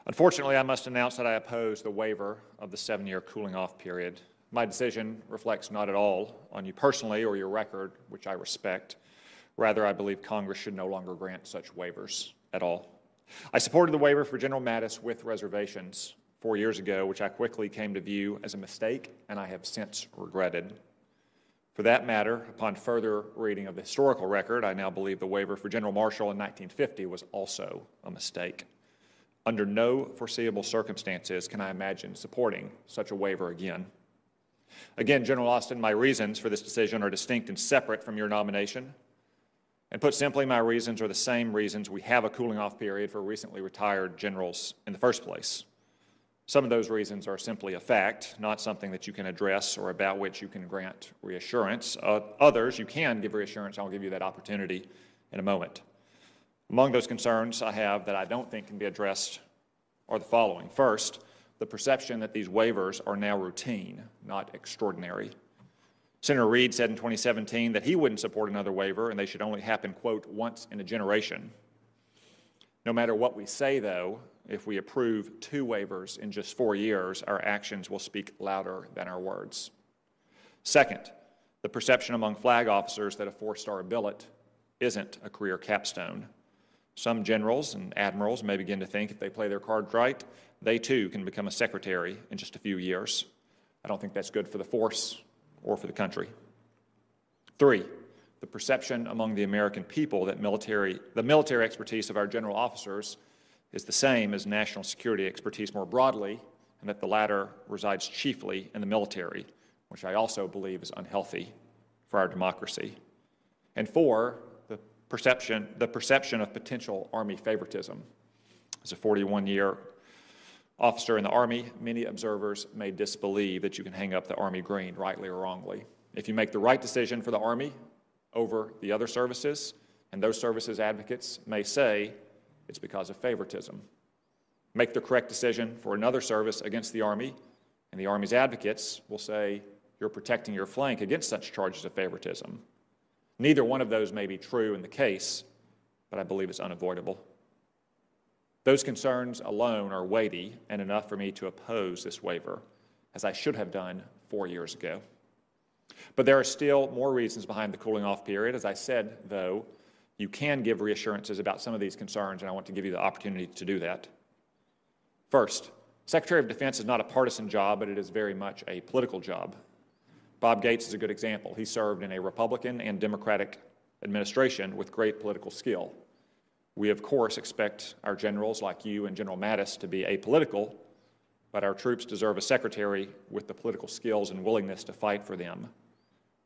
Unfortunately, I must announce that I oppose the waiver of the seven-year cooling-off period. My decision reflects not at all on you personally or your record, which I respect. Rather, I believe Congress should no longer grant such waivers at all. I supported the waiver for General Mattis with reservations four years ago, which I quickly came to view as a mistake and I have since regretted. For that matter, upon further reading of the historical record, I now believe the waiver for General Marshall in 1950 was also a mistake. Under no foreseeable circumstances can I imagine supporting such a waiver again. Again, General Austin, my reasons for this decision are distinct and separate from your nomination. And put simply, my reasons are the same reasons we have a cooling off period for recently retired generals in the first place. Some of those reasons are simply a fact, not something that you can address or about which you can grant reassurance. Uh, others, you can give reassurance. I'll give you that opportunity in a moment. Among those concerns I have that I don't think can be addressed are the following. First, the perception that these waivers are now routine, not extraordinary. Senator Reed said in 2017 that he wouldn't support another waiver and they should only happen, quote, once in a generation. No matter what we say, though, if we approve two waivers in just four years, our actions will speak louder than our words. Second, the perception among flag officers that a four-star billet isn't a career capstone. Some generals and admirals may begin to think if they play their cards right, they too can become a secretary in just a few years. I don't think that's good for the force or for the country. Three, the perception among the American people that military, the military expertise of our general officers is the same as national security expertise more broadly, and that the latter resides chiefly in the military, which I also believe is unhealthy for our democracy. And four, the perception, the perception of potential Army favoritism. As a 41 year officer in the Army, many observers may disbelieve that you can hang up the Army green, rightly or wrongly. If you make the right decision for the Army over the other services, and those services advocates may say it's because of favoritism. Make the correct decision for another service against the Army, and the Army's advocates will say you're protecting your flank against such charges of favoritism. Neither one of those may be true in the case, but I believe it's unavoidable. Those concerns alone are weighty and enough for me to oppose this waiver, as I should have done four years ago. But there are still more reasons behind the cooling off period. As I said, though, you can give reassurances about some of these concerns, and I want to give you the opportunity to do that. First, Secretary of Defense is not a partisan job, but it is very much a political job. Bob Gates is a good example. He served in a Republican and Democratic administration with great political skill. We, of course, expect our generals like you and General Mattis to be apolitical, but our troops deserve a secretary with the political skills and willingness to fight for them,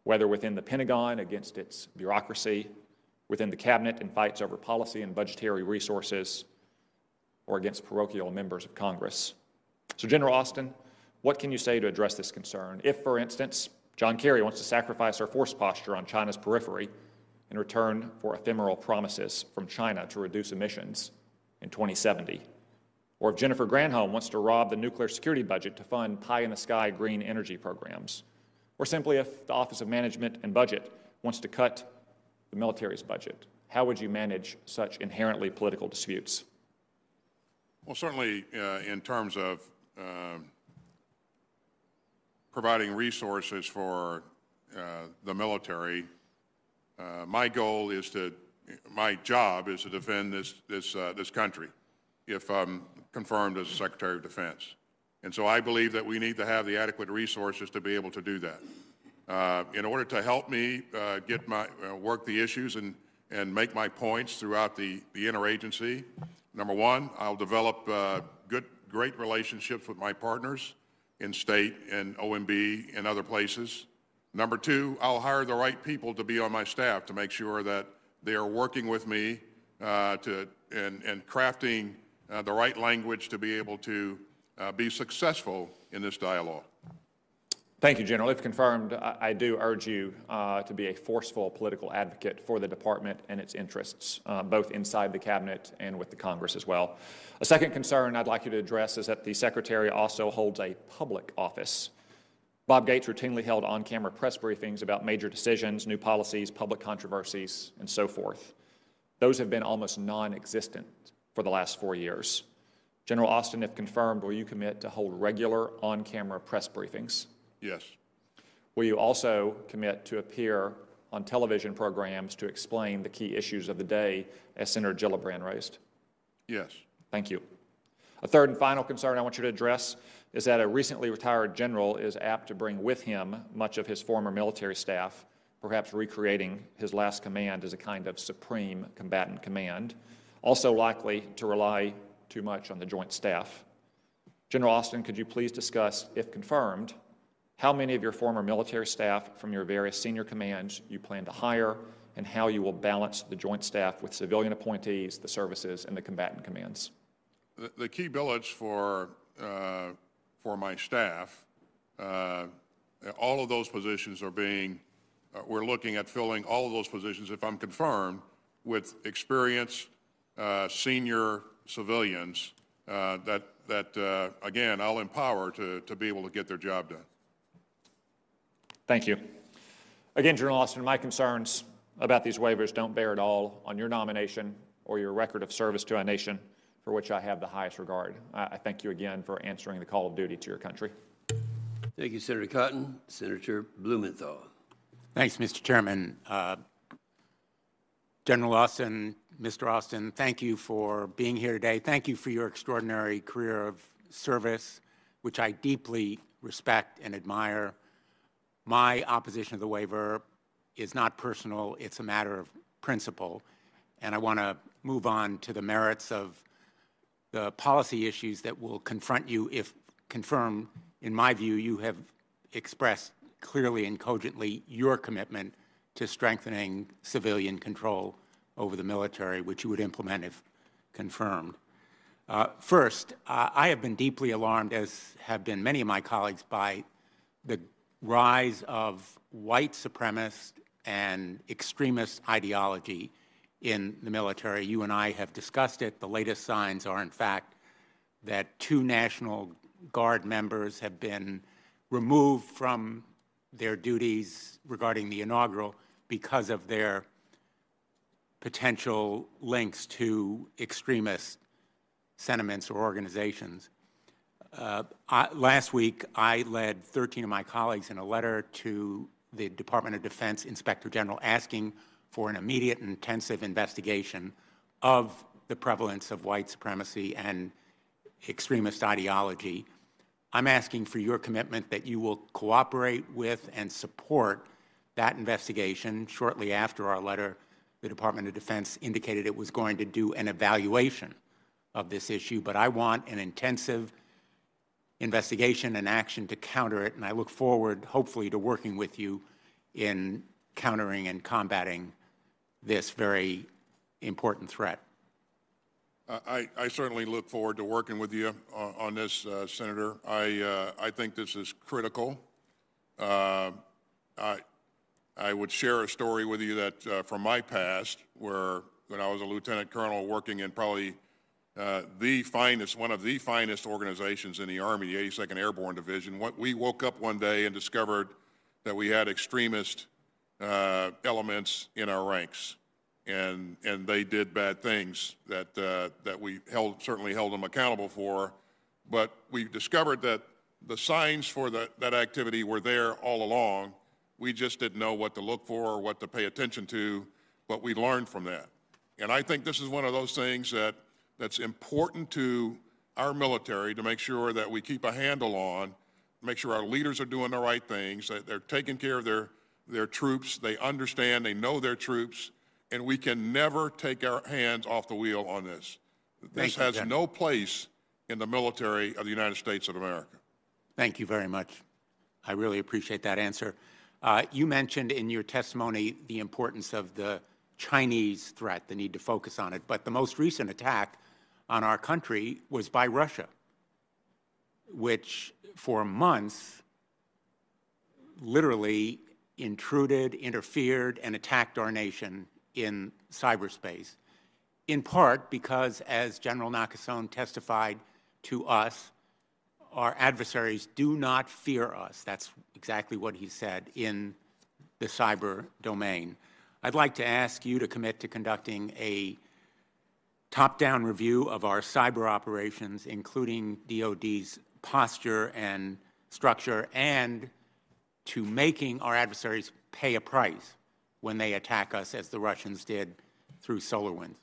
whether within the Pentagon against its bureaucracy within the cabinet in fights over policy and budgetary resources or against parochial members of Congress. So, General Austin, what can you say to address this concern? If, for instance, John Kerry wants to sacrifice our force posture on China's periphery in return for ephemeral promises from China to reduce emissions in 2070, or if Jennifer Granholm wants to rob the nuclear security budget to fund pie in the sky green energy programs, or simply if the Office of Management and Budget wants to cut the military's budget? How would you manage such inherently political disputes? Well, certainly uh, in terms of uh, providing resources for uh, the military, uh, my goal is to, my job is to defend this, this, uh, this country if I'm confirmed as Secretary of Defense. And so I believe that we need to have the adequate resources to be able to do that. Uh, in order to help me uh, get my uh, work the issues and and make my points throughout the the interagency. Number one, I'll develop uh, good, great relationships with my partners in state and OMB and other places. Number two, I'll hire the right people to be on my staff to make sure that they are working with me uh, to and and crafting the right language to be able to be successful in this dialogue. Thank you, General. If confirmed, I, I do urge you uh, to be a forceful political advocate for the department and its interests, uh, both inside the cabinet and with the Congress as well. A second concern I'd like you to address is that the Secretary also holds a public office. Bob Gates routinely held on-camera press briefings about major decisions, new policies, public controversies, and so forth. Those have been almost non-existent for the last four years. General Austin, if confirmed, will you commit to hold regular on-camera press briefings? Yes. Will you also commit to appear on television programs to explain the key issues of the day as Senator Gillibrand raised? Yes. Thank you. A third and final concern I want you to address is that a recently retired general is apt to bring with him much of his former military staff, perhaps recreating his last command as a kind of supreme combatant command, also likely to rely too much on the joint staff. General Austin, could you please discuss, if confirmed, how many of your former military staff from your various senior commands you plan to hire, and how you will balance the joint staff with civilian appointees, the services, and the combatant commands? The, the key billets for, uh, for my staff, uh, all of those positions are being, uh, we're looking at filling all of those positions, if I'm confirmed, with experienced uh, senior civilians uh, that, that uh, again, I'll empower to, to be able to get their job done. Thank you. Again, General Austin, my concerns about these waivers don't bear at all on your nomination or your record of service to our nation, for which I have the highest regard. I, I thank you again for answering the call of duty to your country. Thank you, Senator Cotton. Senator Blumenthal. Thanks, Mr. Chairman. Uh, General Austin, Mr. Austin, thank you for being here today. Thank you for your extraordinary career of service, which I deeply respect and admire. My opposition to the waiver is not personal, it's a matter of principle. And I want to move on to the merits of the policy issues that will confront you if confirmed. In my view, you have expressed clearly and cogently your commitment to strengthening civilian control over the military, which you would implement if confirmed. Uh, first, uh, I have been deeply alarmed, as have been many of my colleagues, by the rise of white supremacist and extremist ideology in the military. You and I have discussed it. The latest signs are, in fact, that two National Guard members have been removed from their duties regarding the inaugural because of their potential links to extremist sentiments or organizations. Uh, I, last week, I led 13 of my colleagues in a letter to the Department of Defense Inspector General asking for an immediate and intensive investigation of the prevalence of white supremacy and extremist ideology. I'm asking for your commitment that you will cooperate with and support that investigation. Shortly after our letter, the Department of Defense indicated it was going to do an evaluation of this issue, but I want an intensive investigation and action to counter it, and I look forward, hopefully, to working with you in countering and combating this very important threat. I, I certainly look forward to working with you on, on this, uh, Senator. I, uh, I think this is critical. Uh, I, I would share a story with you that uh, from my past, where when I was a lieutenant colonel working in probably uh, the finest, one of the finest organizations in the Army, the 82nd Airborne Division. What, we woke up one day and discovered that we had extremist uh, elements in our ranks, and and they did bad things that uh, that we held certainly held them accountable for. But we discovered that the signs for the, that activity were there all along. We just didn't know what to look for or what to pay attention to, but we learned from that. And I think this is one of those things that that's important to our military to make sure that we keep a handle on, make sure our leaders are doing the right things, that they're taking care of their, their troops, they understand, they know their troops, and we can never take our hands off the wheel on this. This has no place in the military of the United States of America. Thank you very much. I really appreciate that answer. Uh, you mentioned in your testimony the importance of the Chinese threat, the need to focus on it, but the most recent attack on our country was by Russia, which for months literally intruded, interfered, and attacked our nation in cyberspace, in part because, as General Nakasone testified to us, our adversaries do not fear us. That's exactly what he said in the cyber domain. I'd like to ask you to commit to conducting a top-down review of our cyber operations, including DoD's posture and structure, and to making our adversaries pay a price when they attack us, as the Russians did through SolarWinds.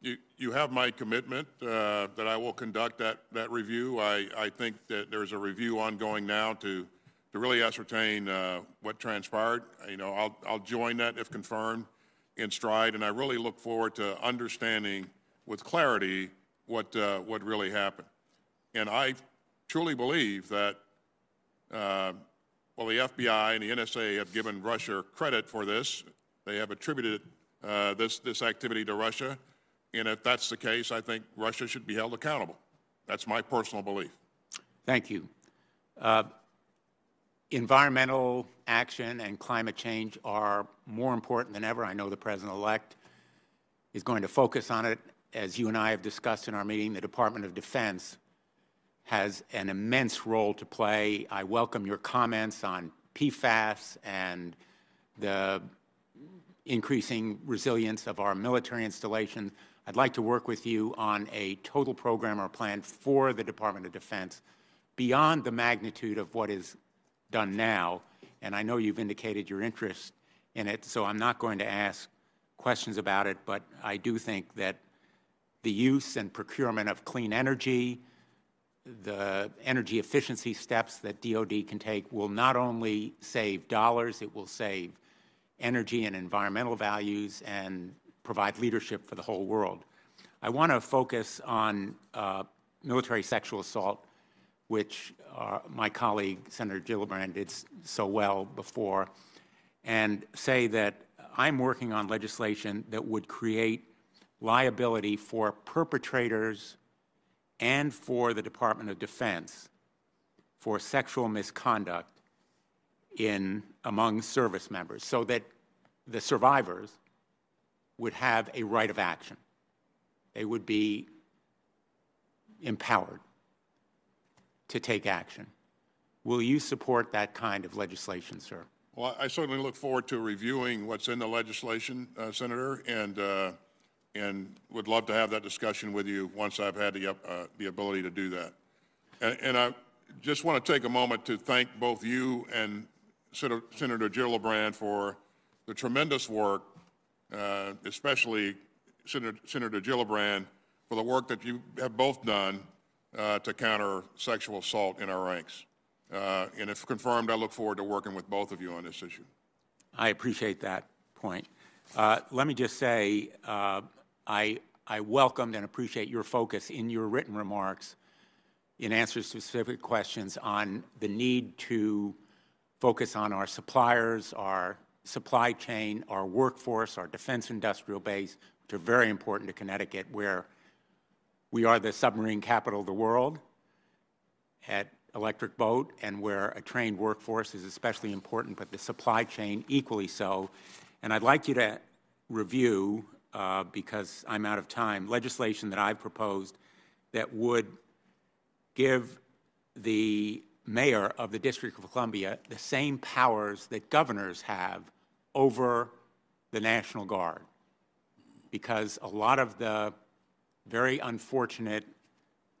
you, you have my commitment uh, that I will conduct that, that review. I, I think that there's a review ongoing now to, to really ascertain uh, what transpired. You know, I'll, I'll join that if confirmed in stride, and I really look forward to understanding with clarity what, uh, what really happened. And I truly believe that, uh, well, the FBI and the NSA have given Russia credit for this. They have attributed uh, this, this activity to Russia. And if that's the case, I think Russia should be held accountable. That's my personal belief. Thank you. Uh, environmental action and climate change are more important than ever. I know the President-elect is going to focus on it. As you and I have discussed in our meeting, the Department of Defense has an immense role to play. I welcome your comments on PFAS and the increasing resilience of our military installations. I'd like to work with you on a total program or plan for the Department of Defense beyond the magnitude of what is done now. And I know you've indicated your interest in it, so I'm not going to ask questions about it, but I do think that the use and procurement of clean energy, the energy efficiency steps that DOD can take will not only save dollars, it will save energy and environmental values and provide leadership for the whole world. I want to focus on uh, military sexual assault, which uh, my colleague, Senator Gillibrand, did so well before, and say that I'm working on legislation that would create liability for perpetrators and for the Department of Defense for sexual misconduct in among service members so that the survivors would have a right of action. They would be empowered to take action. Will you support that kind of legislation, sir? Well, I certainly look forward to reviewing what's in the legislation, uh, Senator, and, uh, and would love to have that discussion with you once I've had the, uh, the ability to do that. And, and I just want to take a moment to thank both you and Senator, Senator Gillibrand for the tremendous work, uh, especially Senator, Senator Gillibrand, for the work that you have both done uh, to counter sexual assault in our ranks. Uh, and if confirmed, I look forward to working with both of you on this issue. I appreciate that point. Uh, let me just say, uh, I, I welcomed and appreciate your focus in your written remarks in answers to specific questions on the need to focus on our suppliers, our supply chain, our workforce, our defense industrial base, which are very important to Connecticut, where we are the submarine capital of the world at Electric Boat, and where a trained workforce is especially important, but the supply chain equally so. And I'd like you to review, uh, because I'm out of time, legislation that I've proposed that would give the mayor of the District of Columbia the same powers that governors have over the National Guard. Because a lot of the very unfortunate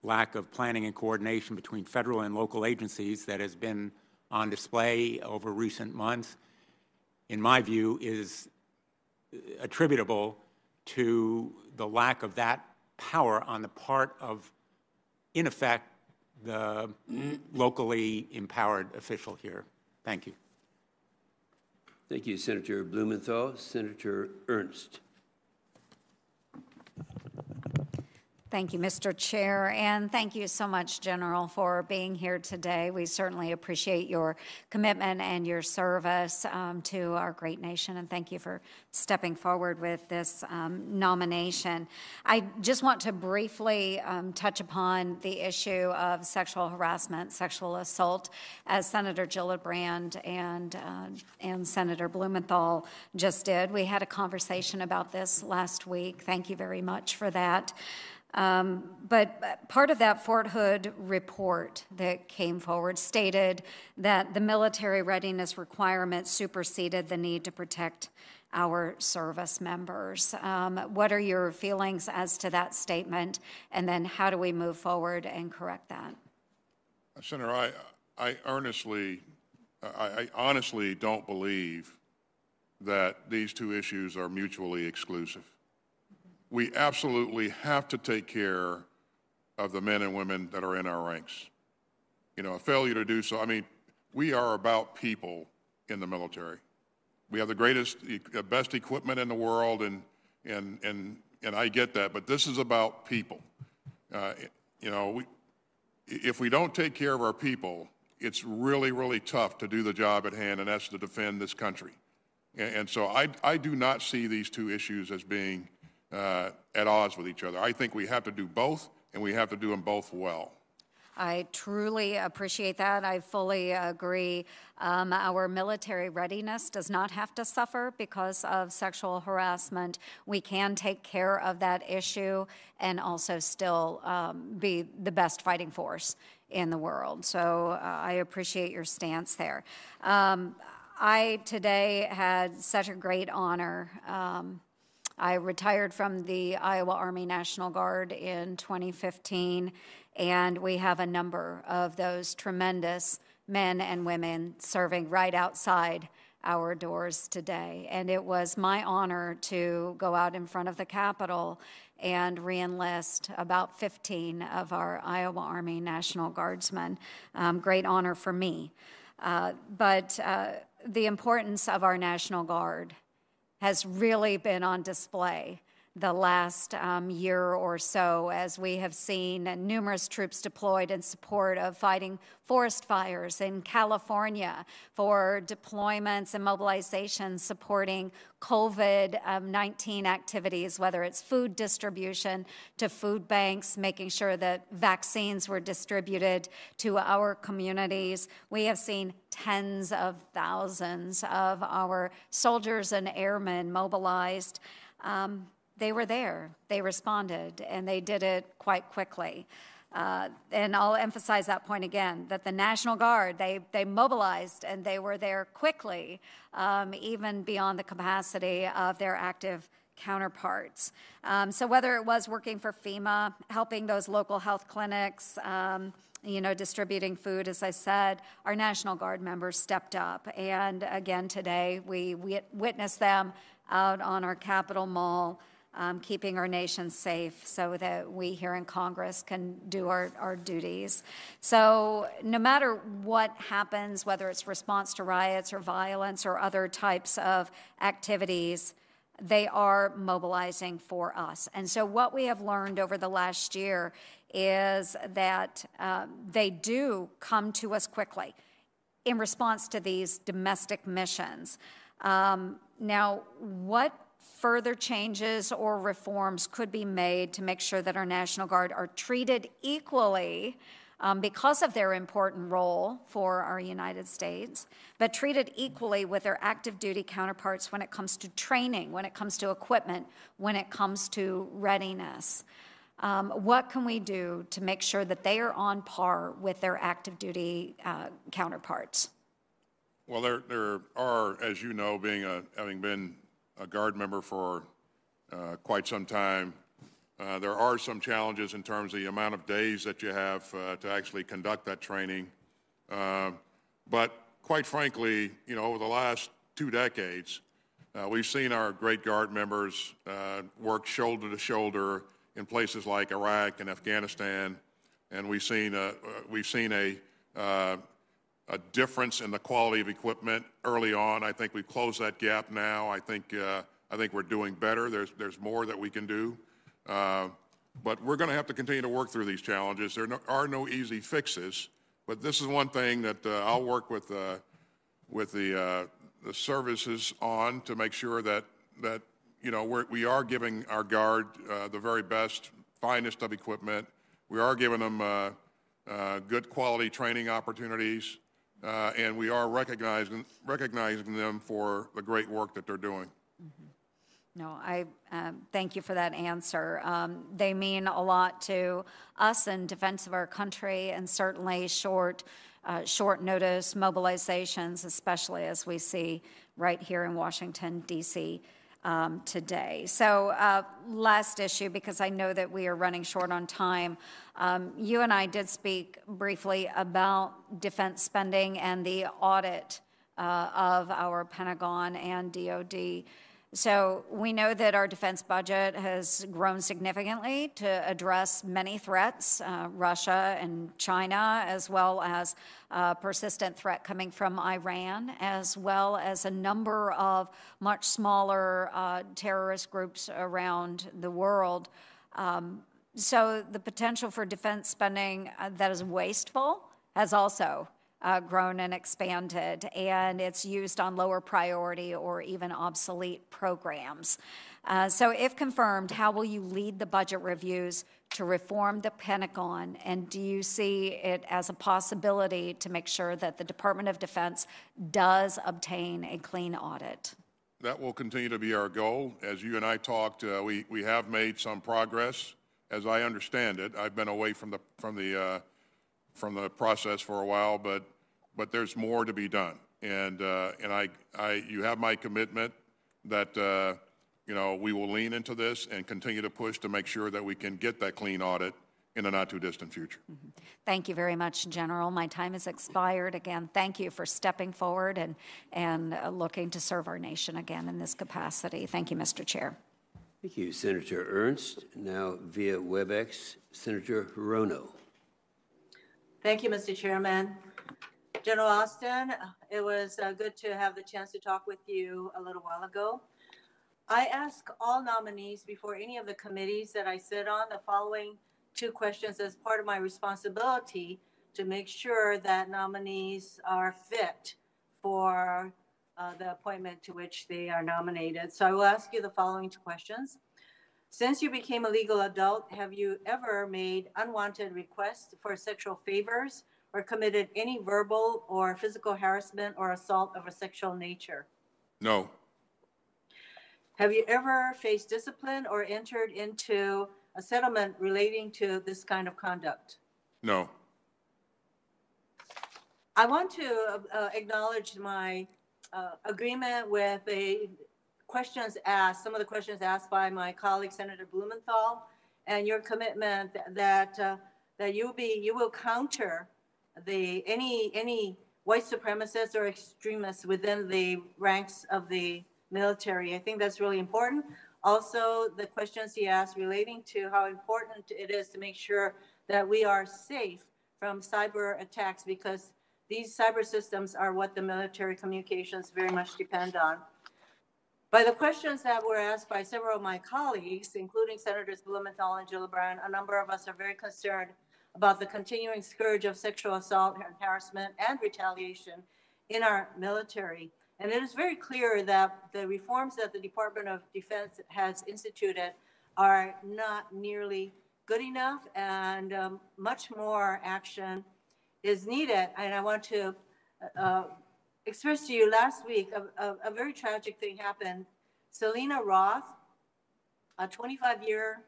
lack of planning and coordination between federal and local agencies that has been on display over recent months, in my view, is attributable to the lack of that power on the part of, in effect, the locally empowered official here. Thank you. Thank you, Senator Blumenthal. Senator Ernst. Thank you, Mr. Chair, and thank you so much, General, for being here today. We certainly appreciate your commitment and your service um, to our great nation, and thank you for stepping forward with this um, nomination. I just want to briefly um, touch upon the issue of sexual harassment, sexual assault, as Senator Gillibrand and uh, and Senator Blumenthal just did. We had a conversation about this last week. Thank you very much for that. Um, but part of that Fort Hood report that came forward stated that the military readiness requirement superseded the need to protect our service members. Um, what are your feelings as to that statement? And then how do we move forward and correct that? Senator, I, I earnestly, I, I honestly don't believe that these two issues are mutually exclusive. We absolutely have to take care of the men and women that are in our ranks. You know, a failure to do so, I mean, we are about people in the military. We have the greatest, best equipment in the world, and, and, and, and I get that, but this is about people. Uh, you know, we, if we don't take care of our people, it's really, really tough to do the job at hand, and that's to defend this country. And, and so I, I do not see these two issues as being uh, at odds with each other. I think we have to do both, and we have to do them both well. I truly appreciate that. I fully agree. Um, our military readiness does not have to suffer because of sexual harassment. We can take care of that issue and also still um, be the best fighting force in the world. So uh, I appreciate your stance there. Um, I today had such a great honor. Um, I retired from the Iowa Army National Guard in 2015, and we have a number of those tremendous men and women serving right outside our doors today. And it was my honor to go out in front of the Capitol and reenlist about 15 of our Iowa Army National Guardsmen. Um, great honor for me. Uh, but uh, the importance of our National Guard has really been on display the last um, year or so as we have seen numerous troops deployed in support of fighting forest fires in California for deployments and mobilizations supporting COVID um, 19 activities, whether it's food distribution to food banks, making sure that vaccines were distributed to our communities. We have seen tens of thousands of our soldiers and airmen mobilized. Um, they were there, they responded, and they did it quite quickly. Uh, and I'll emphasize that point again that the National Guard, they, they mobilized and they were there quickly, um, even beyond the capacity of their active counterparts. Um, so, whether it was working for FEMA, helping those local health clinics, um, you know, distributing food, as I said, our National Guard members stepped up. And again, today, we, we witnessed them out on our Capitol Mall um, keeping our nation safe so that we here in Congress can do our, our duties. So, no matter what happens, whether it's response to riots or violence or other types of activities, they are mobilizing for us. And so, what we have learned over the last year is that uh, they do come to us quickly in response to these domestic missions. Um, now, what further changes or reforms could be made to make sure that our National Guard are treated equally um, because of their important role for our United States, but treated equally with their active duty counterparts when it comes to training, when it comes to equipment, when it comes to readiness. Um, what can we do to make sure that they are on par with their active duty uh, counterparts? Well, there, there are, as you know, being a, having been a Guard member for uh, quite some time. Uh, there are some challenges in terms of the amount of days that you have uh, to actually conduct that training. Uh, but quite frankly, you know, over the last two decades, uh, we've seen our great Guard members uh, work shoulder to shoulder in places like Iraq and Afghanistan, and we've seen a, we've seen a a difference in the quality of equipment early on. I think we've closed that gap now. I think, uh, I think we're doing better. There's, there's more that we can do. Uh, but we're going to have to continue to work through these challenges. There no, are no easy fixes, but this is one thing that uh, I'll work with, uh, with the, uh, the services on to make sure that, that you know, we're, we are giving our Guard uh, the very best, finest of equipment. We are giving them good quality training opportunities uh, and we are recognizing, recognizing them for the great work that they're doing. No, I um, thank you for that answer. Um, they mean a lot to us in defense of our country, and certainly short, uh, short notice mobilizations, especially as we see right here in Washington D.C um, today. So, uh, last issue, because I know that we are running short on time. Um, you and I did speak briefly about defense spending and the audit uh, of our Pentagon and DoD. So we know that our defense budget has grown significantly to address many threats, uh, Russia and China, as well as a persistent threat coming from Iran, as well as a number of much smaller uh, terrorist groups around the world. Um, so the potential for defense spending uh, that is wasteful has also uh, grown and expanded, and it's used on lower priority or even obsolete programs. Uh, so, if confirmed, how will you lead the budget reviews to reform the Pentagon? And do you see it as a possibility to make sure that the Department of Defense does obtain a clean audit? That will continue to be our goal. As you and I talked, uh, we, we have made some progress. As I understand it, I've been away from the, from the uh, from the process for a while, but, but there's more to be done. And, uh, and I, I, you have my commitment that, uh, you know, we will lean into this and continue to push to make sure that we can get that clean audit in the not too distant future. Thank you very much, General. My time has expired. Again, thank you for stepping forward and, and uh, looking to serve our nation again in this capacity. Thank you, Mr. Chair. Thank you, Senator Ernst. Now via WebEx, Senator Hirono. Thank you, Mr. Chairman. General Austin, it was uh, good to have the chance to talk with you a little while ago. I ask all nominees before any of the committees that I sit on the following two questions as part of my responsibility to make sure that nominees are fit for uh, the appointment to which they are nominated. So I will ask you the following two questions. Since you became a legal adult, have you ever made unwanted requests for sexual favors or committed any verbal or physical harassment or assault of a sexual nature? No, Have you ever faced discipline or entered into a settlement relating to this kind of conduct? no, I want to uh, acknowledge my uh, agreement with the questions asked, some of the questions asked by my colleague Senator Blumenthal, and your commitment that uh, that you will be you will counter the any any white supremacists or extremists within the ranks of the military. I think that's really important. Also, the questions he asked relating to how important it is to make sure that we are safe from cyber attacks because these cyber systems are what the military communications very much depend on. By the questions that were asked by several of my colleagues, including Senators Blumenthal and Gillibrand, a number of us are very concerned about the continuing scourge of sexual assault and harassment and retaliation in our military. And it is very clear that the reforms that the Department of Defense has instituted are not nearly good enough and um, much more action is needed. And I want to uh, express to you last week a, a, a very tragic thing happened. Selena Roth, a 25 year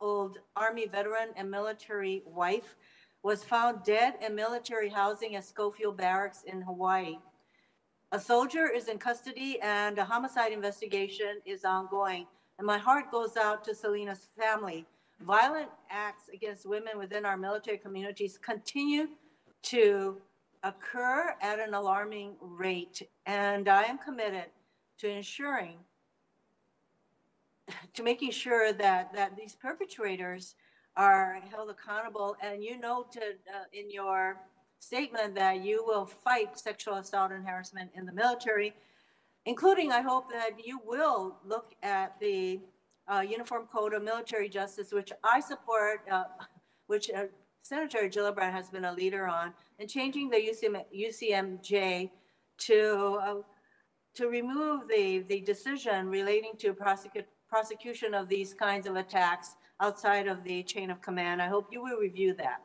old Army veteran and military wife, was found dead in military housing at Schofield Barracks in Hawaii. A soldier is in custody and a homicide investigation is ongoing. And my heart goes out to Selena's family. Violent acts against women within our military communities continue to occur at an alarming rate. And I am committed to ensuring, to making sure that, that these perpetrators are held accountable. And you noted uh, in your statement that you will fight sexual assault and harassment in the military, including, I hope that you will look at the uh, Uniform Code of Military Justice, which I support, uh, which uh, Senator Gillibrand has been a leader on, and changing the UCM, UCMJ to uh, to remove the, the decision relating to prosecution of these kinds of attacks outside of the chain of command. I hope you will review that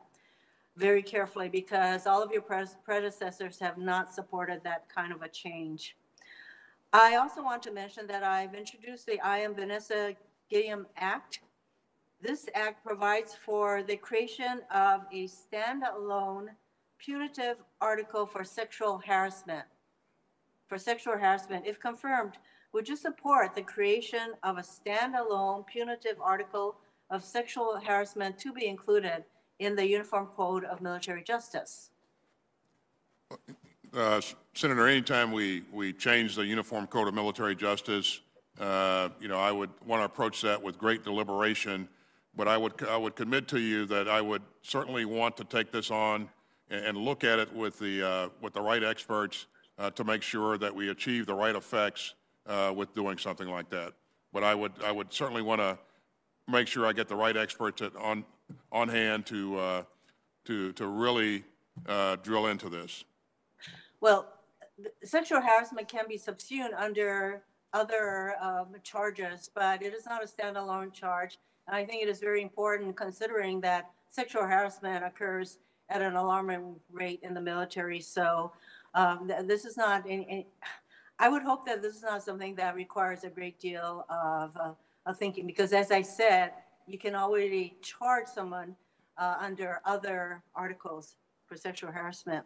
very carefully because all of your predecessors have not supported that kind of a change. I also want to mention that I've introduced the I am Vanessa Guillén Act. This act provides for the creation of a standalone punitive article for sexual harassment. For sexual harassment, if confirmed, would you support the creation of a standalone punitive article of sexual harassment to be included in the Uniform Code of Military Justice? Uh, Senator, anytime we, we change the Uniform Code of Military Justice, uh, you know, I would want to approach that with great deliberation. But I would, I would commit to you that I would certainly want to take this on and, and look at it with the, uh, with the right experts uh, to make sure that we achieve the right effects uh, with doing something like that. But I would, I would certainly want to make sure I get the right experts at, on, on hand to, uh, to, to really uh, drill into this. Well, sexual harassment can be subsumed under other um, charges, but it is not a standalone charge. I think it is very important considering that sexual harassment occurs at an alarming rate in the military. So um, th- this is not any, I would hope that this is not something that requires a great deal of, uh, of thinking because as I said, you can already charge someone uh, under other articles for sexual harassment.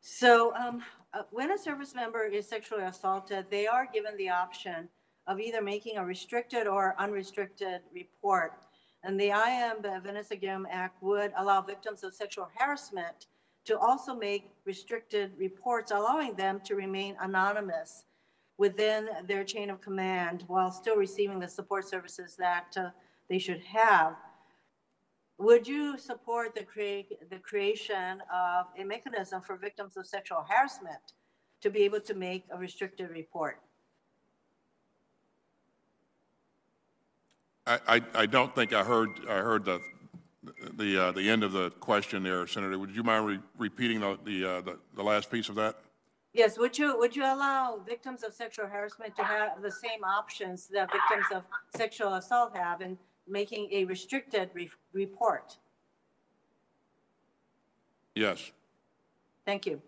So um, uh, when a service member is sexually assaulted, they are given the option of either making a restricted or unrestricted report. And the I Am Vanessa Guillén Act would allow victims of sexual harassment to also make restricted reports, allowing them to remain anonymous within their chain of command while still receiving the support services that uh, they should have. Would you support the, the creation of a mechanism for victims of sexual harassment to be able to make a restricted report? I, I, I don't think I heard, I heard the, the, uh, the end of the question there, Senator. Would you mind re- repeating the, the, uh, the, the last piece of that? Yes, would you, would you allow victims of sexual harassment to have the same options that victims of sexual assault have in making a restricted re- report? Yes. Thank you.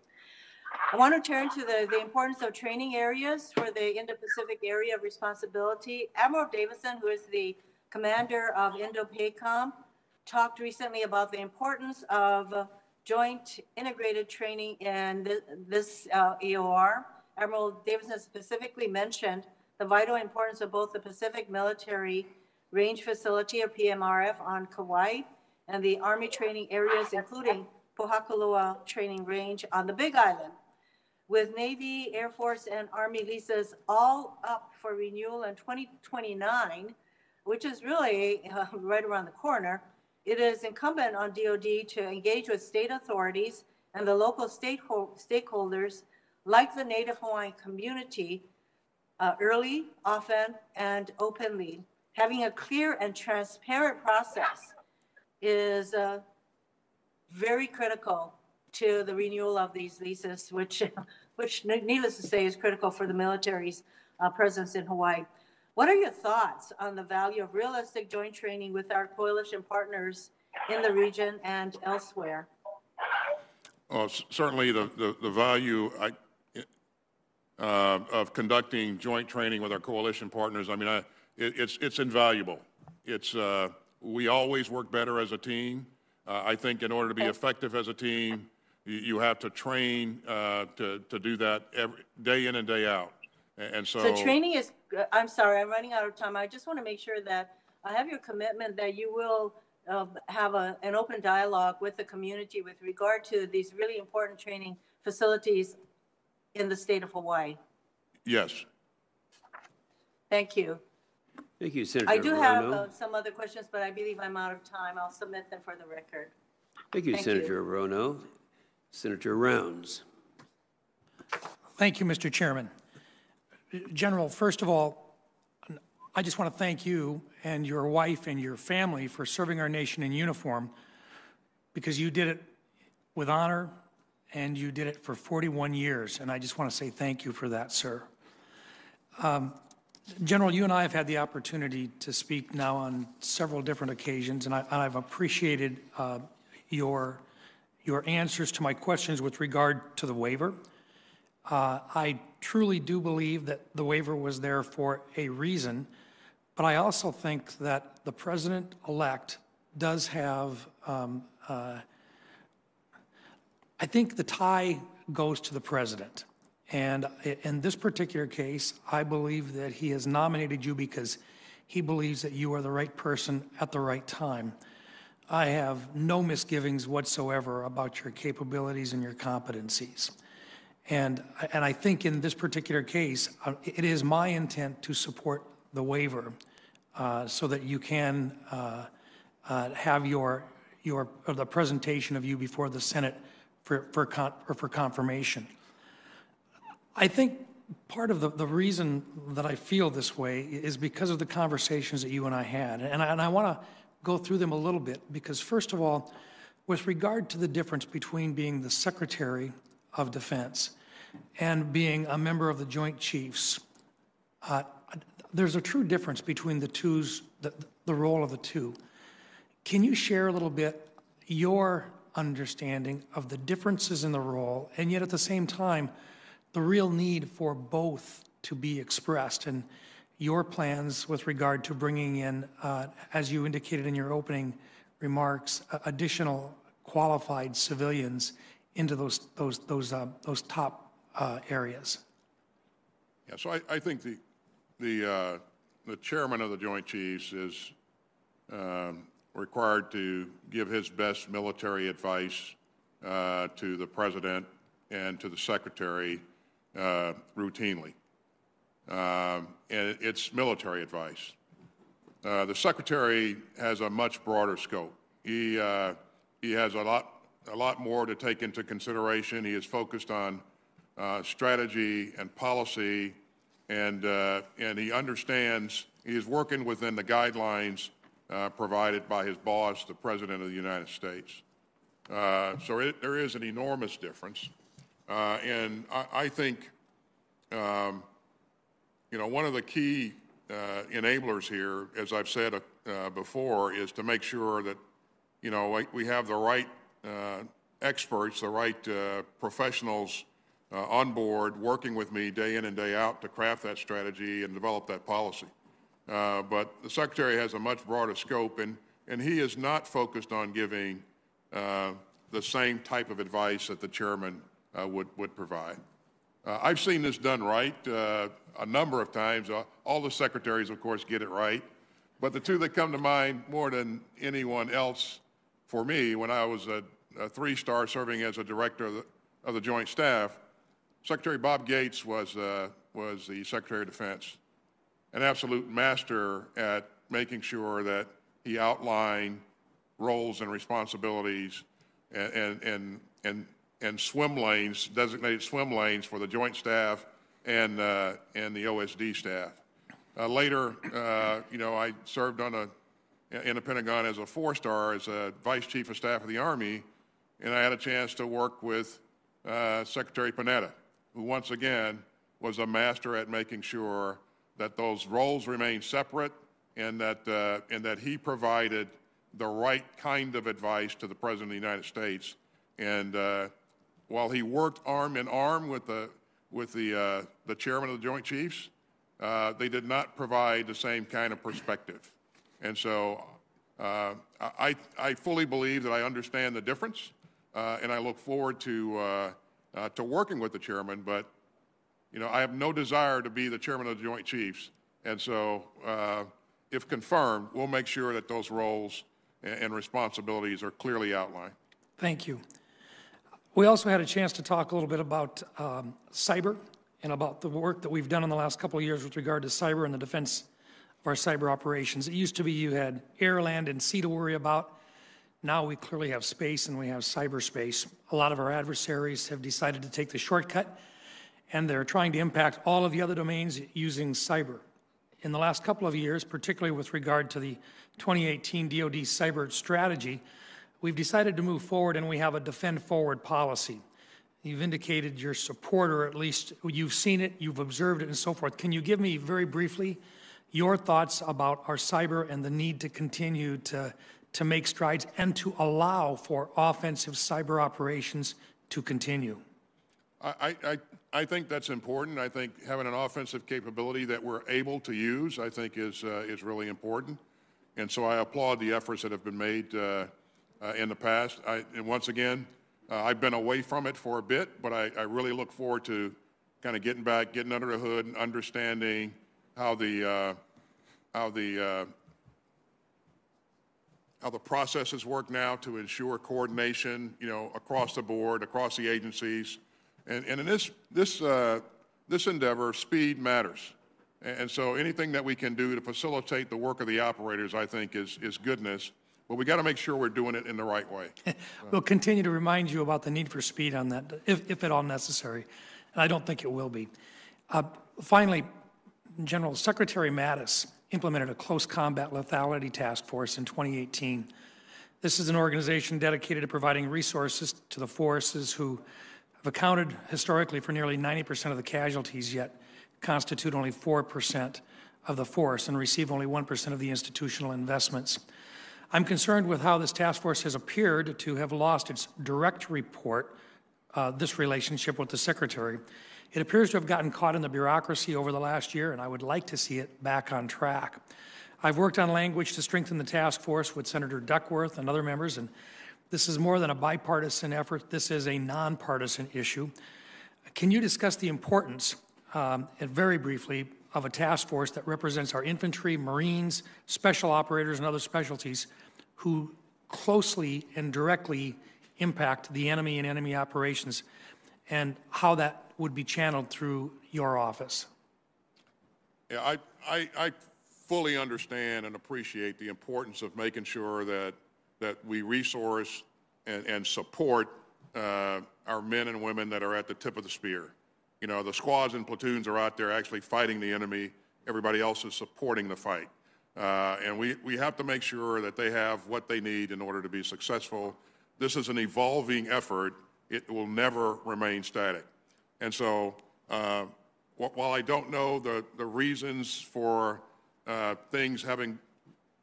I want to turn to the, the importance of training areas for the Indo-Pacific Area of Responsibility. Admiral Davidson, who is the commander of Indo-PACOM, talked recently about the importance of joint integrated training in th- this uh, AOR. Admiral Davidson specifically mentioned the vital importance of both the Pacific Military Range Facility, or PMRF, on Kauai, and the Army training areas, including Pohakuloa Training Range on the Big Island. With Navy, Air Force, and Army leases all up for renewal in 2029, which is really <laughs> uh, right around the corner, it is incumbent on DoD to engage with state authorities and the local stakeho- stakeholders, like the Native Hawaiian community, uh, early, often, and openly. Having a clear and transparent process is uh, very critical to the renewal of these leases, which, <laughs> which needless to say is critical for the military's uh, presence in Hawaii. What are your thoughts on the value of realistic joint training with our coalition partners in the region and elsewhere? Well, certainly the, the, the value I, uh, of conducting joint training with our coalition partners, I mean, I, it, it's, it's invaluable. It's, uh, we always work better as a team. Uh, I think in order to be effective as a team, you, you have to train uh, to, to do that every, day in and day out. A- And so. So training is, uh, I'm sorry, I'm running out of time. I just want to make sure that I have your commitment that you will uh, have a, an open dialogue with the community with regard to these really important training facilities in the state of Hawaii. Yes. Thank you. Thank you, Senator I do have uh, some other questions, but I believe I'm out of time. I'll submit them for the record. Thank you, thank you. Senator Hirono. Senator Rounds. Thank you, Mr. Chairman. General, first of all, I just want to thank you and your wife and your family for serving our nation in uniform because you did it with honor and you did it for 41 years. And I just want to say thank you for that, sir. Um, General, you and I have had the opportunity to speak now on several different occasions, and, I, I've appreciated uh, your, your answers to my questions with regard to the waiver. Uh, I truly do believe that the waiver was there for a reason, but I also think that the president-elect does have, um, uh, I think the tie goes to the president. And in this particular case, I believe that he has nominated you because he believes that you are the right person at the right time. I have no misgivings whatsoever about your capabilities and your competencies. And, and I think in this particular case, uh, it is my intent to support the waiver uh, so that you can uh, uh, have your, your, the presentation of you before the Senate for, for, con- or for confirmation. I think part of the, the reason that I feel this way is because of the conversations that you and I had. And I, and I want to go through them a little bit because, first of all, with regard to the difference between being the Secretary of Defense and being a member of the Joint Chiefs, uh, there's a true difference between the two's, the, the role of the two. Can you share a little bit your understanding of the differences in the role and yet at the same time, the real need for both to be expressed and your plans with regard to bringing in, uh, as you indicated in your opening remarks, uh, additional qualified civilians into those, those, those, uh, those top uh, areas? Yeah, so I, I think the, the, uh, the chairman of the Joint Chiefs is um, required to give his best military advice uh, to the president and to the secretary uh, routinely. Um, and it's military advice. Uh, the secretary has a much broader scope. He, uh, he has a lot, a lot more to take into consideration. He is focused on uh, strategy and policy, and, uh, and he understands, he is working within the guidelines uh, provided by his boss, the President of the United States. Uh, so it, there is an enormous difference. Uh, and I, I think, um, you know, one of the key enablers here, as I've said before, is to make sure that, you know, we have the right experts, the right professionals uh, on board working with me day in and day out to craft that strategy and develop that policy. but the Secretary has a much broader scope, and, and he is not focused on giving the same type of advice that the chairman uh, would, would provide. Uh, I've seen this done right uh, a number of times. all the secretaries, of course, get it right. But the two that come to mind more than anyone else for me, when I was a, a three-star serving as a director of the, of the Joint Staff, Secretary Bob Gates was, uh, was the Secretary of Defense, an absolute master at making sure that he outlined roles and responsibilities and, and, and, and and swim lanes, designated swim lanes for the Joint Staff and, uh, and the OSD staff. Uh, later, uh, you know, I served on a, in the Pentagon as a four-star, as a Vice Chief of Staff of the Army, and I had a chance to work with uh, Secretary Panetta, who once again was a master at making sure that those roles remained separate and that, uh, and that he provided the right kind of advice to the President of the United States. And uh, while he worked arm in arm with the, with the, uh, the chairman of the Joint Chiefs, uh, they did not provide the same kind of perspective. And so uh, I, I fully believe that I understand the difference, uh, and I look forward to, uh, uh, to working with the chairman, but you know, I have no desire to be the chairman of the Joint Chiefs. And so if confirmed, we'll make sure that those roles and, and responsibilities are clearly outlined. Thank you. We also had a chance to talk a little bit about um, cyber and about the work that we've done in the last couple of years with regard to cyber and the defense of our cyber operations. It used to be you had air, land, and sea to worry about. Now we clearly have space and we have cyberspace. A lot of our adversaries have decided to take the shortcut and they're trying to impact all of the other domains using cyber. In the last couple of years, particularly with regard to the 2018 DoD cyber strategy, we've decided to move forward and we have a defend forward policy. You've indicated your support, or at least you've seen it, you've observed it, and so forth. Can you give me very briefly your thoughts about our cyber and the need to continue to, to make strides and to allow for offensive cyber operations to continue? I, I, I think that's important. I think having an offensive capability that we're able to use, I think, is, uh, is really important. And so I applaud the efforts that have been made uh, uh, in the past. I, and once again, uh, I've been away from it for a bit, but I, I really look forward to kind of getting back, getting under the hood, and understanding how the uh, how the uh, how the processes work now to ensure coordination, you know, across the board, across the agencies, And, and in this, this, uh, this endeavor, speed matters. And, so anything that we can do to facilitate the work of the operators, I think, is, is goodness. But we got to make sure we're doing it in the right way. <laughs> We'll continue to remind you about the need for speed on that, if, if at all necessary, and I don't think it will be. Uh, Finally, General Secretary Mattis implemented a close combat lethality task force in 2018. This is an organization dedicated to providing resources to the forces who have accounted historically for nearly 90% of the casualties, yet constitute only 4% of the force and receive only 1% of the institutional investments. I'm concerned with how this task force has appeared to have lost its direct report, uh, this relationship with the Secretary. It appears to have gotten caught in the bureaucracy over the last year, and I would like to see it back on track. I've worked on language to strengthen the task force with Senator Duckworth and other members, and this is more than a bipartisan effort. This is a nonpartisan issue. Can you discuss the importance, um, and very briefly, of a task force that represents our infantry, Marines, special operators, and other specialties who closely and directly impact the enemy and enemy operations, and how that would be channeled through your office? Yeah, I, I, I fully understand and appreciate the importance of making sure that, that we resource and, and support uh, our men and women that are at the tip of the spear. You know, the squads and platoons are out there actually fighting the enemy. Everybody else is supporting the fight. Uh, and we, we have to make sure that they have what they need in order to be successful. This is an evolving effort. It will never remain static. And so uh, while I don't know the, the reasons for uh, things having,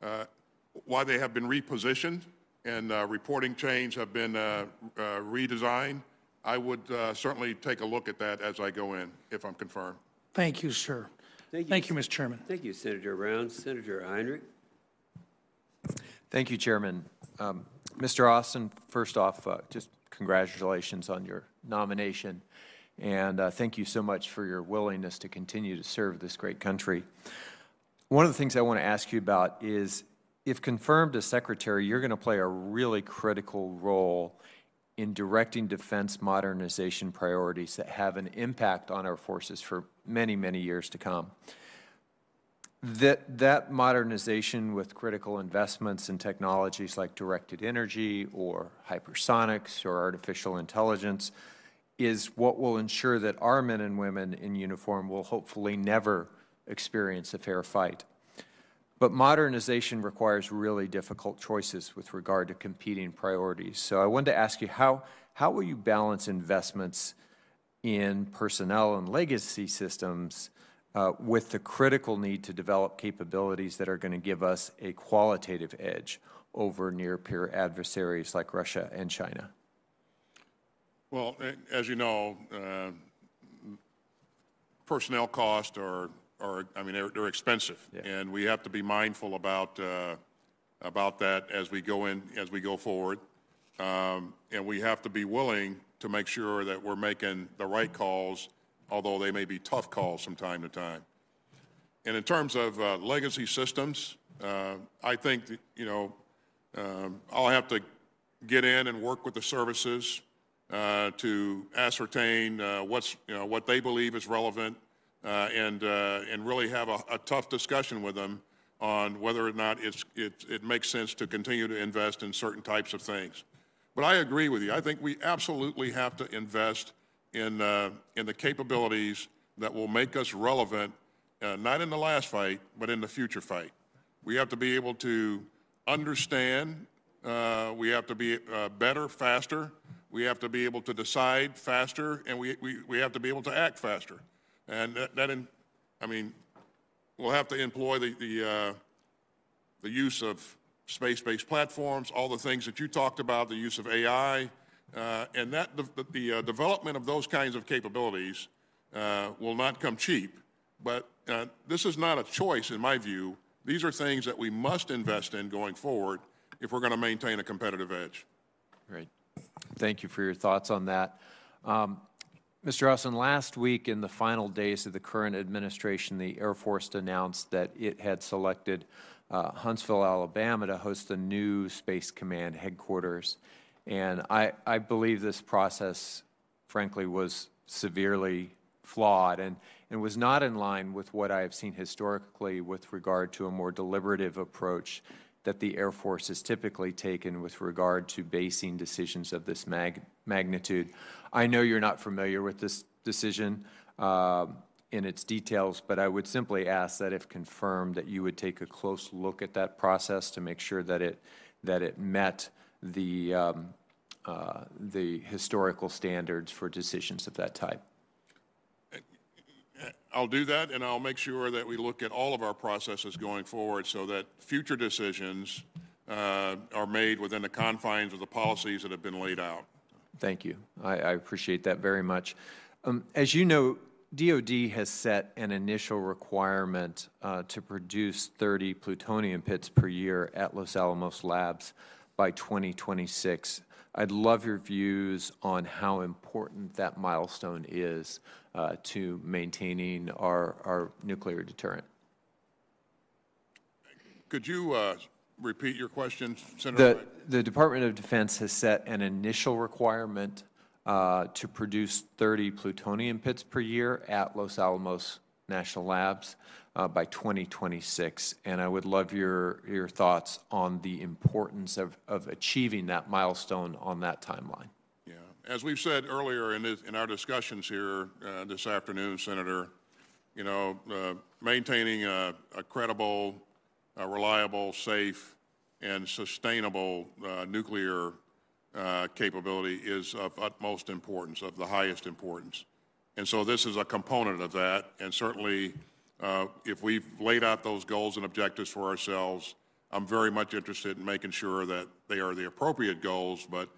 uh, why they have been repositioned and uh, reporting chains have been uh, uh, redesigned, I would certainly take a look at that as I go in, if I'm confirmed. Thank you, sir. Thank you, Thank you Mr. Chairman. Thank you, Senator Brown. Senator Heinrich. Thank you, Chairman. Um, Mr. Austin, first off, uh, just congratulations on your nomination, and uh, thank you so much for your willingness to continue to serve this great country. One of the things I want to ask you about is, if confirmed as Secretary, you're going to play a really critical role in directing defense modernization priorities that have an impact on our forces for many, many years to come. That, that modernization with critical investments in technologies like directed energy or hypersonics or artificial intelligence is what will ensure that our men and women in uniform will hopefully never experience a fair fight. But modernization requires really difficult choices with regard to competing priorities. So I wanted to ask you, how, how will you balance investments in personnel and legacy systems uh, with the critical need to develop capabilities that are going to give us a qualitative edge over near-peer adversaries like Russia and China? Well, as you know, uh, personnel costs are are, I mean, they're, they're expensive, yeah. and we have to be mindful about uh, about that as we go in as we go forward, um, and we have to be willing to make sure that we're making the right calls, although they may be tough calls from time to time. And in terms of uh, legacy systems, uh, I think that, you know um, I'll have to get in and work with the services uh, to ascertain uh, what's you know what they believe is relevant uh, and, uh, and really have a, a, tough discussion with them on whether or not it's, it, it makes sense to continue to invest in certain types of things. But I agree with you. I think we absolutely have to invest in, in the capabilities that will make us relevant, not in the last fight, but in the future fight. We have to be able to understand, uh, we have to be uh, better, faster, we have to be able to decide faster, and we, we, we have to be able to act faster. And that, that in, I mean, we'll have to employ the, the, uh, the use of space-based platforms, all the things that you talked about, the use of AI, uh, and that the, the uh, development of those kinds of capabilities uh, will not come cheap. But uh, this is not a choice, in my view. These are things that we must invest in going forward if we're going to maintain a competitive edge. Great. Thank you for your thoughts on that. Um, Mr. Austin, last week in the final days of the current administration, the Air Force announced that it had selected uh, Huntsville, Alabama to host the new Space Command headquarters. And I, I believe this process frankly, was severely flawed and, and was not in line with what I have seen historically with regard to a more deliberative approach that the Air Force has typically taken with regard to basing decisions of this mag magnitude. I know you're not familiar with this decision uh, in its details, but I would simply ask that if confirmed that you would take a close look at that process to make sure that it, that it met the, um, uh, the historical standards for decisions of that type. I'll do that, and I'll make sure that we look at all of our processes going forward so that future decisions uh, are made within the confines of the policies that have been laid out. Thank you. I, I appreciate that very much. Um, as you know, DOD has set an initial requirement uh, to produce 30 plutonium pits per year at Los Alamos Labs by 2026. I'd love your views on how important that milestone is to maintaining our, our nuclear deterrent. Could you uh, repeat your question, Senator? The, the Department of Defense has set an initial requirement uh, to produce 30 plutonium pits per year at Los Alamos National Labs uh, by 2026. And I would love your, your thoughts on the importance of, of achieving that milestone on that timeline. As we've said earlier in, this, in our discussions here uh, this afternoon, Senator, you know, uh, maintaining a, a credible, reliable, safe, and sustainable uh, nuclear uh, capability is of utmost importance, of the highest importance. And so this is a component of that, and certainly uh, if we've laid out those goals and objectives for ourselves, I'm very much interested in making sure that they are the appropriate goals, but,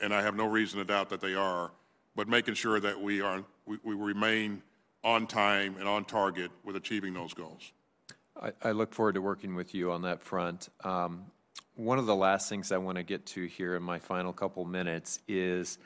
and I have no reason to doubt that they are, but making sure that we are we, we remain on time and on target with achieving those goals. I, I look forward to working with you on that front. Um, one of the last things I want to get to here in my final couple minutes is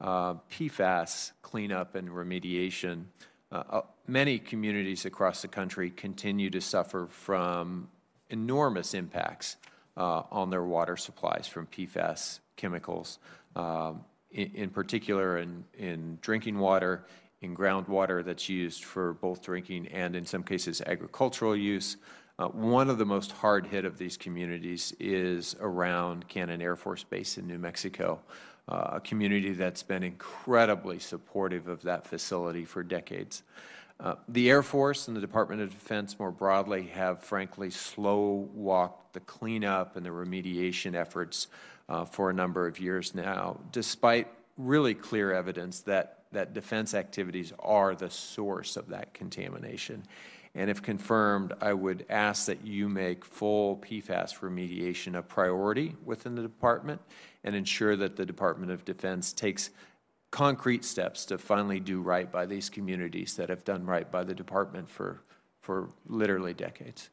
uh, PFAS cleanup and remediation. Uh, uh, many communities across the country continue to suffer from enormous impacts uh, on their water supplies from PFAS chemicals, in, in, particular in, in drinking water, in groundwater that's used for both drinking and in some cases agricultural use. Uh, one of the most hard hit of these communities is around Cannon Air Force Base in New Mexico uh, a community that's been incredibly supportive of that facility for decades. Uh, the Air Force and the Department of Defense more broadly have frankly slow walked the cleanup and the remediation efforts uh, for a number of years now, despite really clear evidence that, that defense activities are the source of that contamination. And if confirmed, I would ask that you make full PFAS remediation a priority within the department and ensure that the Department of Defense takes concrete steps to finally do right by these communities that have done right by the department for, for literally decades.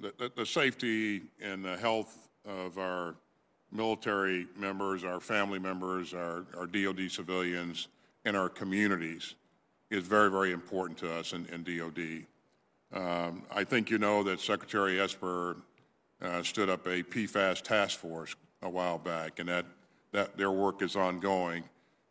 The, the, the safety and the health of our military members, our family members, our, our DOD civilians, and our communities is very, very important to us in, in DOD. Um, I think you know that Secretary Esper uh, stood up a PFAS task force a while back, and that, that their work is ongoing.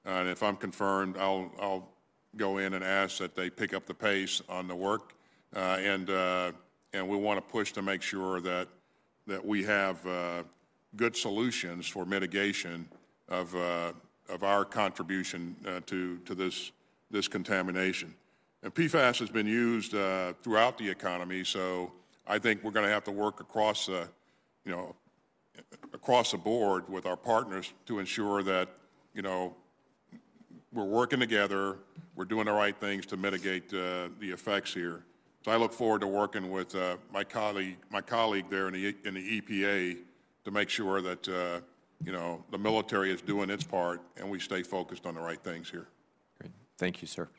Uh, and if I'm confirmed, I'll, I'll go in and ask that they pick up the pace on the work, uh, and, uh, and we want to push to make sure that, that we have uh, good solutions for mitigation of, uh, of our contribution to, to this this contamination. And PFAS has been used uh, throughout the economy, so I think we're going to have to work across the, you know, across the board with our partners to ensure that, you know, we're working together, we're doing the right things to mitigate uh, the effects here. So I look forward to working with uh, my colleague, my colleague there in the, in the EPA to make sure that, uh, you know, the military is doing its part and we stay focused on the right things here. Thank you, sir.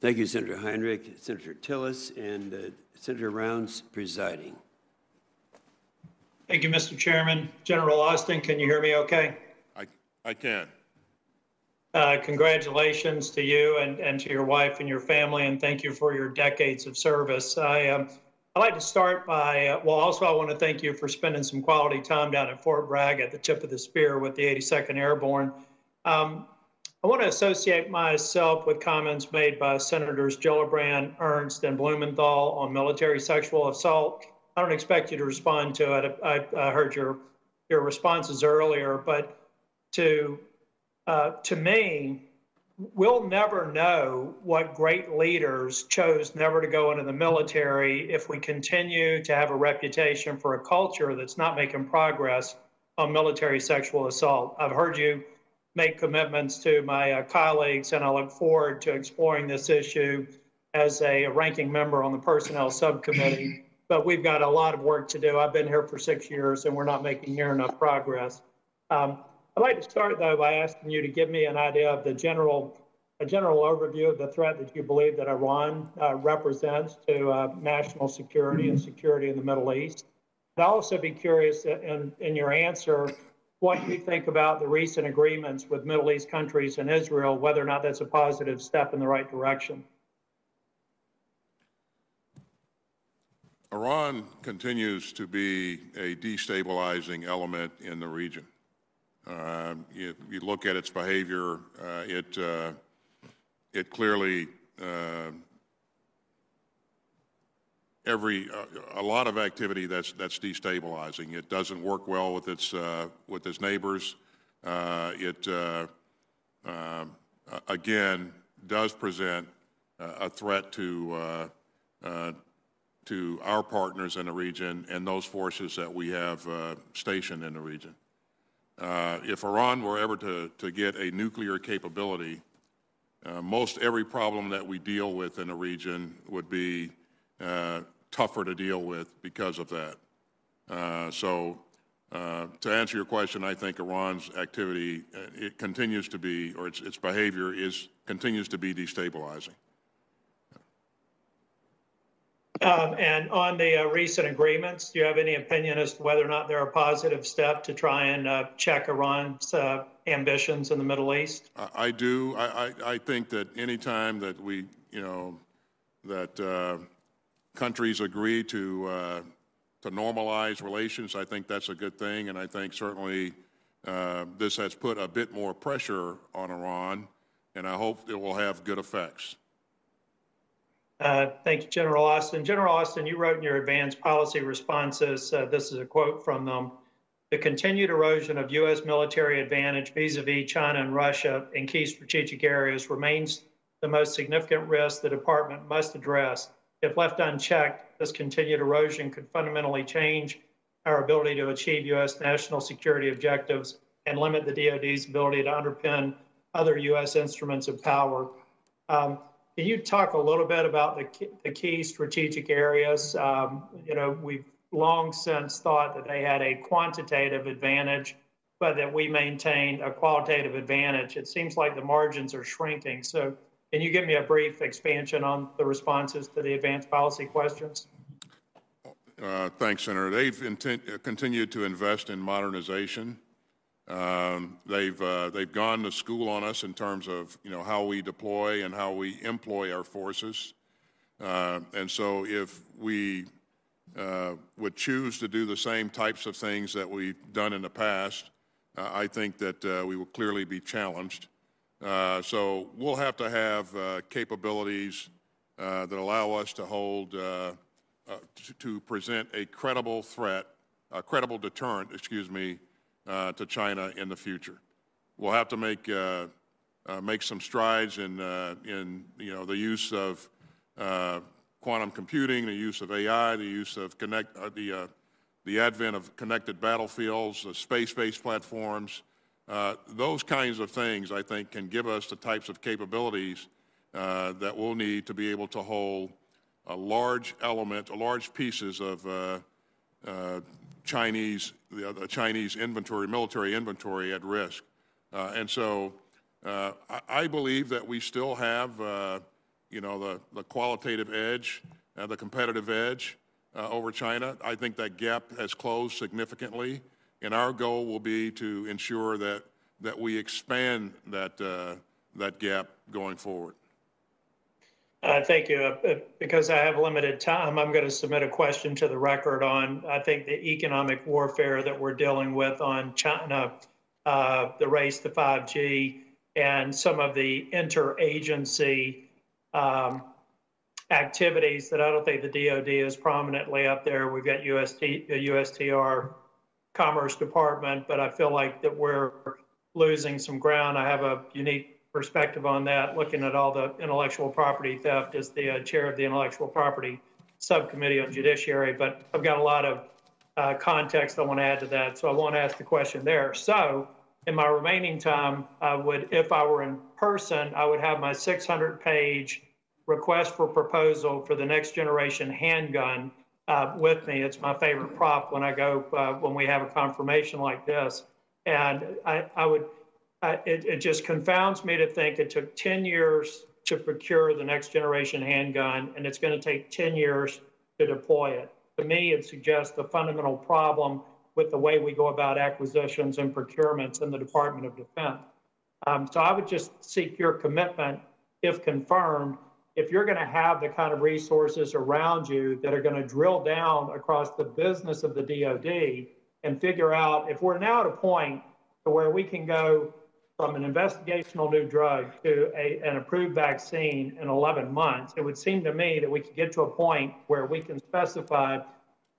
Thank you, Senator Heinrich, Senator Tillis, and uh, Senator Rounds presiding. Thank you, Mr. Chairman. General Austin, can you hear me okay? I, I can. Uh, congratulations to you and, and to your wife and your family, and thank you for your decades of service. I, um, I'd like to start by, uh, well, also I want to thank you for spending some quality time down at Fort Bragg at the tip of the spear with the 82nd Airborne. Um, I want to associate myself with comments made by Senators Gillibrand, Ernst, and Blumenthal on military sexual assault. I don't expect you to respond to it. I, I heard your your responses earlier, but to uh, to me, we'll never know what great leaders chose never to go into the military if we continue to have a reputation for a culture that's not making progress on military sexual assault. I've heard you make commitments to my uh, colleagues, and I look forward to exploring this issue as a ranking member on the personnel subcommittee. But we've got a lot of work to do. I've been here for six years, and we're not making near enough progress. Um, I'd like to start though by asking you to give me an idea of the general, a general overview of the threat that you believe that Iran uh, represents to uh, national security and security in the Middle East. I'd also be curious in, in your answer what you think about the recent agreements with Middle East countries and Israel, whether or not that's a positive step in the right direction. Iran continues to be a destabilizing element in the region. Uh, you, you, look at its behavior, uh, it, uh, it clearly, uh, every, uh, a lot of activity that's, that's destabilizing. It doesn't work well with its, uh, with its neighbors. it, again, does present a threat to, to our partners in the region and those forces that we have stationed in the region. Uh, if Iran were ever to, to get a nuclear capability, uh, most every problem that we deal with in the region would be uh, tougher to deal with because of that. Uh, so uh, to answer your question, I think Iran's activity, uh, it continues to be, or its, its behavior is, continues to be destabilizing. Um, and on the uh, recent agreements, do you have any opinion as to whether or not they're a positive step to try and uh, check Iran's uh, ambitions in the Middle East? I, I do. I, I, I, think that any time that we, you know, that uh, countries agree to uh, to normalize relations, I think that's a good thing, and I think certainly uh, this has put a bit more pressure on Iran, and I hope it will have good effects. Uh, thank you, General Austin. General Austin, you wrote in your advanced policy responses, uh, this is a quote from them, the continued erosion of U.S. military advantage vis-a-vis China and Russia in key strategic areas remains the most significant risk the department must address. If left unchecked, this continued erosion could fundamentally change our ability to achieve U.S. national security objectives and limit the DoD's ability to underpin other U.S. instruments of power. Um, can you talk a little bit about the key, the key strategic areas? Um, you know, we've long since thought that they had a quantitative advantage, but that we maintained a qualitative advantage. It seems like the margins are shrinking. So, can you give me a brief expansion on the responses to the advanced policy questions? Uh, thanks, Senator. They've continued to invest in modernization. Um, they've, uh, they've gone to school on us in terms of, you know, how we deploy and how we employ our forces. Uh, and so if we uh, would choose to do the same types of things that we've done in the past, uh, I think that uh, we will clearly be challenged. Uh, so we'll have to have capabilities that allow us to hold, to, to present a credible threat, a credible deterrent, excuse me, uh, to China in the future. We'll have to make uh, uh, make some strides in in you know the use of quantum computing, the use of AI, the use of connect the the advent of connected battlefields, space-based platforms, uh, those kinds of things, I think, can give us the types of capabilities uh, that we'll need to be able to hold a large element, a large pieces of uh, Chinese, the, the Chinese inventory, military inventory at risk. Uh, and so uh, I, I, believe that we still have, uh, you know, the, the qualitative edge, the competitive edge over China. I think that gap has closed significantly, and our goal will be to ensure that, that we expand that, that gap going forward. Uh, thank you. Uh, because I have limited time, I'm going to submit a question to the record on, I think, the economic warfare that we're dealing with on China, uh, the race to 5G, and some of the interagency um, activities that I don't think the DOD is prominently up there. We've got UST, USTR, Commerce Department, but I feel like that we're losing some ground. I have a unique perspective on that, looking at all the intellectual property theft as the uh, chair of the intellectual property subcommittee on judiciary. But I've got a lot of uh, context I want to add to that, so I won't ask the question there. So in my remaining time, I would, if I were in person, I would have my 600 page request for proposal for the next generation handgun uh, with me. It's my favorite prop when I go, uh, when we have a confirmation like this. And I, I would, It, it just confounds me to think it took 10 years to procure the next generation handgun, and it's going to take 10 years to deploy it. To me, it suggests the fundamental problem with the way we go about acquisitions and procurements in the Department of Defense. Um, so I would just seek your commitment, if confirmed, if you're going to have the kind of resources around you that are going to drill down across the business of the DoD and figure out if we're now at a point where we can go from an investigational new drug to a, an approved vaccine in 11 months, it would seem to me that we could get to a point where we can specify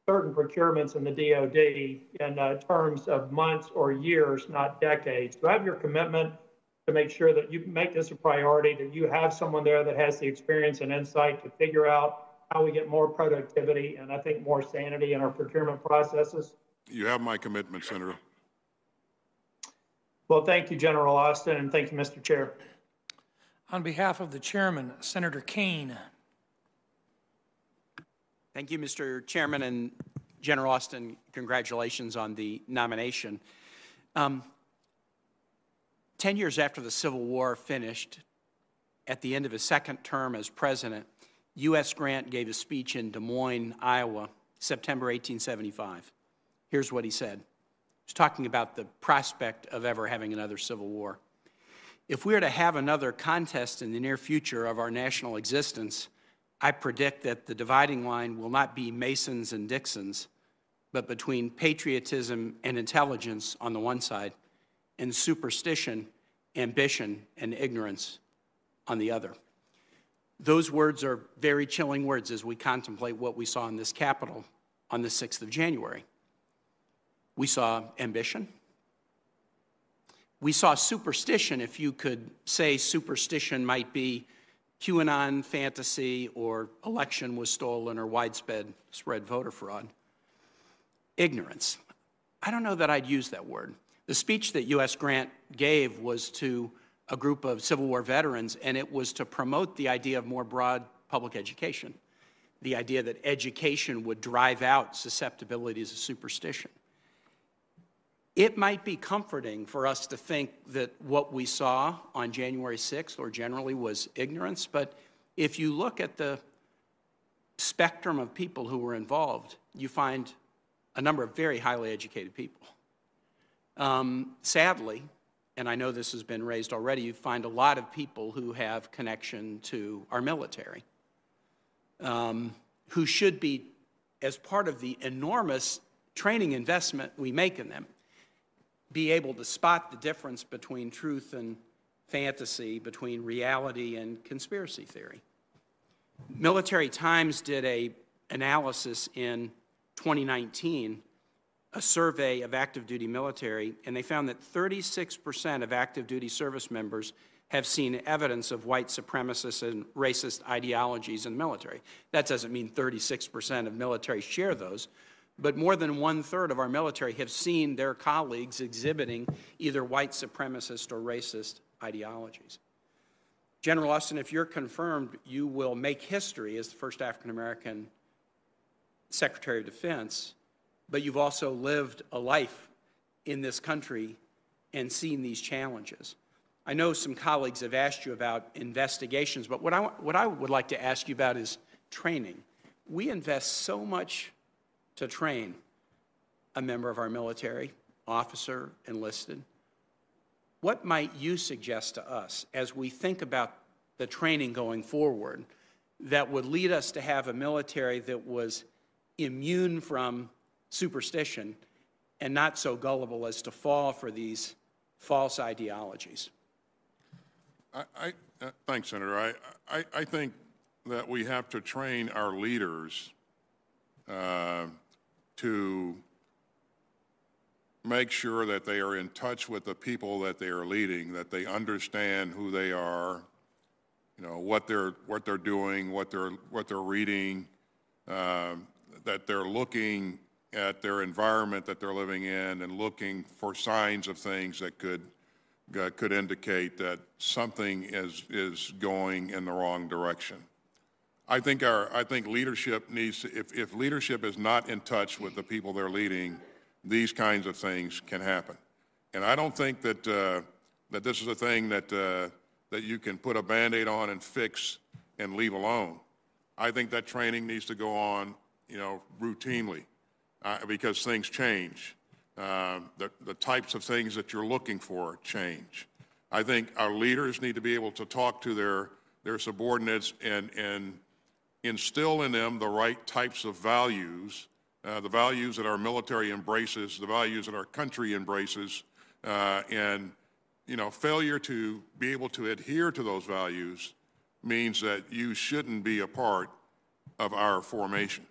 certain procurements in the DoD in uh, terms of months or years, not decades. Do I have your commitment to make sure that you make this a priority, that you have someone there that has the experience and insight to figure out how we get more productivity and I think more sanity in our procurement processes? You have my commitment, Senator. Well, thank you, General Austin, and thank you, Mr. Chair. On behalf of the chairman, Senator Kaine. Thank you, Mr. Chairman, and General Austin, congratulations on the nomination. Um, Ten years after the Civil War finished, at the end of his second term as president, U.S. Grant gave a speech in Des Moines, Iowa, September 1875. Here's what he said. He was talking about the prospect of ever having another Civil War. If we are to have another contest in the near future of our national existence, I predict that the dividing line will not be Masons and Dixons, but between patriotism and intelligence on the one side and superstition, ambition, and ignorance on the other. Those words are very chilling words as we contemplate what we saw in this Capitol on the 6th of January. We saw ambition. We saw superstition, if you could say superstition might be QAnon fantasy or election was stolen or widespread spread voter fraud. Ignorance. I don't know that I'd use that word. The speech that U.S. Grant gave was to a group of Civil War veterans, and it was to promote the idea of more broad public education, the idea that education would drive out susceptibilities of superstition. It might be comforting for us to think that what we saw on January 6th or generally was ignorance, but if you look at the spectrum of people who were involved, you find a number of very highly educated people. Um, sadly, and I know this has been raised already, you find a lot of people who have connection to our military, um, who should be, as part of the enormous training investment we make in them, be able to spot the difference between truth and fantasy, between reality and conspiracy theory. Military Times did a analysis in 2019 a survey of active duty military, and they found that 36% of active duty service members have seen evidence of white supremacist and racist ideologies in the military. That doesn't mean 36% of military share those, but more than one third of our military have seen their colleagues exhibiting either white supremacist or racist ideologies. General Austin, if you're confirmed, you will make history as the first African American Secretary of Defense but you've also lived a life in this country and seen these challenges. I know some colleagues have asked you about investigations, but what I, what I would like to ask you about is training. We invest so much to train a member of our military, officer, enlisted. What might you suggest to us as we think about the training going forward that would lead us to have a military that was immune from superstition and not so gullible as to fall for these false ideologies. I, I, uh, thanks, Senator. I, I, I think that we have to train our leaders uh, to make sure that they are in touch with the people that they are leading, that they understand who they are, you know, what they're, what they're doing, what they're, what they're reading, um, that they're looking at their environment that they're living in and looking for signs of things that could uh, could indicate that something is is going in the wrong direction. I think our I think leadership needs to, if if leadership is not in touch with the people they're leading, these kinds of things can happen. And I don't think that uh, that this is a thing that uh, that you can put a band-aid on and fix and leave alone. I think that training needs to go on, you know, routinely uh, because things change. Uh, the, the types of things that you're looking for change. I think our leaders need to be able to talk to their, their subordinates and, and instill in them the right types of values, uh, the values that our military embraces, the values that our country embraces, uh, and you know, failure to be able to adhere to those values means that you shouldn't be a part of our formation.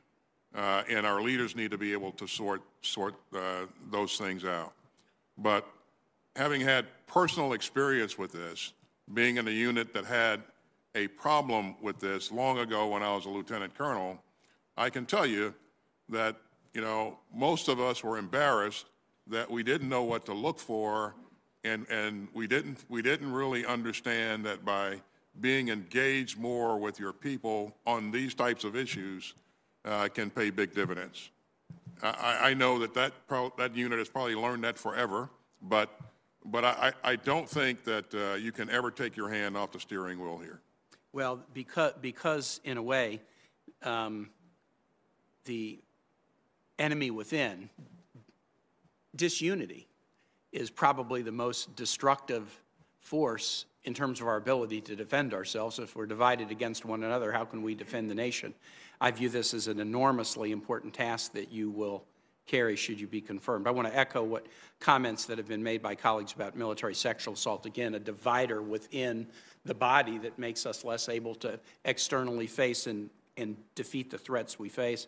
Uh, and our leaders need to be able to sort, sort uh, those things out. But having had personal experience with this, being in a unit that had a problem with this long ago when I was a lieutenant colonel, I can tell you that, you know, most of us were embarrassed that we didn't know what to look for and, and we, didn't, we didn't really understand that by being engaged more with your people on these types of issues, uh, can pay big dividends. I, I know that that, that unit has probably learned that forever, but, but I, I don't think that uh, you can ever take your hand off the steering wheel here. Well, because, because in a way, um, the enemy within, disunity, is probably the most destructive force in terms of our ability to defend ourselves. If we're divided against one another, how can we defend the nation? I view this as an enormously important task that you will carry should you be confirmed. I want to echo what comments that have been made by colleagues about military sexual assault. Again, a divider within the body that makes us less able to externally face and, and defeat the threats we face.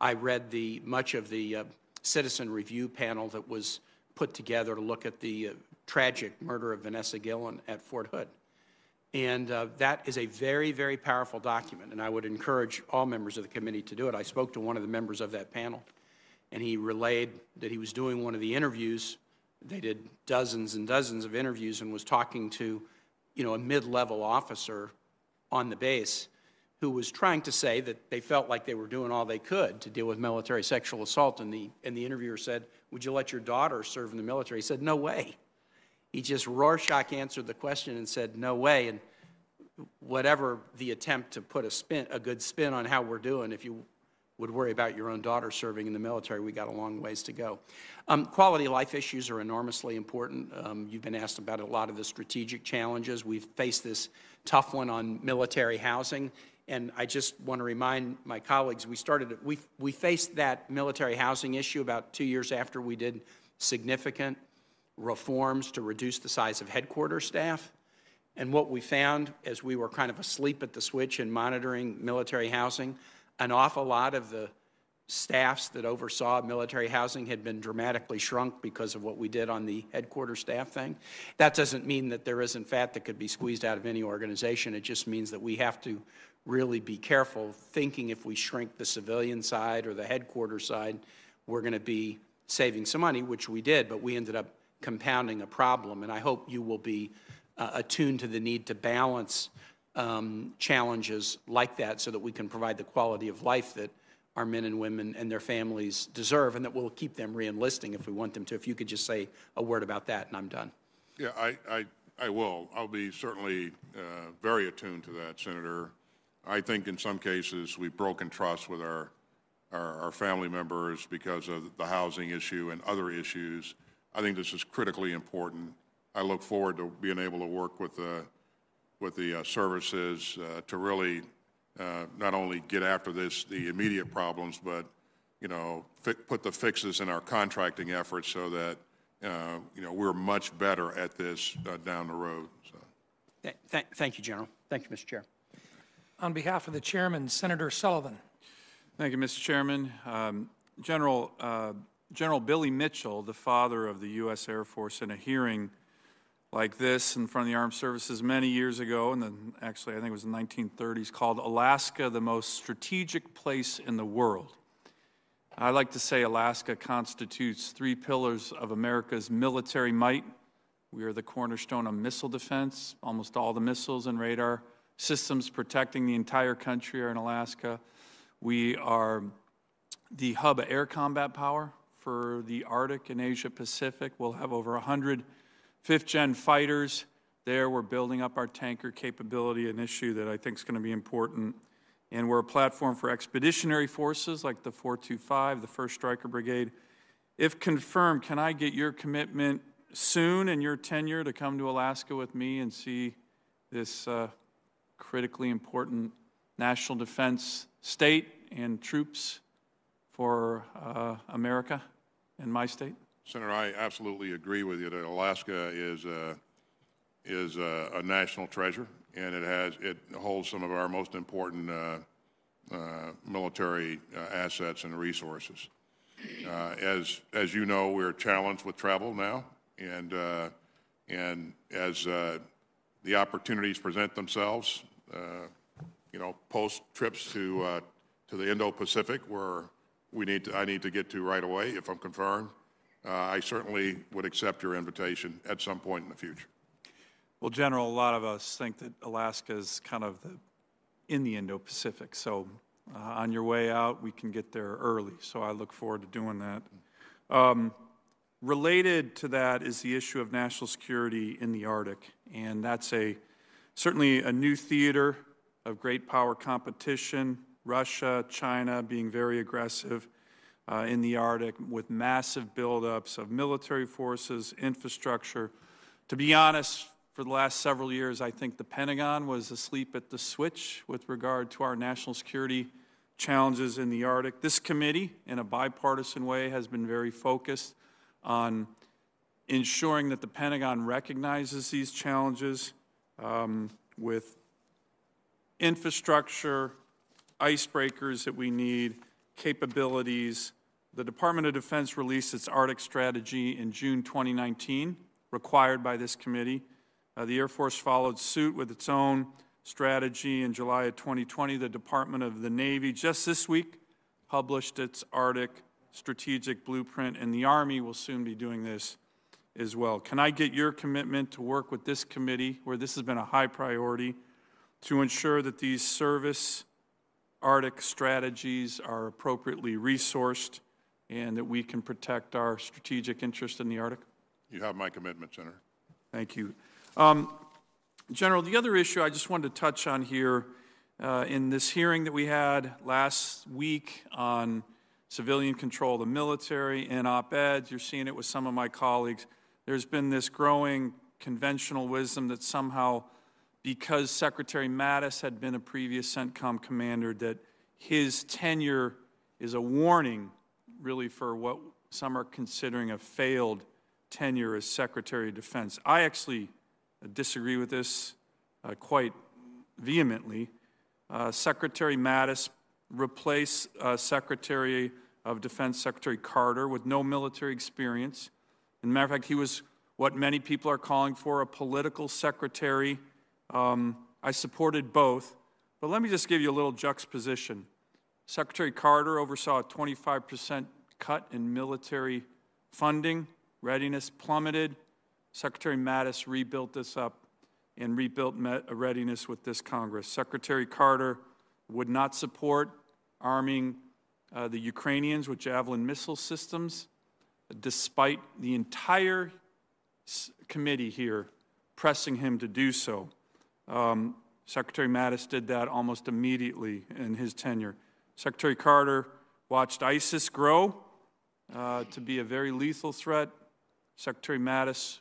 I read the much of the uh, citizen review panel that was put together to look at the uh, tragic murder of Vanessa Guillén at Fort Hood. And uh, that is a very, very powerful document, and I would encourage all members of the committee to do it. I spoke to one of the members of that panel, and he relayed that he was doing one of the interviews. They did dozens and dozens of interviews and was talking to, you know, a mid-level officer on the base who was trying to say that they felt like they were doing all they could to deal with military sexual assault. And the, and the interviewer said, would you let your daughter serve in the military? He said, no way. He just Rorschach answered the question and said, no way. And whatever the attempt to put a spin, a good spin on how we're doing, if you would worry about your own daughter serving in the military, we got a long ways to go. Um, quality of life issues are enormously important. Um, you've been asked about a lot of the strategic challenges. We've faced this tough one on military housing. And I just want to remind my colleagues, we started, we, we faced that military housing issue about two years after we did significant reforms to reduce the size of headquarters staff. And what we found as we were kind of asleep at the switch in monitoring military housing, an awful lot of the staffs that oversaw military housing had been dramatically shrunk because of what we did on the headquarters staff thing. That doesn't mean that there isn't fat that could be squeezed out of any organization. It just means that we have to really be careful thinking if we shrink the civilian side or the headquarters side, we're going to be saving some money, which we did, but we ended up compounding a problem. And I hope you will be uh, attuned to the need to balance um, challenges like that so that we can provide the quality of life that our men and women and their families deserve and that will keep them reenlisting if we want them to. If you could just say a word about that and I'm done. Yeah, I, I, I will. I'll be certainly uh, very attuned to that, Senator. I think in some cases we've broken trust with our, our, our family members because of the housing issue and other issues. I think this is critically important. I look forward to being able to work with the, with the uh, services uh, to really uh, not only get after this, the immediate problems, but, you know, put the fixes in our contracting efforts so that, uh, you know, we're much better at this uh, down the road. So. Th- th- Thank you, General. Thank you, Mr. Chair. On behalf of the chairman, Senator Sullivan. Thank you, Mr. Chairman. Um, General, uh, General Billy Mitchell, the father of the U.S. Air Force, in a hearing like this in front of the Armed Services many years ago, and then actually I think it was the 1930s, called Alaska the most strategic place in the world. I like to say Alaska constitutes three pillars of America's military might. We are the cornerstone of missile defense. Almost all the missiles and radar systems protecting the entire country are in Alaska. We are the hub of air combat power for the Arctic and Asia Pacific. We'll have over 100 fifth gen fighters there. We're building up our tanker capability, an issue that I think is going to be important. And we're a platform for expeditionary forces like the 425, the 1st Stryker Brigade. If confirmed, can I get your commitment soon in your tenure to come to Alaska with me and see this uh, critically important national defense state and troops for uh, America and my state? Senator, I absolutely agree with you that Alaska is, uh, is uh, a national treasure, and it has, it holds some of our most important uh, uh, military assets and resources. As, as you know, we're challenged with travel now, and, and as the opportunities present themselves, you know, post trips to, to the Indo-Pacific, where we need to, I need to get to right away if I'm confirmed, uh, I certainly would accept your invitation at some point in the future. Well, General, a lot of us think that Alaska is kind of the, in the Indo-Pacific. So uh, on your way out, we can get there early. So I look forward to doing that. Um, related to that is the issue of national security in the Arctic, and that's a certainly a new theater of great power competition. Russia, China being very aggressive uh, in the Arctic with massive buildups of military forces, infrastructure. To be honest, for the last several years, I think the Pentagon was asleep at the switch with regard to our national security challenges in the Arctic. This committee, in a bipartisan way, has been very focused on ensuring that the Pentagon recognizes these challenges um, with infrastructure, icebreakers that we need, capabilities. The Department of Defense released its Arctic strategy in June 2019, required by this committee. Uh, the Air Force followed suit with its own strategy in July of 2020. The Department of the Navy just this week published its Arctic strategic blueprint, and the Army will soon be doing this as well. Can I get your commitment to work with this committee, where this has been a high priority, to ensure that these service Arctic strategies are appropriately resourced and that we can protect our strategic interest in the Arctic? You have my commitment, Senator. Thank you. Um, General, the other issue I just wanted to touch on here uh, in this hearing that we had last week on civilian control of the military and op-eds, you're seeing it with some of my colleagues, there's been this growing conventional wisdom that somehow because Secretary Mattis had been a previous CENTCOM commander, that his tenure is a warning, really, for what some are considering a failed tenure as Secretary of Defense. I actually disagree with this uh, quite vehemently. Uh, Secretary Mattis replaced uh, Secretary of Defense Secretary Carter with no military experience. As a matter of fact, he was what many people are calling for a political secretary um, I supported both, but let me just give you a little juxtaposition. Secretary Carter oversaw a 25% cut in military funding, readiness plummeted. Secretary Mattis rebuilt this up and rebuilt readiness with this Congress. Secretary Carter would not support arming uh, the Ukrainians with Javelin missile systems, despite the entire committee here pressing him to do so. Um, Secretary Mattis did that almost immediately in his tenure. Secretary Carter watched ISIS grow uh, to be a very lethal threat. Secretary Mattis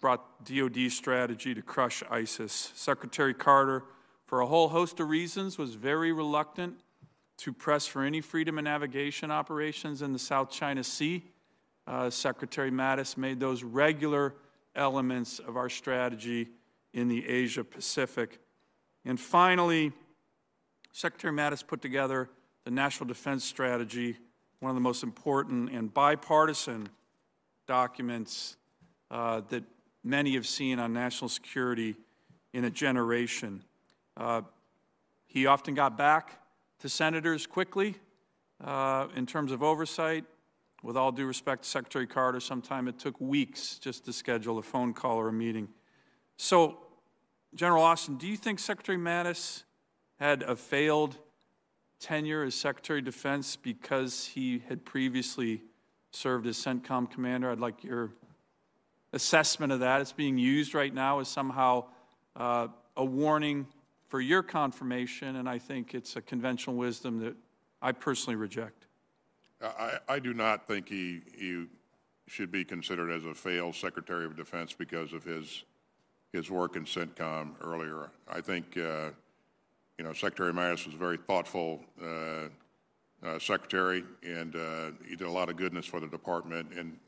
brought DoD strategy to crush ISIS. Secretary Carter, for a whole host of reasons, was very reluctant to press for any freedom of navigation operations in the South China Sea. Uh, Secretary Mattis made those regular elements of our strategy in the Asia Pacific. And finally, Secretary Mattis put together the National Defense Strategy, one of the most important and bipartisan documents uh, that many have seen on national security in a generation. Uh, he often got back to senators quickly uh, in terms of oversight. With all due respect to Secretary Carter, sometime it took weeks just to schedule a phone call or a meeting. So, General Austin, do you think Secretary Mattis had a failed tenure as Secretary of Defense because he had previously served as CENTCOM commander? I'd like your assessment of that. It's being used right now as somehow uh, a warning for your confirmation, and I think it's a conventional wisdom that I personally reject. I, I do not think he, he should be considered as a failed Secretary of Defense because of his, his work in CENTCOM earlier. I think, uh, you know, Secretary Mattis was a very thoughtful uh, uh, secretary, and uh, he did a lot of goodness for the department. And,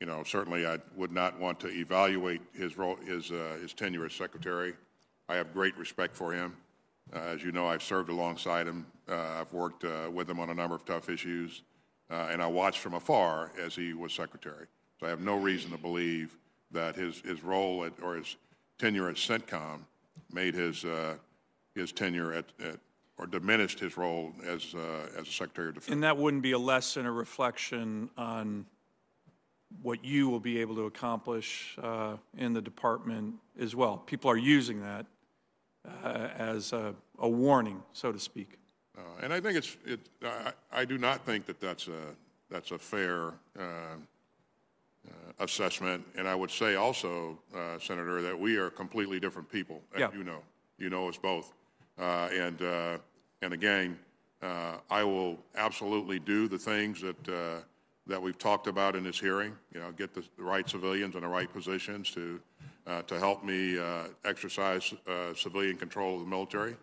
you know, certainly I would not want to evaluate his role, his, uh, his tenure as secretary. I have great respect for him. As you know, I've served alongside him. I've worked with him on a number of tough issues and I watched from afar as he was secretary. So I have no reason to believe that his, his role at, or his tenure at CENTCOM made his, uh, his tenure at, at, or diminished his role as, uh, as a Secretary of Defense. And that wouldn't be a lesson or reflection on what you will be able to accomplish uh, in the department as well. People are using that uh, as a, a warning, so to speak. Uh, and I think it's, it, I, I do not think that that's a, that's a fair uh, assessment. And I would say also, uh, Senator, that we are completely different people, as Yeah. you know. You know us both. Uh, and, uh, and again, uh, I will absolutely do the things that, uh, that we've talked about in this hearing, you know, get the the right civilians in the right positions to, uh, to help me uh, exercise uh, civilian control of the military.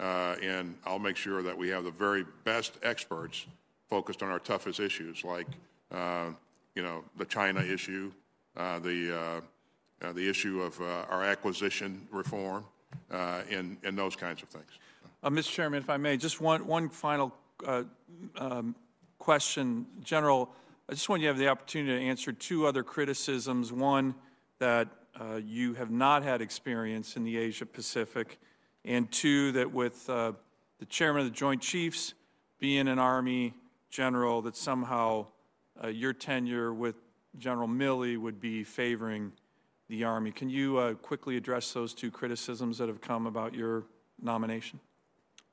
Uh, and I'll make sure that we have the very best experts focused on our toughest issues, like, uh, you know, the China issue, uh, the, uh, uh, the issue of uh, our acquisition reform, uh, and, and those kinds of things. Mr. Chairman, if I may, just one, one final um, question. General, I just want you to have the opportunity to answer two other criticisms. One, that you have not had experience in the Asia Pacific, and two, that with the chairman of the Joint Chiefs being an Army general, that somehow uh, your tenure with General Milley would be favoring the Army. Can you uh, quickly address those two criticisms that have come about your nomination?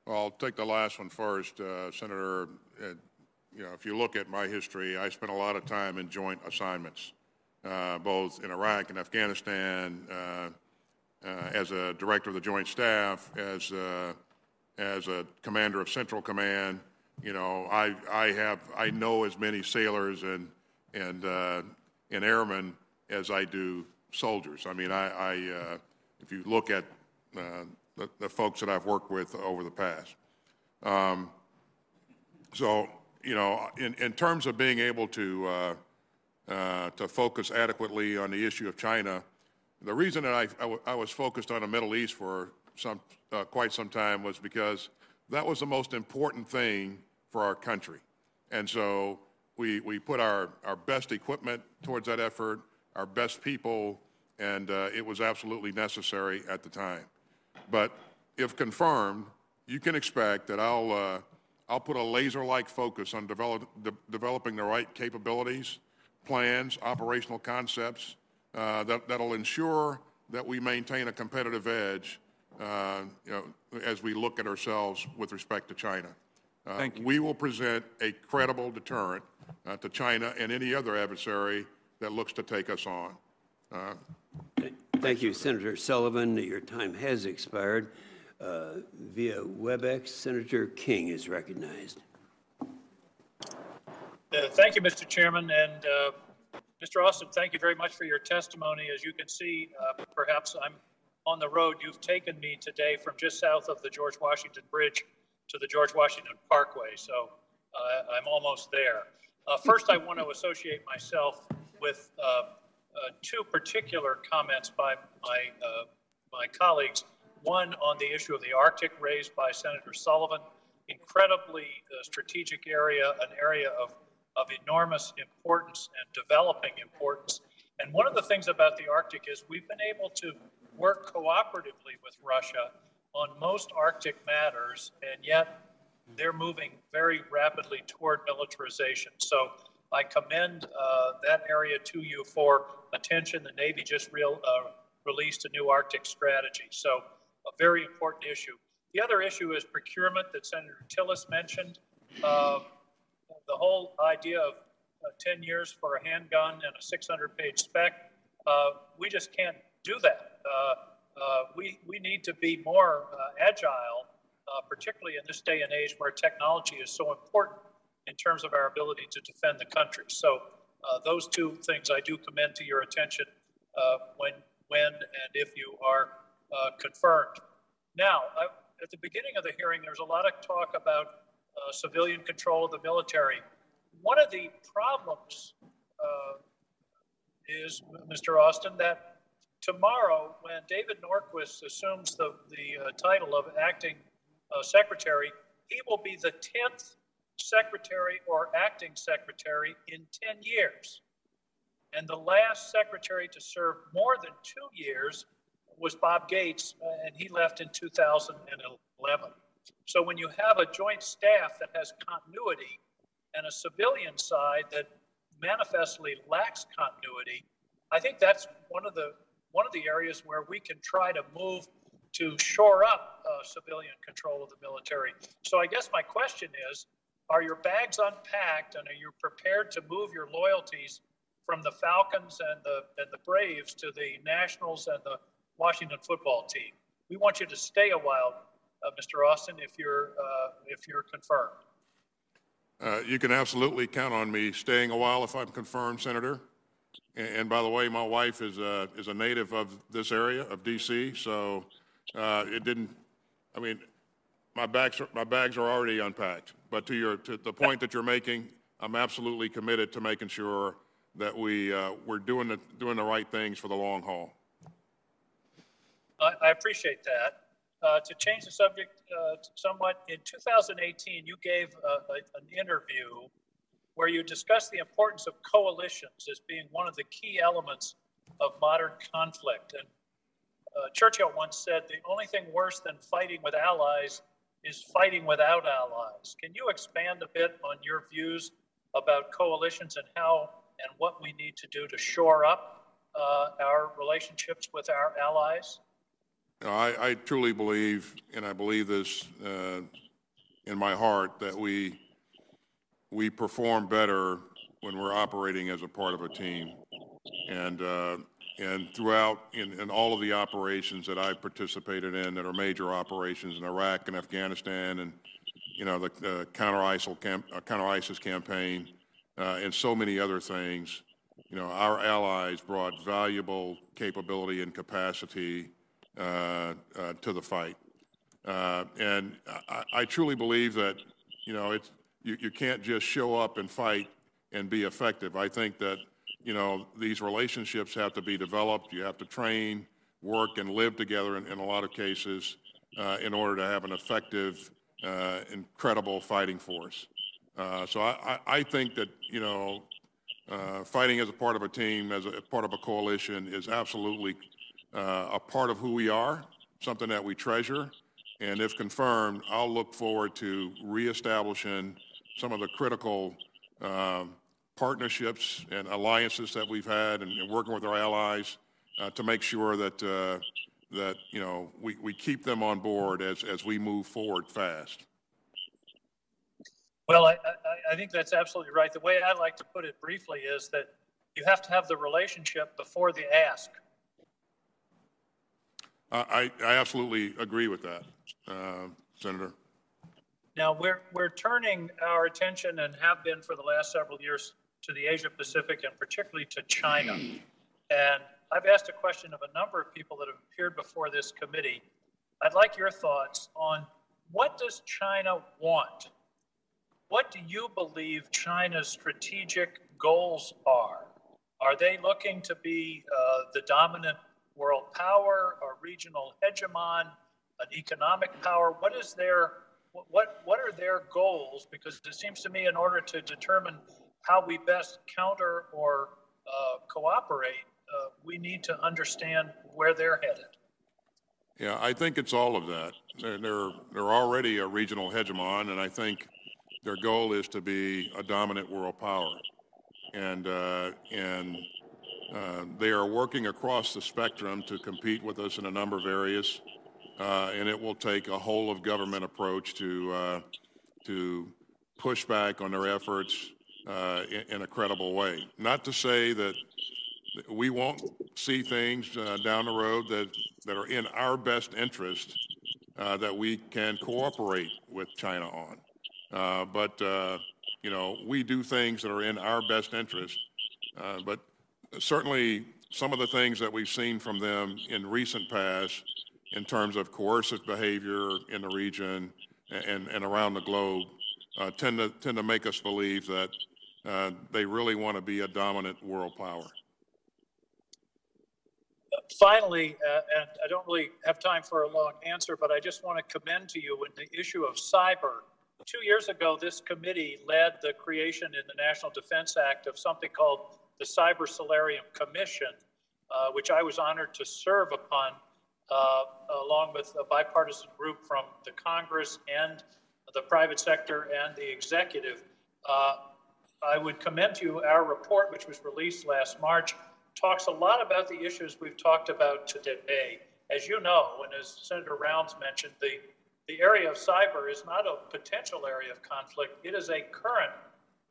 Well, I'll take the last one first, uh, Senator. Uh, you know, if you look at my history, I spent a lot of time in joint assignments, uh, both in Iraq and Afghanistan, uh, as a director of the Joint Staff, as as a commander of Central Command. You know, I I have I know as many sailors and and uh, and airmen as I do soldiers. I mean, I, I uh, if you look at uh, the, the folks that I've worked with over the past. Um, so, you know, in, in terms of being able to, uh, uh, to focus adequately on the issue of China, the reason that I, I, I was focused on the Middle East for some, uh, quite some time was because that was the most important thing for our country. And so we, we put our, our best equipment towards that effort, our best people, and uh, it was absolutely necessary at the time. But if confirmed, you can expect that I'll, uh, I'll put a laser-like focus on develop, de- developing the right capabilities, plans, operational concepts uh, that, that'll ensure that we maintain a competitive edge uh, you know, as we look at ourselves with respect to China. Uh, Thank you. We will present a credible deterrent uh, to China and any other adversary that looks to take us on. Uh, Thank you, Senator Sullivan. Your time has expired. Uh, Via WebEx, Senator King is recognized. Uh, Thank you, Mr. Chairman, and uh, Mr. Austin, thank you very much for your testimony. As you can see, uh, perhaps I'm on the road. You've taken me today from just south of the George Washington Bridge to the George Washington Parkway, so uh, I'm almost there. Uh, First, I want to associate myself with uh, uh, two particular comments by my uh, my colleagues. One on the issue of the Arctic raised by Senator Sullivan, incredibly uh, strategic area, an area of, of enormous importance and developing importance. And one of the things about the Arctic is we've been able to work cooperatively with Russia on most Arctic matters, and yet they're moving very rapidly toward militarization. So I commend uh, that area to you for attention. The Navy just real, uh, released a new Arctic strategy. So a very important issue. The other issue is procurement that Senator Tillis mentioned. Uh, the whole idea of uh, 10 years for a handgun and a 600 page spec, uh, we just can't do that. Uh, uh, we, we need to be more uh, agile, particularly in this day and age where technology is so important in terms of our ability to defend the country. So those two things I do commend to your attention when, when and if you are confirmed. Now, I, at the beginning of the hearing, there's a lot of talk about uh, civilian control of the military. One of the problems uh, is, Mr. Austin, that tomorrow, when David Norquist assumes the, the uh, title of acting uh, secretary, he will be the 10th secretary or acting secretary in 10 years. And the last secretary to serve more than two years was Bob Gates, uh, and he left in 2011. So when you have a joint staff that has continuity and a civilian side that manifestly lacks continuity, I think that's one of the one of the areas where we can try to move to shore up uh, civilian control of the military. So I guess my question is, are your bags unpacked and are you prepared to move your loyalties from the Falcons and the and the Braves to the Nationals and the Washington football team. We want you to stay a while, uh, Mr. Austin, if you're, uh, if you're confirmed. Uh, you can absolutely count on me staying a while if I'm confirmed, Senator. And, by the way, my wife is a, is a native of this area of D.C., so uh, it didn't, I mean, my bags, are, my bags are already unpacked. But to, your, to the point that you're making, I'm absolutely committed to making sure that we, uh, we're doing the, doing the right things for the long haul. I, I appreciate that. Uh, to change the subject uh, somewhat, in 2018, you gave a, a, an interview where you discuss the importance of coalitions as being one of the key elements of modern conflict. And uh, Churchill once said, the only thing worse than fighting with allies is fighting without allies. Can you expand a bit on your views about coalitions and how and what we need to do to shore up uh, our relationships with our allies? I, I, truly believe, and I believe this uh, in my heart, that we we perform better when we're operating as a part of a team. And uh, and throughout in, in, all of the operations that I participated in that are major operations in Iraq and Afghanistan, and you know the, the counter ISIL camp, uh, counter ISIS campaign, uh, and so many other things. You know, our allies brought valuable capability and capacity uh, uh, to the fight. Uh, and I, I, truly believe that, you know, it's, you, you can't just show up and fight and be effective. I think that, you know, these relationships have to be developed. You have to train, work, and live together in, in a lot of cases uh, in order to have an effective, uh, incredible fighting force. Uh, so I, I, think that, you know, fighting as a part of a team, as a part of a coalition is absolutely uh, a part of who we are, something that we treasure. And if confirmed, I'll look forward to reestablishing some of the critical um, partnerships and alliances that we've had and, and working with our allies uh, to make sure that, uh, that you know, we, we keep them on board as, as we move forward fast. Well, I, I, I think that's absolutely right. The way I like to put it briefly is that you have to have the relationship before the ask. I, I absolutely agree with that, uh, Senator. Now, we're, we're turning our attention and have been for the last several years to the Asia Pacific and particularly to China. And I've asked a question of a number of people that have appeared before this committee. I'd like your thoughts on what does China want? What do you believe China's strategic goals are? Are they looking to be uh, the dominant world power, a regional hegemon, an economic power? What is their what what are their goals? Because it seems to me, in order to determine how we best counter or uh, cooperate, uh, we need to understand where they're headed. Yeah, I think it's all of that. They're, they're, already a regional hegemon, and I think their goal is to be a dominant world power. And, uh, and uh, they are working across the spectrum to compete with us in a number of areas. Uh, and it will take a whole of government approach to, uh, to push back on their efforts uh, in, in a credible way. Not to say that we won't see things down the road that, that are in our best interest that we can cooperate with China on. But, you know, we do things that are in our best interest. Uh, but certainly some of the things that we've seen from them in recent past in terms of coercive behavior in the region and, and around the globe uh, tend, to, tend to make us believe that they really want to be a dominant world power finally, uh, and I don't really have time for a long answer, but I just want to commend to you in the issue of cyber. Two years ago, this committee led the creation in the National Defense Act of something called the Cyber Solarium Commission, uh, which I was honored to serve upon, uh, along with a bipartisan group from the Congress and the private sector and the executive. Uh, I would commend to you our report, which was released last March, talks a lot about the issues we've talked about today. As you know, and as Senator Rounds mentioned, the, the area of cyber is not a potential area of conflict, it is a current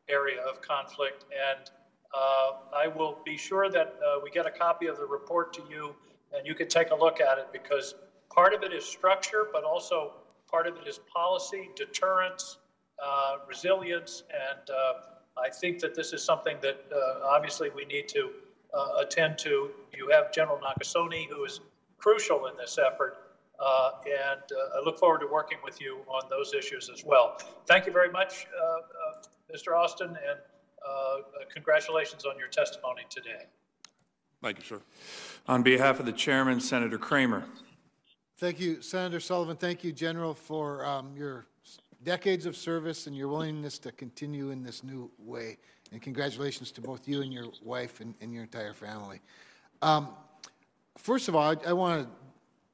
area of conflict. And uh, I will be sure that uh, we get a copy of the report to you and you can take a look at it because part of it is structure, but also part of it is policy, deterrence, uh, resilience. And uh, I think that this is something that uh, obviously we need to uh, attend to. You have General Nakasone, who is crucial in this effort, uh, and uh, I look forward to working with you on those issues as well. Thank you very much, Mr. Austin, and congratulations on your testimony today. Thank you, sir. On behalf of the chairman, Senator Cramer. Thank you, Senator Sullivan. Thank you, General, for um, your decades of service and your willingness to continue in this new way. And congratulations to both you and your wife and, and your entire family. Um, first of all, I, I want to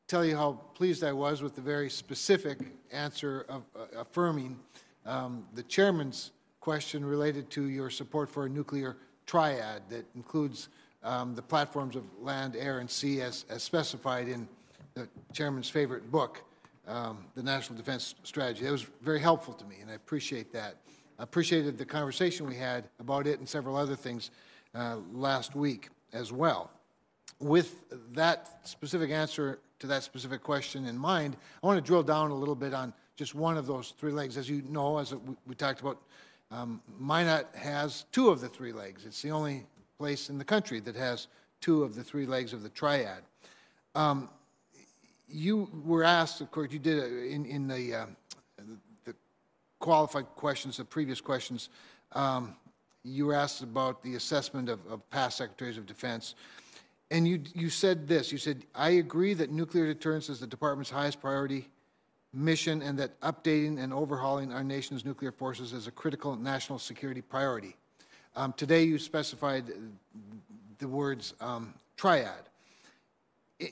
tell you how pleased I was with the very specific answer of uh, affirming um, the chairman's question related to your support for a nuclear triad that includes um, the platforms of land, air, and sea as, as specified in the chairman's favorite book, um, the National Defense Strategy. That was very helpful to me, and I appreciate that I appreciated the conversation we had about it and several other things uh, last week as well. With that specific answer to that specific question in mind, I want to drill down a little bit on just one of those three legs. As you know, as we, talked about, um, Minot has two of the three legs. It's the only place in the country that has two of the three legs of the triad. Um, you were asked, of course, you did in, in the uh, qualified questions, the previous questions, um, you were asked about the assessment of, of past secretaries of defense. And you, you said this, you said, I agree that nuclear deterrence is the department's highest priority mission and that updating and overhauling our nation's nuclear forces is a critical national security priority. Um, today you specified the words um, triad.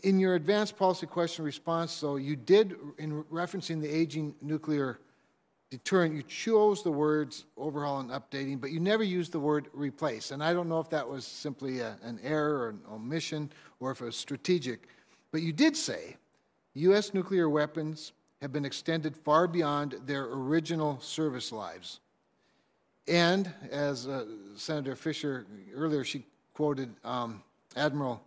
In your advanced policy question response, though, you did, in referencing the aging nuclear deterrent, you chose the words overhaul and updating, but you never used the word replace. And I don't know if that was simply a, an error or an omission or if it was strategic. But you did say U.S. nuclear weapons have been extended far beyond their original service lives. And as uh, Senator Fischer earlier, she quoted um, Admiral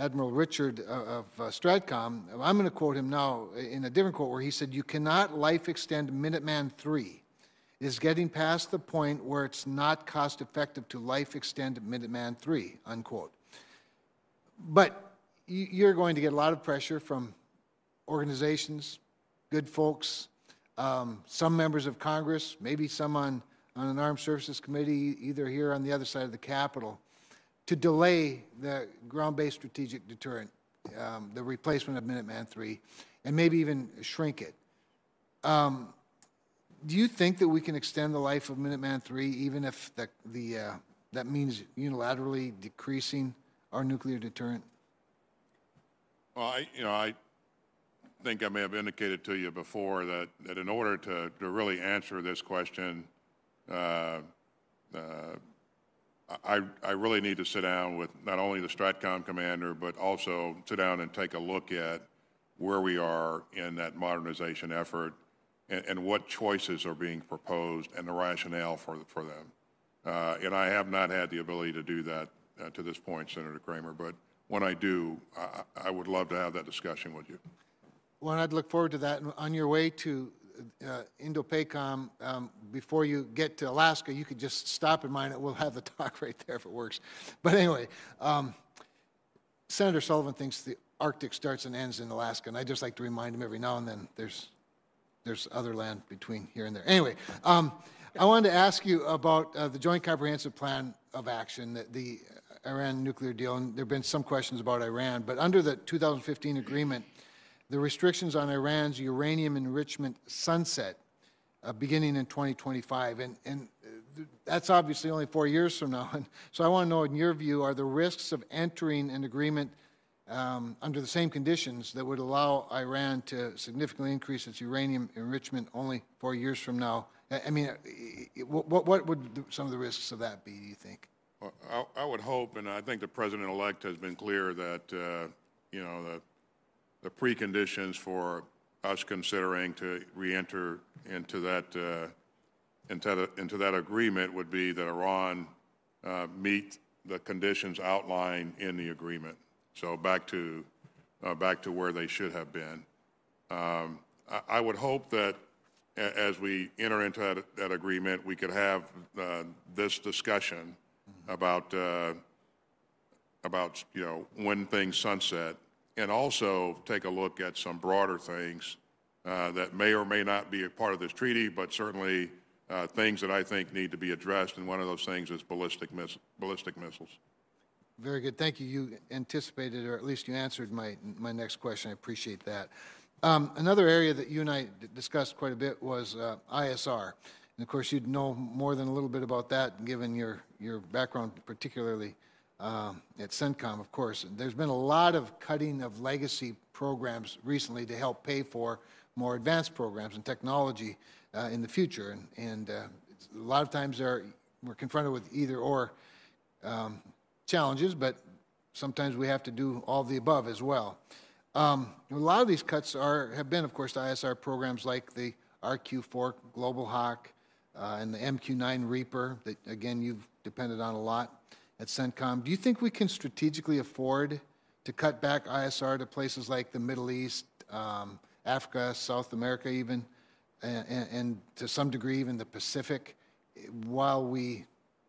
Admiral Richard uh, of uh, Stratcom, I'm going to quote him now in a different quote where he said, You cannot life extend Minuteman 3. It is getting past the point where it's not cost effective to life extend Minuteman 3, unquote. But you're going to get a lot of pressure from organizations, good folks, um, some members of Congress, maybe some on, on an Armed Services Committee, either here on the other side of the Capitol to delay the ground-based strategic deterrent um, the replacement of Minuteman III, and maybe even shrink it. Um, Do you think that we can extend the life of Minuteman III, even if the, the, uh, that means unilaterally decreasing our nuclear deterrent? Well, I, you know, I think I may have indicated to you before that, that in order to, to really answer this question, I, I really need to sit down with not only the STRATCOM commander, but also sit down and take a look at where we are in that modernization effort and, and what choices are being proposed and the rationale for, for them. Uh, and I have not had the ability to do that uh, to this point, Senator Cramer, but when I do, I, I would love to have that discussion with you. Well, I'd look forward to that. And On your way to uh, Indo-PACOM, um, before you get to Alaska, you could just stop in Minot, we'll have the talk <laughs> right there if it works. But anyway, um, Senator Sullivan thinks the Arctic starts and ends in Alaska, and I just like to remind him every now and then, there's, there's other land between here and there. Anyway, um, I wanted to ask you about uh, the Joint Comprehensive Plan of Action, the, the Iran nuclear deal, and there have been some questions about Iran, but under the 2015 agreement, the restrictions on Iran's uranium enrichment sunset uh, beginning in 2025. And, and uh, that's obviously only four years from now. <laughs> And so I want to know, in your view, are the risks of entering an agreement um, under the same conditions that would allow Iran to significantly increase its uranium enrichment only four years from now? I mean, uh, what, what would some of the risks of that be, do you think? Well, I, I would hope, and I think the president-elect has been clear that, uh, you know, the, the preconditions for us considering to reenter into that, uh, into, the, into that agreement would be that Iran uh, meet the conditions outlined in the agreement. So back to, uh, back to where they should have been. Um, I, I would hope that as we enter into that, that agreement, we could have uh, this discussion about, uh, about, you know, when things sunset, and also take a look at some broader things uh, that may or may not be a part of this treaty, but certainly uh, things that I think need to be addressed, and one of those things is ballistic, miss- ballistic missiles. Very good. Thank you. You anticipated, or at least you answered my, my next question. I appreciate that. Um, another area that you and I discussed quite a bit was uh, ISR. And of course, you'd know more than a little bit about that, given your, your background, particularly um, at CENTCOM, of course. There's been a lot of cutting of legacy programs recently to help pay for more advanced programs and technology uh, in the future. And, and uh, a lot of times there, we're confronted with either or um, challenges, but sometimes we have to do all the above as well. Um, a lot of these cuts are, have been, of course, to ISR programs like the RQ-4 Global Hawk uh, and the MQ-9 Reaper that, again, you've depended on a lot at CENTCOM. Do you think we can strategically afford to cut back ISR to places like the Middle East, um, Africa, South America even, and, and, to some degree even the Pacific, while we,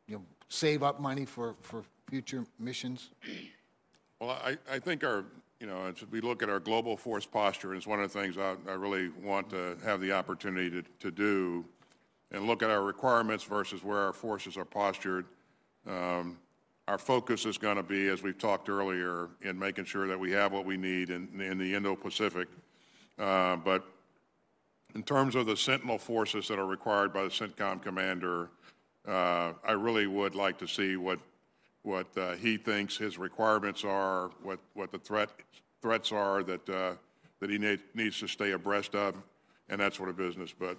you know, save up money for, for future missions? Well, I, I think our, you know, as we look at our global force posture, it's one of the things I, I really want to have the opportunity to, to do and look at our requirements versus where our forces are postured. Um, our focus is going to be, as we've talked earlier, in making sure that we have what we need in, in the Indo-Pacific. Uh, but in terms of the Sentinel forces that are required by the CENTCOM commander, uh, I really would like to see what what uh, he thinks his requirements are, what what the threat threats are that uh, that he need, needs to stay abreast of, and that sort of business. But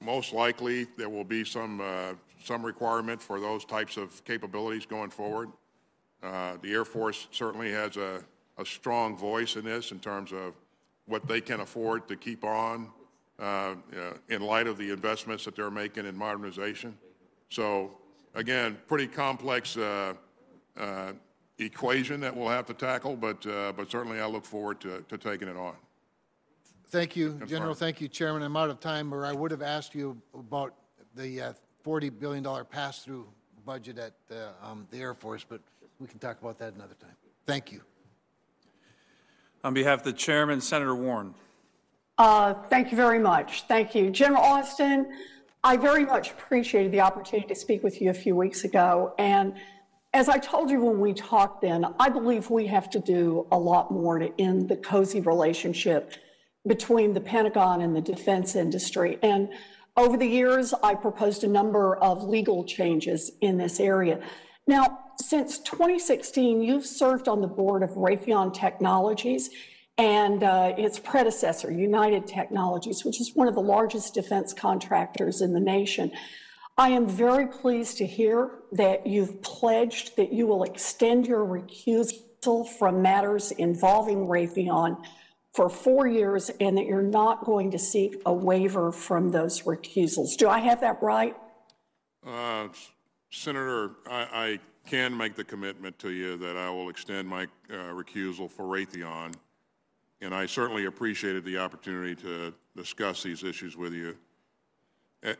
most likely, there will be some uh, some requirement for those types of capabilities going forward. Uh, the Air Force certainly has a, a strong voice in this in terms of what they can afford to keep on uh, uh, in light of the investments that they're making in modernization. So again, pretty complex uh, uh, equation that we'll have to tackle, but, but certainly I look forward to, to taking it on. Thank you, General. Thank you, Chairman. I'm out of time, or I would have asked you about the uh, $40 billion pass-through budget at uh, um, the Air Force, but we can talk about that another time. Thank you. On behalf of the chairman, Senator Warren. Uh, Thank you very much. Thank you. General Austin, I very much appreciated the opportunity to speak with you a few weeks ago, and as I told you when we talked then, I believe we have to do a lot more to end the cozy relationship between the Pentagon and the defense industry. And over the years, I proposed a number of legal changes in this area. Now, since 2016, you've served on the board of Raytheon Technologies and uh, its predecessor, United Technologies, which is one of the largest defense contractors in the nation. I am very pleased to hear that you've pledged that you will extend your recusal from matters involving Raytheon for four years and that you're not going to seek a waiver from those recusals. Do I have that right? Uh, Senator, I, I, can make the commitment to you that I will extend my uh, recusal for Raytheon, and I certainly appreciated the opportunity to discuss these issues with you.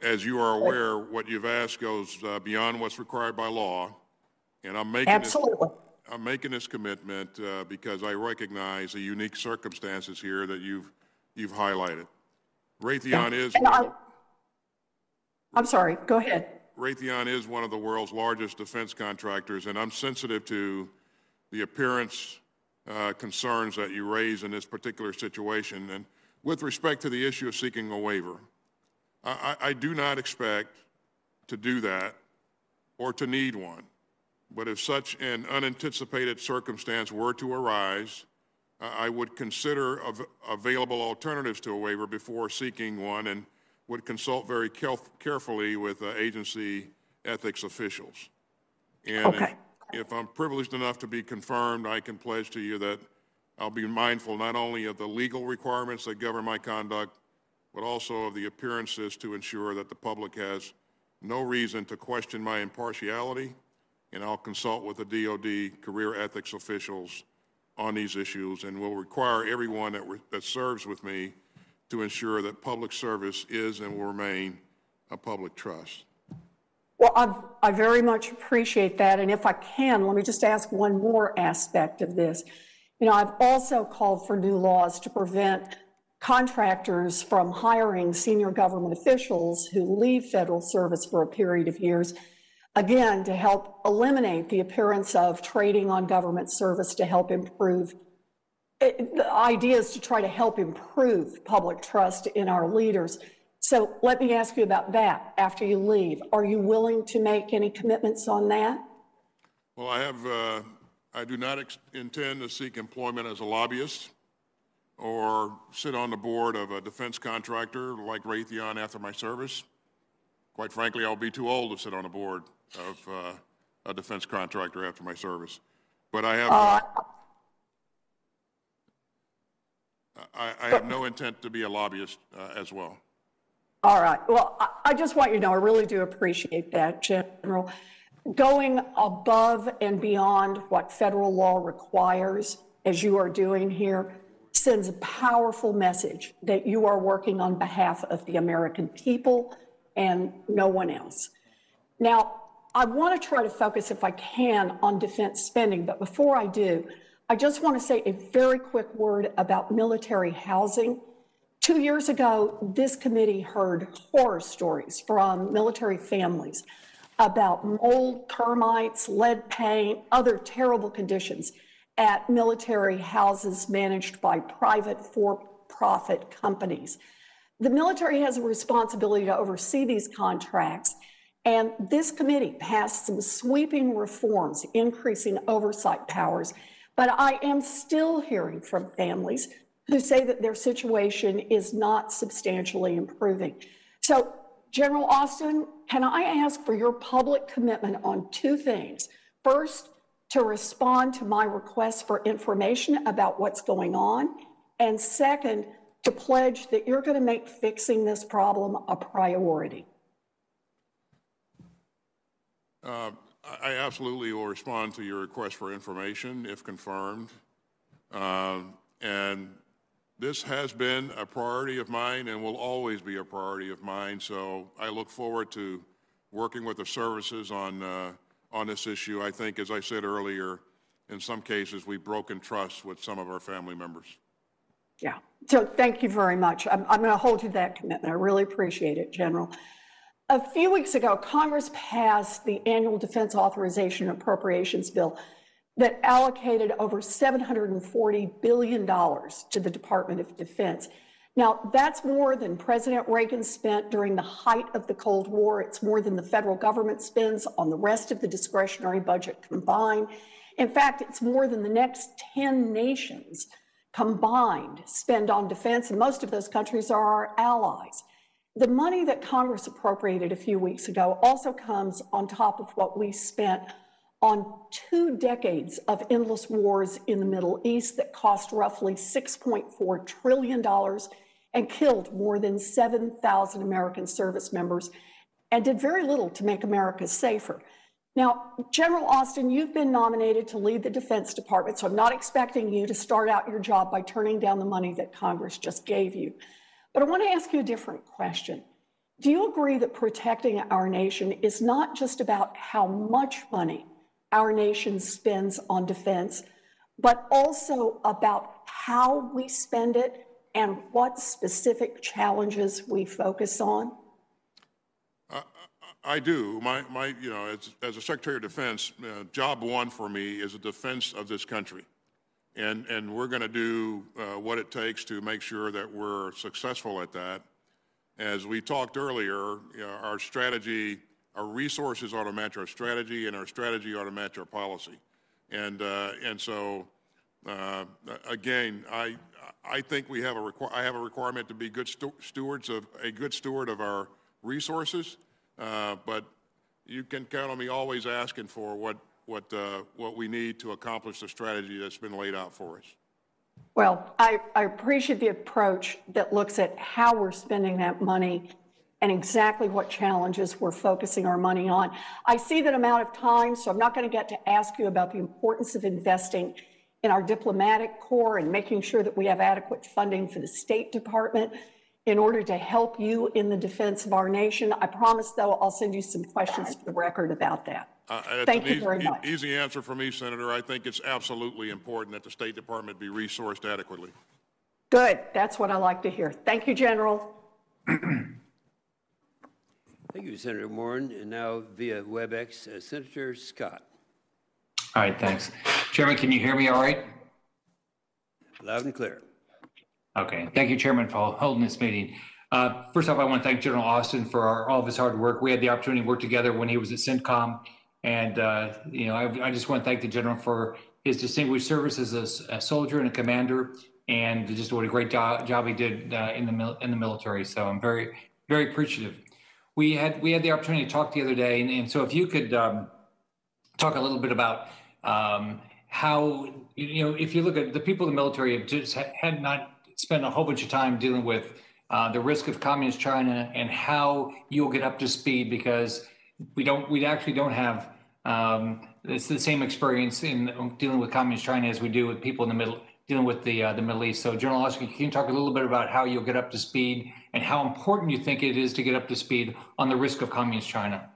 As you are aware, what you've asked goes uh, beyond what's required by law, and I'm making Absolutely. This, I'm making this commitment uh, because I recognize the unique circumstances here that you've you've highlighted. Raytheon is. I, I'm sorry. Go ahead. Raytheon is one of the world's largest defense contractors, and I'm sensitive to the appearance uh, concerns that you raise in this particular situation. And with respect to the issue of seeking a waiver, I, I do not expect to do that or to need one. But if such an unanticipated circumstance were to arise, I would consider av available alternatives to a waiver before seeking one and would consult very carefully with uh, agency ethics officials. And okay. if, if I'm privileged enough to be confirmed, I can pledge to you that I'll be mindful not only of the legal requirements that govern my conduct, but also of the appearances to ensure that the public has no reason to question my impartiality, and I'll consult with the DOD career ethics officials on these issues and will require everyone that, that serves with me to ensure that public service is and will remain a public trust. Well, I, I very much appreciate that. And if I can, let me just ask one more aspect of this. You know, I've also called for new laws to prevent contractors from hiring senior government officials who leave federal service for a period of years, again, to help eliminate the appearance of trading on government service to help improve. It, the idea is to try to help improve public trust in our leaders. So let me ask you about that after you leave. Are you willing to make any commitments on that? Well, I have, uh, I do not intend to seek employment as a lobbyist or sit on the board of a defense contractor like Raytheon after my service. Quite frankly, I'll be too old to sit on a board of uh, a defense contractor after my service. But I have, uh, I, I, have no intent to be a lobbyist uh, as well. All right. Well, I, I just want you to know I really do appreciate that, General. Going above and beyond what federal law requires, as you are doing here, sends a powerful message that you are working on behalf of the American people and no one else. Now, I want to try to focus, if I can, on defense spending, but before I do, I just want to say a very quick word about military housing. Two years ago, this committee heard horror stories from military families about mold, termites, lead paint, other terrible conditions at military houses managed by private for profit companies. The military has a responsibility to oversee these contracts, and this committee passed some sweeping reforms, increasing oversight powers. But I am still hearing from families who say that their situation is not substantially improving. So, General Austin, can I ask for your public commitment on two things? First, to respond to my request for information about what's going on. And second, to pledge that you're going to make fixing this problem a priority. Uh, I absolutely will respond to your request for information if confirmed. Uh, and this has been a priority of mine and will always be a priority of mine. So I look forward to working with the services on uh, on this issue. I think, as I said earlier, in some cases, we've broken trust with some of our family members. Yeah. So thank you very much. I'm, I'm going to hold you that commitment. I really appreciate it, General. A few weeks ago, Congress passed the annual defense authorization and appropriations bill that allocated over $740 billion to the Department of Defense. Now, that's more than President Reagan spent during the height of the Cold War. It's more than the federal government spends on the rest of the discretionary budget combined. In fact, it's more than the next 10 nations combined spend on defense, and most of those countries are our allies. The money that Congress appropriated a few weeks ago also comes on top of what we spent on two decades of endless wars in the Middle East that cost roughly $6.4 trillion and killed more than 7,000 American service members and did very little to make America safer. Now, General Austin, you've been nominated to lead the Defense Department, so I'm not expecting you to start out your job by turning down the money that Congress just gave you. But I want to ask you a different question. Do you agree that protecting our nation is not just about how much money our nation spends on defense, but also about how we spend it and what specific challenges we focus on? I do. My, my, you know, as, as a Secretary of Defense, uh, job one for me is the defense of this country. And, and we're going to do uh, what it takes to make sure that we're successful at that. As we talked earlier, you know, our strategy, our resources ought to match our strategy, and our strategy ought to match our policy. And, uh, and so, uh, again, I, I think we have a requ- I have a requirement to be good stewards of a good steward of our resources. Uh, but you can count on me always asking for what what uh, what we need to accomplish the strategy that's been laid out for us. Well, I, I appreciate the approach that looks at how we're spending that money and exactly what challenges we're focusing our money on. I see that I'm out of time, so I'm not going to get to ask you about the importance of investing in our diplomatic corps and making sure that we have adequate funding for the State Department in order to help you in the defense of our nation. I promise, though, I'll send you some questions for the record about that. Uh, Thank you easy, very much. Easy answer for me, Senator. I think it's absolutely important that the State Department be resourced adequately. Good. That's what I like to hear. Thank you, General. <clears throat> Thank you, Senator Moran. And now via WebEx, uh, Senator Scott. All right, thanks. Chairman, can you hear me all right? Loud and clear. Okay, thank you, Chairman, for holding this meeting. Uh, first off, I want to thank General Austin for our, all of his hard work. We had the opportunity to work together when he was at CENTCOM. And, uh, you know, I, I, just want to thank the General for his distinguished service as a, a soldier and a commander and just what a great job, job he did uh, in, the in the military. So I'm very, very appreciative. We had, we had the opportunity to talk the other day. And, and so if you could um, talk a little bit about um, how, you know, if you look at the people in the military have just had not spent a whole bunch of time dealing with uh, the risk of communist China and how you'll get up to speed because we don't, we actually don't have um, it's the same experience in dealing with communist China as we do with people in the middle, dealing with the uh, the Middle East. So, General Oscar, can you talk a little bit about how you'll get up to speed and how important you think it is to get up to speed on the risk of communist China?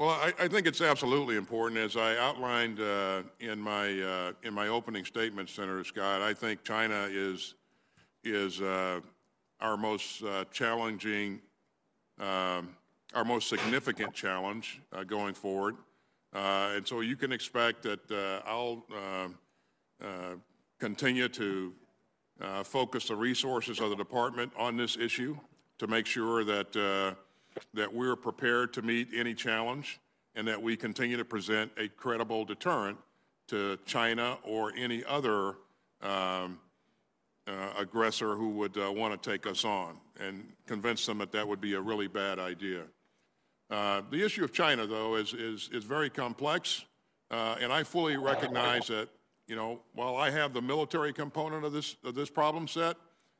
Well, I, I think it's absolutely important. As I outlined uh, in my uh, in my opening statement, Senator Scott, I think China is is uh, our most uh, challenging, um, our most significant challenge uh, going forward, uh, and so you can expect that I'll continue to focus the resources of the department on this issue to make sure that that we're prepared to meet any challenge and that we continue to present a credible deterrent to China or any other um, uh, aggressor who would uh, want to take us on and convince them that that would be a really bad idea. Uh, the issue of China, though, is, is, is very complex, uh, and I fully recognize that, you know, while I have the military component of this, of this problem set,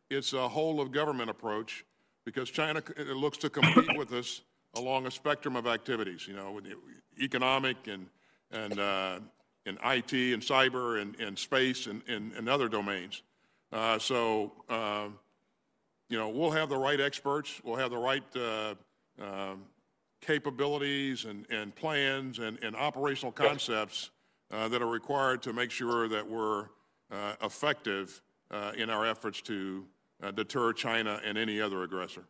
it's a whole of government approach because China looks to compete with us along a spectrum of activities, you know, economic and, and, uh, and IT and cyber and, and space and, and, and other domains. Uh, so, uh, you know, we'll have the right experts, we'll have the right uh, um, capabilities and, and plans and, and operational concepts uh, that are required to make sure that we're uh, effective in our efforts to deter China and any other aggressor.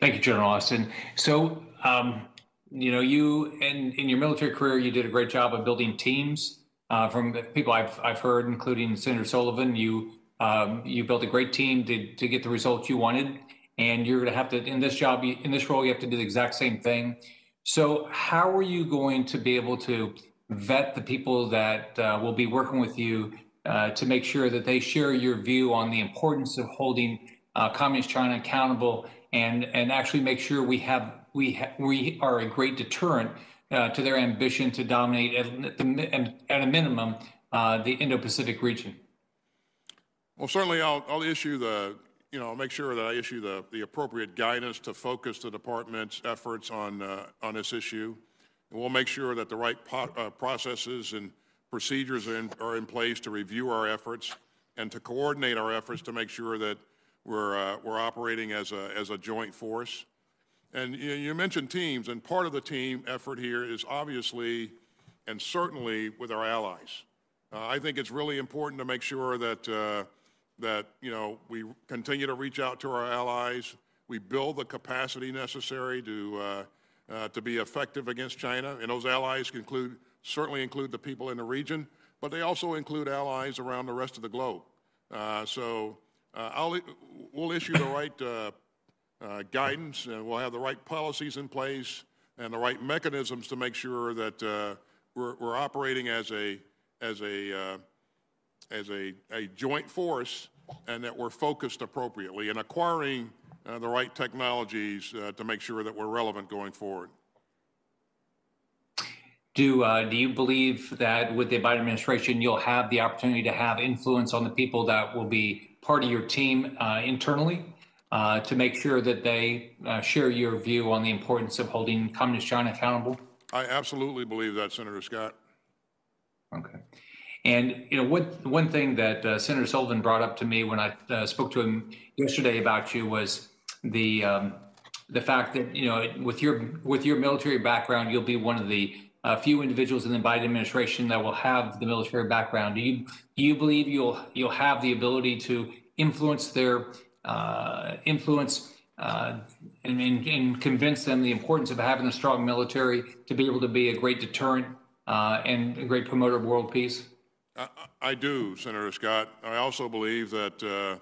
Thank you, General Austin. So, um, you know, you in, in your military career, you did a great job of building teams. Uh, from people I've, I've heard, including Senator Sullivan, you um, you built a great team to, to get the results you wanted, and you're going to have to in this job, in this role, you have to do the exact same thing. So, how are you going to be able to vet the people that uh, will be working with you uh, to make sure that they share your view on the importance of holding uh, Communist China accountable and and actually make sure we have we ha- we are a great deterrent uh, to their ambition to dominate at, the, at a minimum uh, the Indo-Pacific region. Well, certainly I'll, I'll issue the you know make sure that I issue the the appropriate guidance to focus the department's efforts on uh, on this issue. And we'll make sure that the right po- processes and procedures are in, are in place to review our efforts and to coordinate our efforts to make sure that we're, uh, we're operating as a, as a joint force. And you, you mentioned teams, and part of the team effort here is obviously and certainly with our allies. Uh, I think it's really important to make sure that, uh, that you know, we continue to reach out to our allies. We build the capacity necessary to, uh, uh to be effective against China. And those allies include, certainly include the people in the region, but they also include allies around the rest of the globe. Uh, so uh, we'll issue the right uh, uh, guidance and we'll have the right policies in place and the right mechanisms to make sure that uh, we're, we're, operating as a, as a, uh, as a, a joint force and that we're focused appropriately and acquiring uh, the right technologies to make sure that we're relevant going forward. Do, uh, do you believe that with the Biden administration, you'll have the opportunity to have influence on the people that will be part of your team uh, internally uh, to make sure that they uh, share your view on the importance of holding Communist China accountable? I absolutely believe that, Senator Scott. Okay. And you know, what one thing that uh, Senator Sullivan brought up to me when I uh, spoke to him yesterday about you was the um, the fact that you know, with your with your military background, you'll be one of the uh, few individuals in the Biden administration that will have the military background. Do you do you believe you'll you'll have the ability to influence their uh, influence uh, and, and, convince them the importance of having a strong military to be able to be a great deterrent uh, and a great promoter of world peace? I, I do, Senator Scott. I also believe that uh,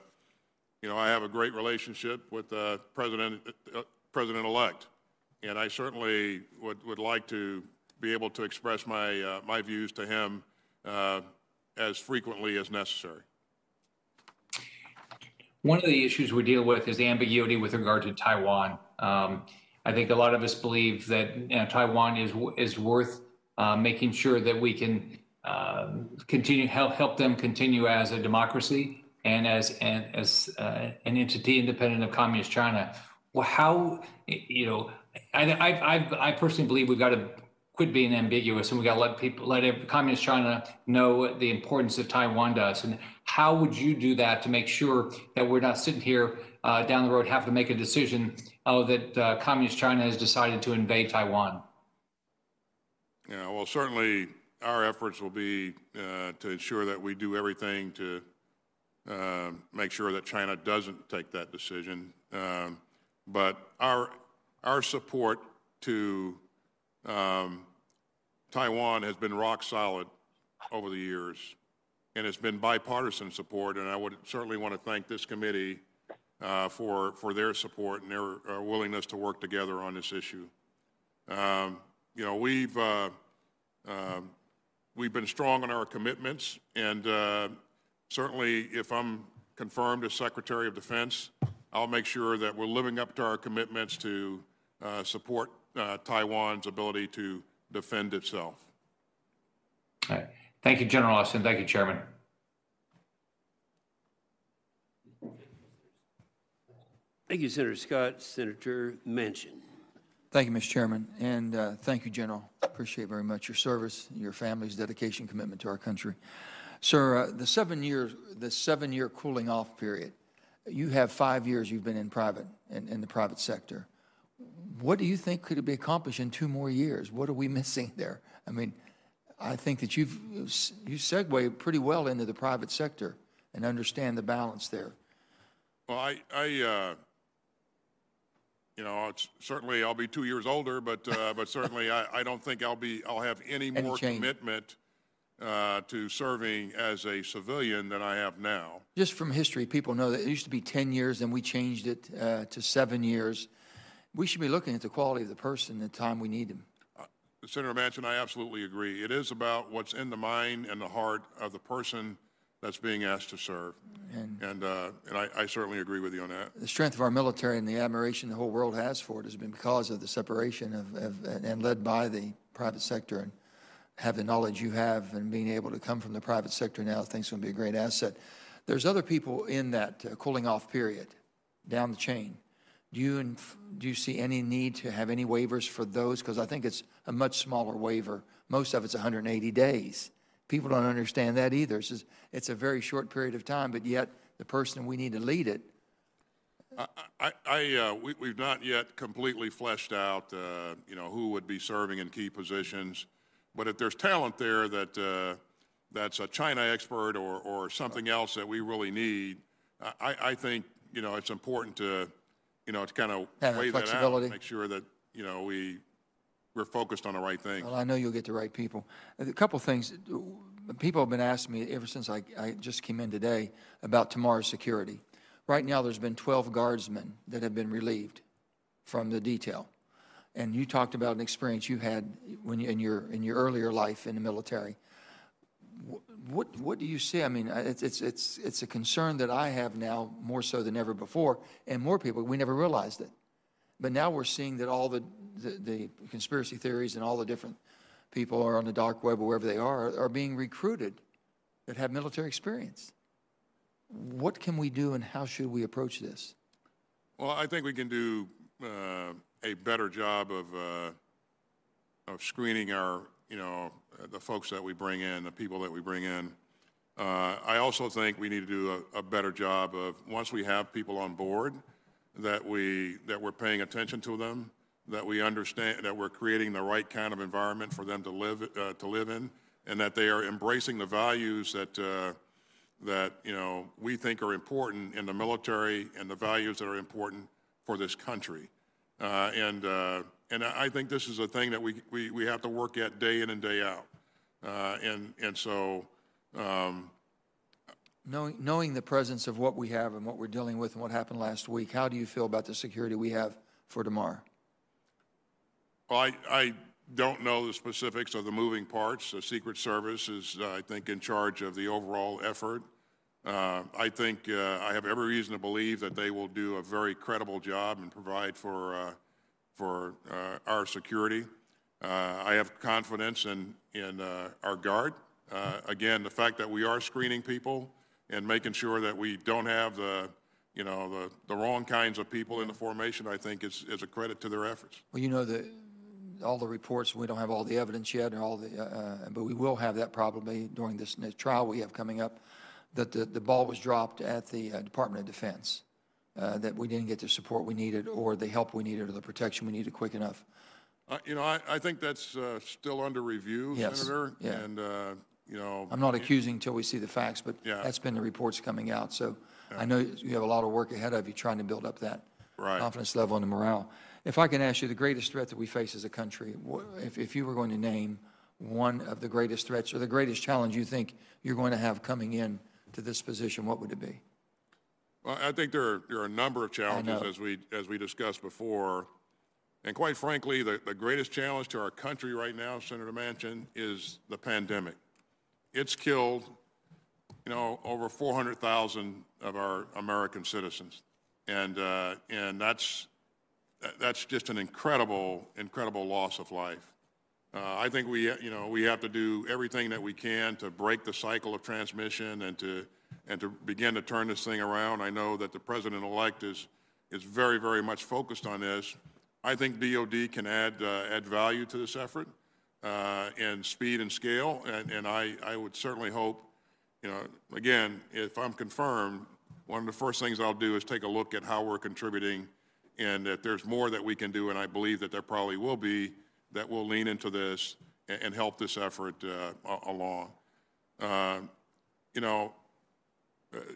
you know I have a great relationship with uh, President President-elect, and I certainly would would like to be able to express my, uh, my views to him uh, as frequently as necessary. One of the issues we deal with is the ambiguity with regard to Taiwan. Um, I think a lot of us believe that you know, Taiwan is is worth uh, making sure that we can uh, continue help help them continue as a democracy and as and as uh, an entity independent of communist China. Well, how you know? I I I, I personally believe we've got to quit being ambiguous and we got to let people let communist china know the importance of taiwan to us and how would you do that to make sure that we're not sitting here uh, down the road having to make a decision oh that uh, communist china has decided to invade taiwan? Yeah well certainly our efforts will be uh, to ensure that we do everything to uh, make sure that china doesn't take that decision. Um, but our our support to um, Taiwan has been rock solid over the years, and it's been bipartisan support. And I would certainly want to thank this committee uh, for for their support and their uh, willingness to work together on this issue. Um, you know, we've uh, um, we've been strong on our commitments, and uh, certainly, if I'm confirmed as Secretary of Defense, I'll make sure that we're living up to our commitments to uh, support uh, Taiwan's ability to defend itself. All right. Thank you, General Austin. Thank you, Chairman. Thank you, Senator Scott. Senator Manchin. Thank you, Mr. Chairman, and uh, thank you, General. Appreciate very much your service, and your family's dedication, commitment to our country. Sir, uh, the seven years, the seven-year cooling off period, you have five years you've been in private, in, in the private sector what do you think could be accomplished in two more years? What are we <laughs> missing there? I mean, I think that you've you segue pretty well into the private sector and understand the balance there. Well, I, I uh, you know, it's certainly, I'll be two years older, but, uh, but certainly I, I don't think I'll be, I'll have any Any more change. commitment uh, to serving as a civilian than I have now. Just from history, people know that it used to be 10 years, and we changed it uh, to seven years. We should be looking at the quality of the person at the time we need them. Senator Manchin, I absolutely agree. It is about what's in the mind and the heart of the person that's being asked to serve. And- And, uh, and I, I certainly agree with you on that. The strength of our military and the admiration the whole world has for it has been because of the separation of, of and led by the private sector and have the knowledge you have and being able to come from the private sector now, I think is going to be a great asset. There's other people in that uh, cooling off period down the chain. Do you, do you see any need to have any waivers for those? Because I think it's a much smaller waiver. Most of it's 180 days. People don't understand that either. It's, just- it's a very short period of time, but yet the person we need to lead it I, I, uh, we, we've not yet completely fleshed out, uh, you know, who would be serving in key positions. But if there's talent there that, uh, that's a China expert or, or something else that we really need, I, I think, you know, it's important to, you know, to kind of weigh that out, flexibility. make sure that, you know, we, we're focused on the right thing. Well, I know you'll get the right people. A couple things, people have been asking me ever since I, I just came in today about tomorrow's security. Right now, there's been 12 guardsmen that have been relieved from the detail. And you talked about an experience you had when you, in your, in your earlier life in the military. Wh- What, what do you see? I mean, it's, it's, it's, it's a concern that I have now more so than ever before, and more people, we never realized it. But now we're seeing that all the, the, the conspiracy theories and all the different people are on the dark web or wherever they are, are being recruited that have military experience. What can we do and how should we approach this? Well, I think we can do uh, a better job of, uh, of screening our, you know, uh, the folks that we bring in, the people that we bring in. Uh, I also think we need to do a, a better job of, once we have people on board, that we, that we're paying attention to them, that we understand, that we're creating the right kind of environment for them to live, uh, to live in, and that they are embracing the values that, uh, that, you know, we think are important in the military and the values that are important for this country. Uh, and, uh, and I think this is a thing that we, we, we have to work at day in and day out. Uh, and, and so, um, Knowing, knowing the presence of what we have and what we're dealing with and what happened last week, how do you feel about the security we have for tomorrow? Well, I, I don't know the specifics of the moving parts. The Secret Service is, uh, I think, in charge of the overall effort. Uh, I think uh, I have every reason to believe that they will do a very credible job and provide for, uh, for uh, our security. Uh, I have confidence in, in uh, our Guard. Again, the fact that we are screening people and making sure that we don't have the, you know, the, the wrong kinds of people in the formation, I think is, is a credit to their efforts. Well, you know, the, all the reports, we don't have all the evidence yet, or all the, uh, but we will have that probably during this trial we have coming up, that the, the ball was dropped at the uh, Department of Defense, uh, that we didn't get the support we needed, or the help we needed, or the protection we needed quick enough. Uh, You know, I, I think that's uh, still under review, Yes, Senator. yeah. And, uh, you know. I'm not accusing until we see the facts, but Yeah. that's been the reports coming out. So I know you have a lot of work ahead of you trying to build up that Right. confidence level and the morale. If I can ask you, the greatest threat that we face as a country, wha- if, if you were going to name one of the greatest threats or the greatest challenge you think you're going to have coming in to this position, what would it be? Well, I think there are, there are a number of challenges, as we, as we discussed before. And quite frankly, the, the greatest challenge to our country right now, Senator Manchin, is the pandemic. It's killed, you know, over 400,000 of our American citizens. And, uh, and that's, that's just an incredible, incredible loss of life. Uh, I think we, you know, we have to do everything that we can to break the cycle of transmission and to, and to begin to turn this thing around. I know that the president-elect is, is very, very much focused on this. I think DOD can add, uh, add value to this effort uh, in speed and scale, and, and I, I would certainly hope, you know, again, if I'm confirmed, one of the first things I'll do is take a look at how we're contributing and that there's more that we can do, and I believe that there probably will be, that will lean into this and, and help this effort uh, along. Uh, You know,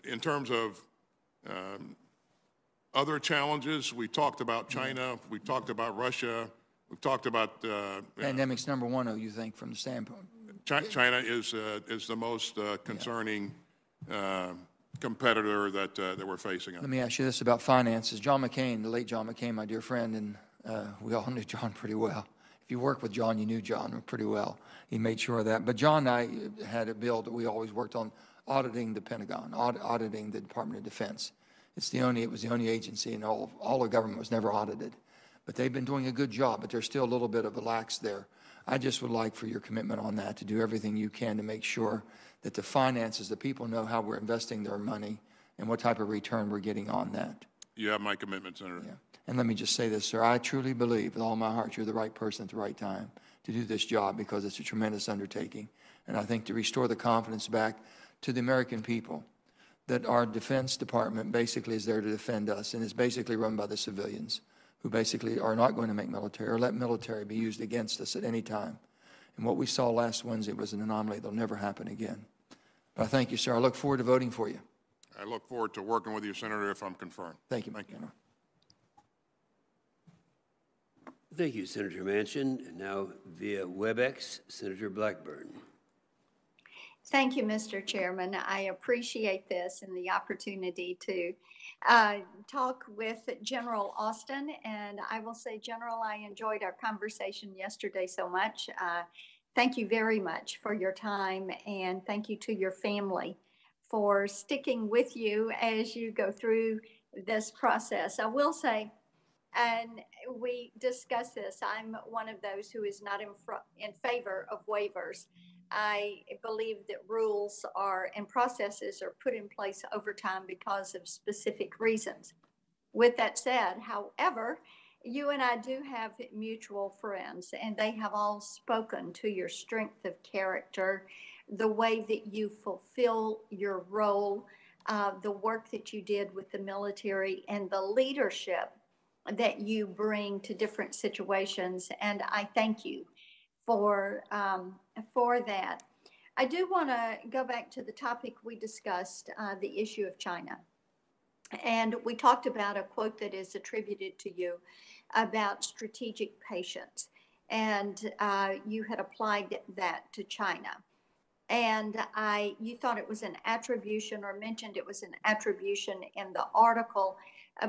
in terms of um, other challenges. We talked about China, we talked about Russia, we've talked about, uh, Pandemic's number one, oh, you think, from the standpoint? Chi- China is, uh, is the most uh, concerning uh, competitor that, uh, that we're facing. Let me ask you this about finances. John McCain, the late John McCain, my dear friend, and uh, we all <laughs> knew John pretty well. If you worked with John, you knew John pretty well. He made sure of that. But John and I had a bill that we always worked on auditing the Pentagon, aud- auditing the Department of Defense. It's the only, it was the only agency in all, all of government was never audited. But they've been doing a good job, but there's still a little bit of a lax there. I just would like for your commitment on that, to do everything you can to make sure that the finances, the people know how we're investing their money and what type of return we're getting on that. You have my commitment, Senator. Yeah. And let me just say this, sir, I truly believe with all my heart you're the right person at the right time to do this job because it's a tremendous undertaking. And I think to restore the confidence back to the American people that our Defense Department basically is there to defend us and is basically run by the civilians who basically are not going to make military or let military be used against us at any time. And what we saw last Wednesday was an anomaly that'll never happen again. But I thank you, sir. I look forward to voting for you. I look forward to working with you, Senator, if I'm confirmed. Thank you, Thank you. Thank you, Senator Manchin. And now via WebEx, Senator Blackburn. Thank you, Mr. Chairman. I appreciate this and the opportunity to uh, talk with General Austin. And I will say, General, I enjoyed our conversation yesterday so much. Uh, thank you very much for your time and thank you to your family for sticking with you as you go through this process. I will say, and we discuss this, I'm one of those who is not in, fr- in favor of waivers. I believe that rules are and processes are put in place over time because of specific reasons. With that said, however, you and I do have mutual friends, and they have all spoken to your strength of character, the way that you fulfill your role, uh, the work that you did with the military, and the leadership that you bring to different situations. And I thank you for um, for that. I do want to go back to the topic we discussed, uh, the issue of China. And we talked about a quote that is attributed to you about strategic patience. And uh, you had applied that to China. And I, you thought it was an attribution or mentioned it was an attribution in the article.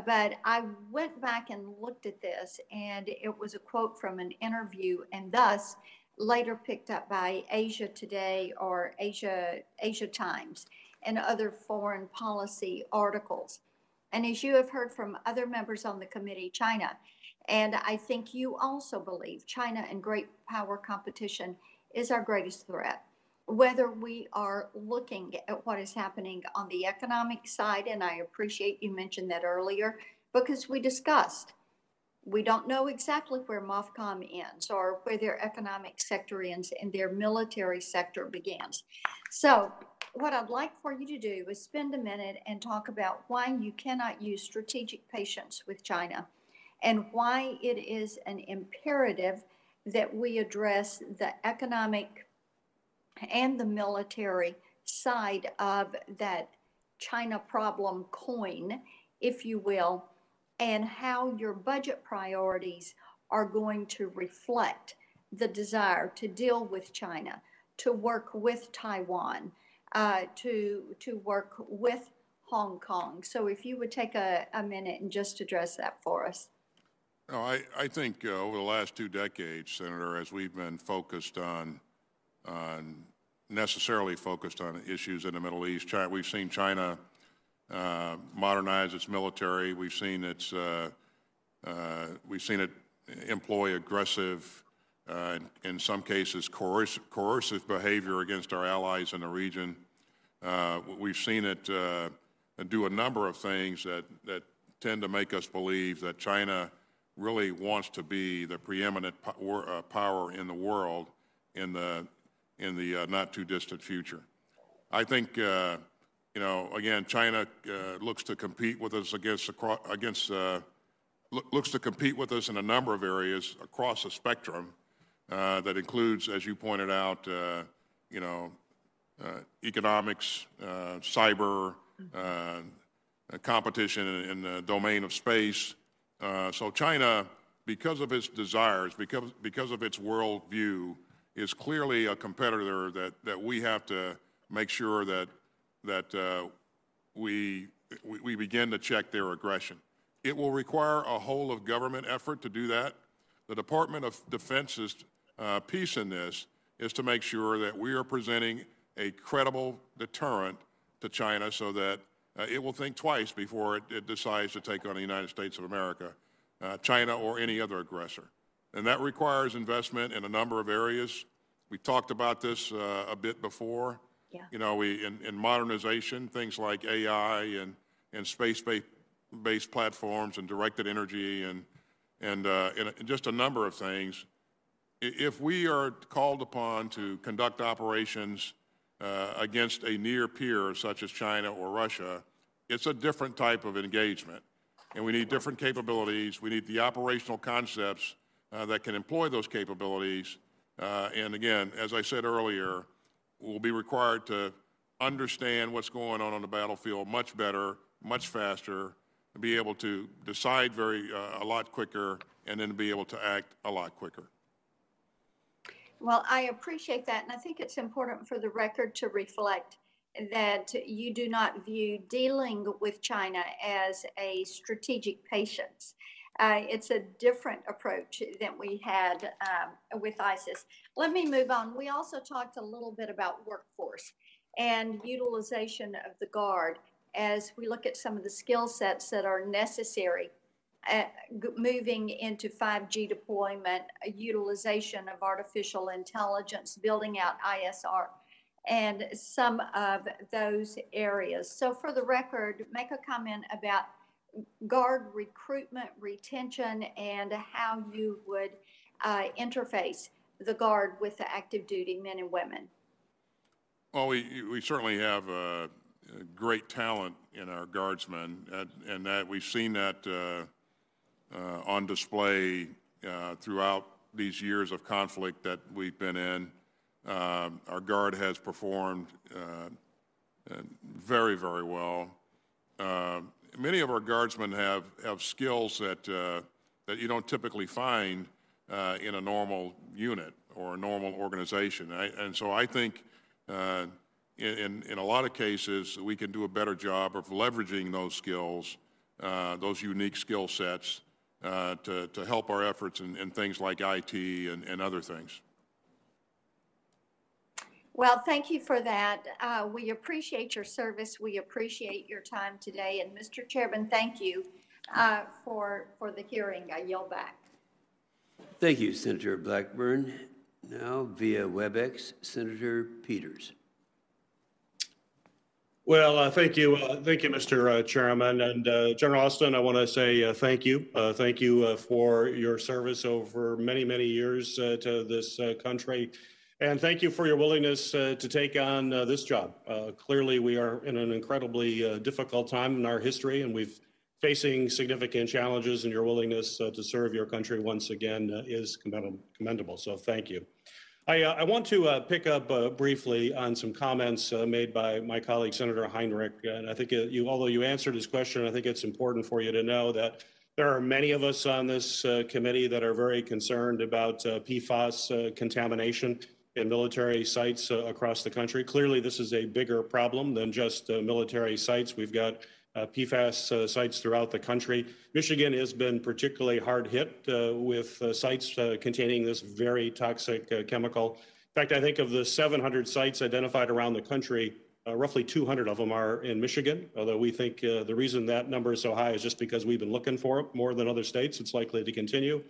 But I went back and looked at this, and it was a quote from an interview, and thus later picked up by Asia Today or Asia Asia Times and other foreign policy articles. And as you have heard from other members on the committee, China, and I think you also believe China and great power competition is our greatest threat. Whether we are looking at what is happening on the economic side, and I appreciate you mentioned that earlier, because we discussed we don't know exactly where MOFCOM ends or where their economic sector ends and their military sector begins. So, what I'd like for you to do is spend a minute and talk about why you cannot use strategic patience with China and why it is an imperative that we address the economic and the military side of that China problem coin, if you will, and how your budget priorities are going to reflect the desire to deal with China, to work with Taiwan, uh, to, to work with Hong Kong. So if you would take a, a minute and just address that for us. No, I, I think uh, over the last two decades, Senator, as we've been focused on, on necessarily focused on issues in the Middle East, China, we've seen China uh, modernize its military. We've seen its, uh, uh, we've seen it employ aggressive, uh, in, in, some cases coercive, coercive, behavior against our allies in the region. Uh, we've seen it do a number of things that, that tend to make us believe that China really wants to be the preeminent po power in the world in the, in the not too distant future. I think you know, again, China uh, looks to compete with us against against uh, looks to compete with us in a number of areas across the spectrum. Uh, that includes, as you pointed out, uh, you know, uh, economics, uh, cyber, uh, competition in, in the domain of space. Uh, so China, because of its desires, because, because of its worldview, is clearly a competitor that, that we have to make sure that, that uh, we, we, begin to check their aggression. It will require a whole of government effort to do that. The Department of Defense's uh, piece in this is to make sure that we are presenting a credible deterrent to China so that uh, it will think twice before it, it, decides to take on the United States of America, uh, China, or any other aggressor. And that requires investment in a number of areas. We talked about this uh, a bit before. Yeah. You know, we in, in modernization, things like AI and, and space-based platforms and directed energy and, and, uh, and just a number of things. If we are called upon to conduct operations uh, against a near peer such as China or Russia, it's a different type of engagement. And we need different capabilities. We need the operational concepts that can employ those capabilities. Uh, and again, as I said earlier, we'll be required to understand what's going on on the battlefield much better, much faster, be able to decide very uh, a lot quicker, and then be able to act a lot quicker. Well, I appreciate that, and I think it's important for the record to reflect that you do not view dealing with China as a strategic patience. Uh, it's a different approach than we had um, with ISIS. Let me move on. We also talked a little bit about workforce and utilization of the Guard as we look at some of the skill sets that are necessary uh, moving into 5G deployment, utilization of artificial intelligence, building out ISR, and some of those areas. So, for the record, make a comment about Guard recruitment, retention, and how you would uh, interface the Guard with the active duty men and women. Well, we, we certainly have great talent in our guardsmen, and, and that we've seen that uh, uh, on display uh, throughout these years of conflict that we've been in. Um, our guard has performed uh, very, very well. Many of our guardsmen have, have skills that, that you don't typically find in a normal unit or a normal organization. I, and so I think uh, in, in a lot of cases, we can do a better job of leveraging those skills, uh, those unique skill sets, uh, to, to help our efforts in, in things like IT and, and other things. Well, thank you for that. Uh, we appreciate your service. We appreciate your time today. And Mr. Chairman, thank you uh, for, for the hearing. I yield back. Thank you, Senator Blackburn. Now, via WebEx, Senator Peters. Well, uh, thank you. Uh, thank you, Mr. Uh, Chairman. And uh, General Austin, I want to say uh, thank you. Uh, thank you for your service over many, many years to this country. And thank you for your willingness to take on this job. clearly, we are in an incredibly difficult time in our history, and we've facing significant challenges, and your willingness to serve your country once again is commendable. So thank you. I, uh, I want to uh, pick up uh, briefly on some comments uh, made by my colleague Senator Heinrich, and I think you, although you answered his question, I think it's important for you to know that there are many of us on this uh, committee that are very concerned about uh, PFAS contamination in military sites across the country. Clearly, this is a bigger problem than just military sites. We've got uh, PFAS uh, sites throughout the country. Michigan has been particularly hard hit uh, with uh, sites uh, containing this very toxic uh, chemical. In fact, I think of the 700 sites identified around the country, roughly 200 of them are in Michigan, although we think the reason that number is so high is just because we've been looking for it more than other states. It's likely to continue.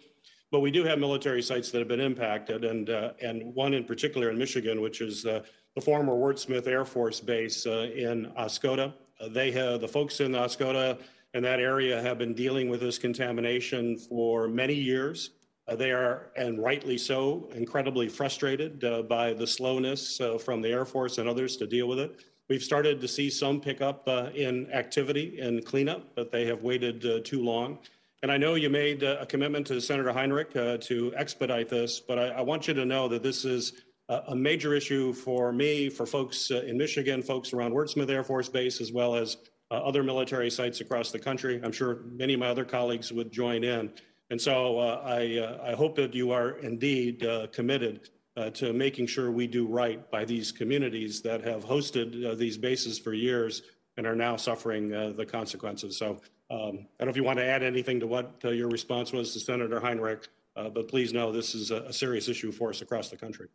But we do have military sites that have been impacted, and, and one in particular in Michigan, which is the former Wurtsmith Air Force Base in Oscoda. Uh, they have, the folks in Oscoda and that area have been dealing with this contamination for many years. Uh, they are, and rightly so, incredibly frustrated uh, by the slowness uh, from the Air Force and others to deal with it. We've started to see some pickup uh, in activity and cleanup, but they have waited uh, too long. And I know you made a commitment to Senator Heinrich to expedite this, but I, I want you to know that this is a major issue for me, for folks uh, in Michigan, folks around Wurtsmith Air Force Base, as well as uh, other military sites across the country. I'm sure many of my other colleagues would join in. And so uh, I, uh, I hope that you are indeed uh, committed uh, to making sure we do right by these communities that have hosted uh, these bases for years and are now suffering uh, the consequences. So um, I don't know if you want to add anything to what uh, your response was to Senator Heinrich, uh, but please know this is a, a serious issue for us across the country.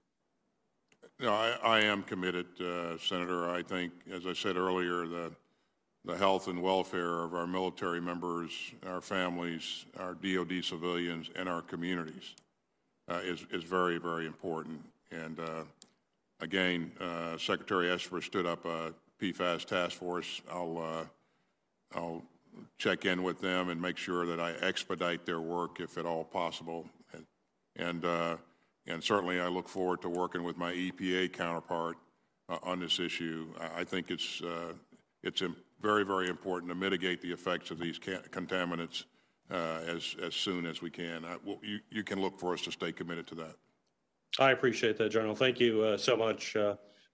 No, I, I am committed, uh, Senator. I think, as I said earlier, the, the health and welfare of our military members, our families, our DOD civilians, and our communities uh, is, is very, very important. And uh, again, uh, Secretary Esper stood up a PFAS task force. I'll, I'll check in with them and make sure that I expedite their work if at all possible. And, and uh, and certainly I look forward to working with my EPA counterpart uh, on this issue. I, I think it's, uh, it's very, very important to mitigate the effects of these contaminants uh, as, as soon as we can. Well, you, you can look for us to stay committed to that. I appreciate that, General. Thank you uh, so much.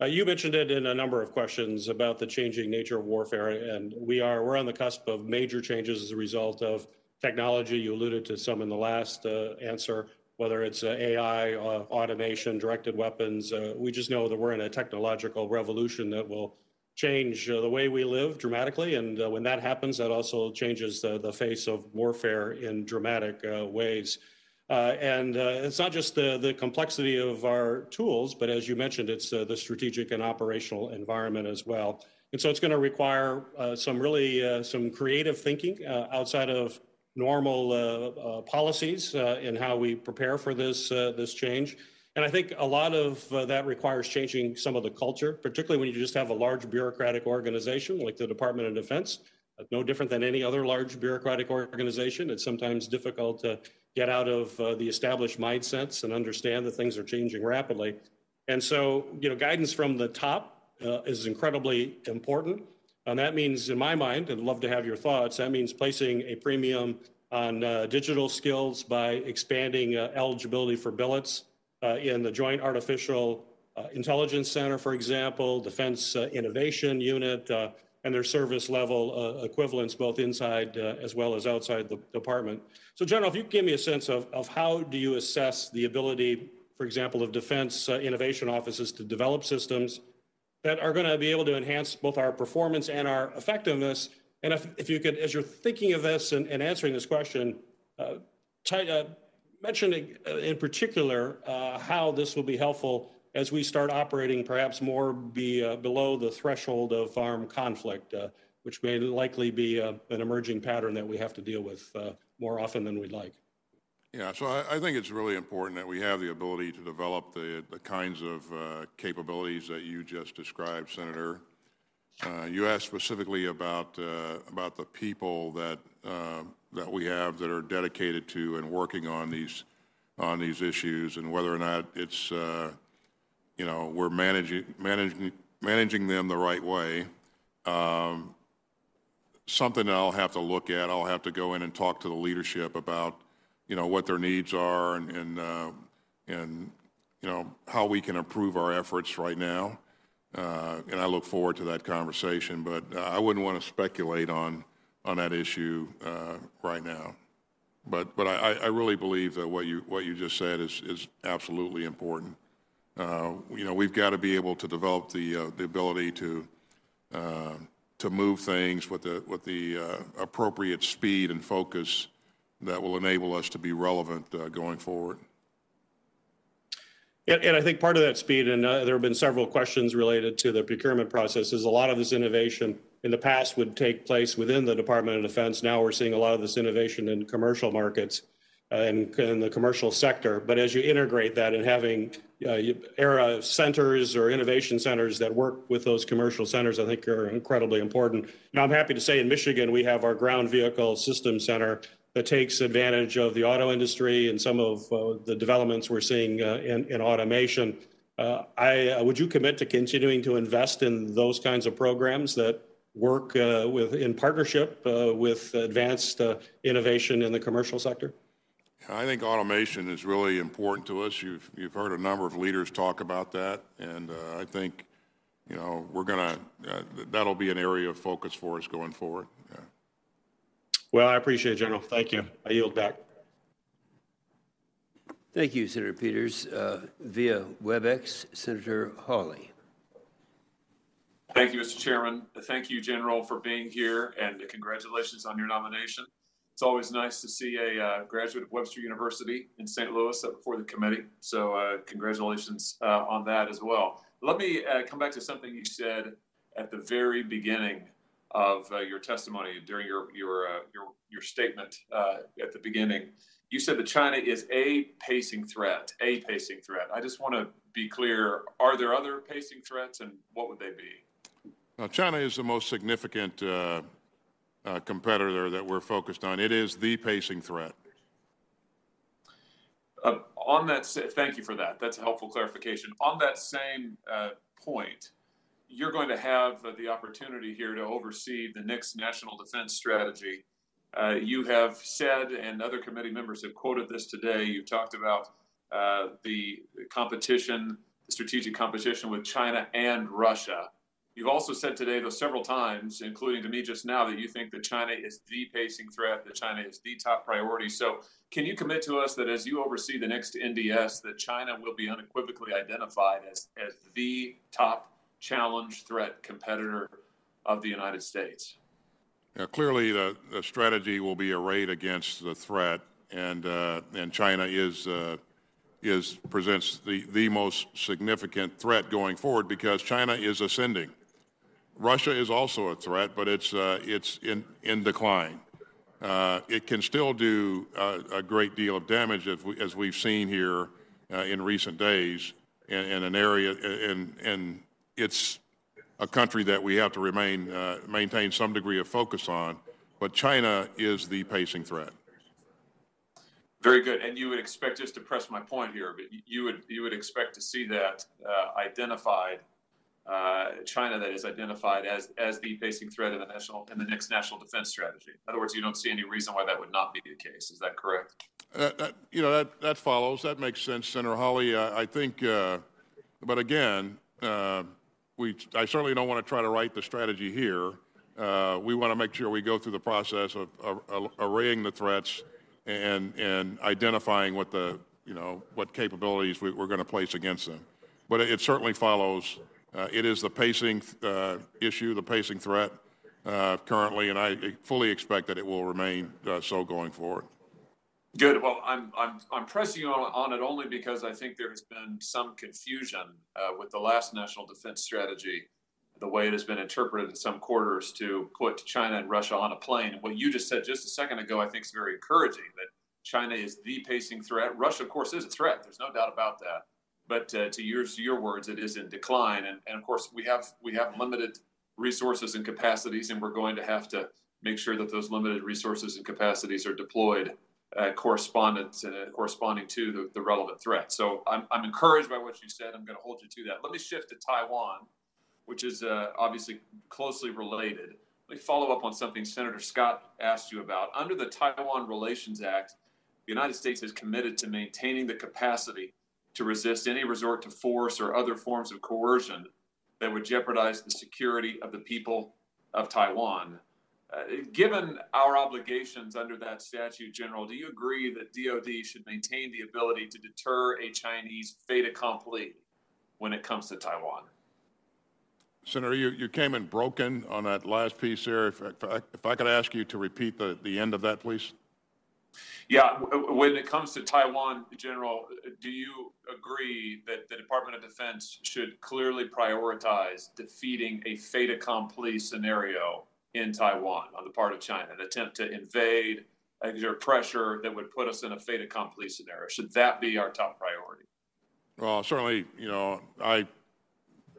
Uh, uh, you mentioned it in a number of questions about the changing nature of warfare, and we are we're on the cusp of major changes as a result of technology. You alluded to some in the last answer whether it's uh, AI, uh, automation, directed weapons. Uh, we just know that we're in a technological revolution that will change the way we live dramatically. And when that happens, that also changes the, the face of warfare in dramatic ways. Uh, and uh, it's not just the, the complexity of our tools, but as you mentioned, it's uh, the strategic and operational environment as well. And so it's going to require some really some creative thinking outside of normal uh, uh, policies uh, in how we prepare for this, this change. And I think a lot of that requires changing some of the culture, particularly when you just have a large bureaucratic organization like the Department of Defense. No different than any other large bureaucratic organization. It's sometimes difficult to get out of uh, the established mindsets and understand that things are changing rapidly. And so, you know, guidance from the top uh, is incredibly important. And that means, in my mind, and love to have your thoughts, that means placing a premium on uh, digital skills by expanding uh, eligibility for billets uh, in the Joint Artificial uh, Intelligence Center, for example, Defense Innovation Unit, and their service level equivalents both inside as well as outside the department. So, General, if you give me a sense of, of how do you assess the ability, for example, of defense innovation offices to develop systems that are going to be able to enhance both our performance and our effectiveness. And if, if you could, as you're thinking of this and, and answering this question, uh, uh, mention in particular uh, how this will be helpful as we start operating perhaps more be, uh, below the threshold of armed conflict, uh, which may likely be uh, an emerging pattern that we have to deal with more often than we'd like. Yeah, so I, I, think it's really important that we have the ability to develop the, the kinds of uh, capabilities that you just described, Senator. Uh, you asked specifically about uh, about the people that uh, that we have that are dedicated to and working on these on these issues, and whether or not it's uh, you know we're managing managing managing them the right way. Um, something that I'll have to look at. I'll have to go in and talk to the leadership about you know, what their needs are and, and, uh, and you know, how we can improve our efforts right now. Uh, and I look forward to that conversation, but uh, I wouldn't want to speculate on, on that issue uh, right now. But, but I, I really believe that what you, what you just said is, is absolutely important. Uh, you know, we've got to be able to develop the, uh, the ability to, to move things with the, with the appropriate speed and focus that will enable us to be relevant uh, going forward. And, and, I think part of that speed, and uh, there have been several questions related to the procurement process, is a lot of this innovation in the past would take place within the Department of Defense. Now we're seeing a lot of this innovation in commercial markets uh, and in the commercial sector. But as you integrate that and having uh, era centers or innovation centers that work with those commercial centers, I think are incredibly important. Now, I'm happy to say in Michigan, we have our ground vehicle system center that takes advantage of the auto industry and some of uh, the developments we're seeing uh, in, in, automation. Uh, I, uh, would you commit to continuing to invest in those kinds of programs that work with in partnership with advanced innovation in the commercial sector? I think automation is really important to us. You've, you've heard a number of leaders talk about that, and I think you know, we're going to, that'll be an area of focus for us going forward. Yeah. Well, I appreciate it, General. Thank you. I yield back. Thank you, Senator Peters. Uh, via WebEx, Senator Hawley. Thank you, Mr. Chairman. Thank you, General, for being here, and congratulations on your nomination. It's always nice to see a uh, graduate of Webster University in St. Louis up before the committee. So, uh, congratulations uh, on that as well. Let me uh, come back to something you said at the very beginning of uh, your testimony during your your uh, your, your statement at the beginning. You said that China is a pacing threat, a pacing threat. I just want to be clear: Are there other pacing threats, and what would they be? Now, China is the most significant uh, uh, competitor that we're focused on. It is the pacing threat. Uh, on that, thank you for that. That's a helpful clarification. On that same uh, point, you're going to have uh, the opportunity here to oversee the next national defense strategy. Uh, you have said, and other committee members have quoted this today. You've talked about the competition, the strategic competition with China and Russia. You've also said today, though, several times, including to me just now, that you think that China is the pacing threat, that China is the top priority. So, can you commit to us that as you oversee the next NDS, that China will be unequivocally identified as, as the top challenge, threat, competitor of the United States? Now, clearly, the, the strategy will be arrayed against the threat, and uh, and China is. Uh, is presents the, the most significant threat going forward because China is ascending. Russia is also a threat, but it's, uh, it's in, in decline. Uh, it can still do uh, a great deal of damage, as, we, as we've seen here uh, in recent days, in, in an area, and, and it's a country that we have to remain, uh, maintain some degree of focus on. But China is the pacing threat. Very good. And you would expect, just to press my point here, but you would you would expect to see that uh, identified uh, China that is identified as as the facing threat in the national in the next national defense strategy. In other words, you don't see any reason why that would not be the case. Is that correct? Uh, that, you know that that follows. That makes sense, Senator Hawley. I think, uh, but again, uh, we I certainly don't want to try to write the strategy here. Uh, we want to make sure we go through the process of, of, of arraying the threats and and identifying what the you know what capabilities we, are going to place against them. But it, it certainly follows uh, it is the pacing uh, issue, the pacing threat uh, currently, and I fully expect that it will remain uh, so going forward. Good. Well, I'm I'm I'm pressing on, on, it only because I think there has been some confusion uh, with the last national defense strategy, the way it has been interpreted in some quarters to put China and Russia on a plane. What you just said just a second ago, I think, is very encouraging. That China is the pacing threat. Russia, of course, is a threat. There's no doubt about that but uh, to your your words, it is in decline. And, and of course, we have we have limited resources and capacities, and we're going to have to make sure that those limited resources and capacities are deployed uh, correspondence and uh, corresponding to the, the relevant threat. So I'm, I'm encouraged by what you said. I'm going to hold you to that. Let me shift to Taiwan, which is uh, obviously closely related. Let me follow up on something Senator Scott asked you about. Under the Taiwan Relations Act, the United States has committed to maintaining the capacity to resist any resort to force or other forms of coercion that would jeopardize the security of the people of Taiwan. Uh, given our obligations under that statute, General, do you agree that DOD should maintain the ability to deter a Chinese fait accompli when it comes to Taiwan? Senator, you, you came in broken on that last piece there. If, if, I, if I could ask you to repeat the, the end of that, please. Yeah, when it comes to Taiwan, General, do you agree that the Department of Defense should clearly prioritize defeating a fait accompli scenario in Taiwan on the part of China, an attempt to invade, exert pressure that would put us in a fait accompli scenario? Should that be our top priority? Well, certainly, you know, I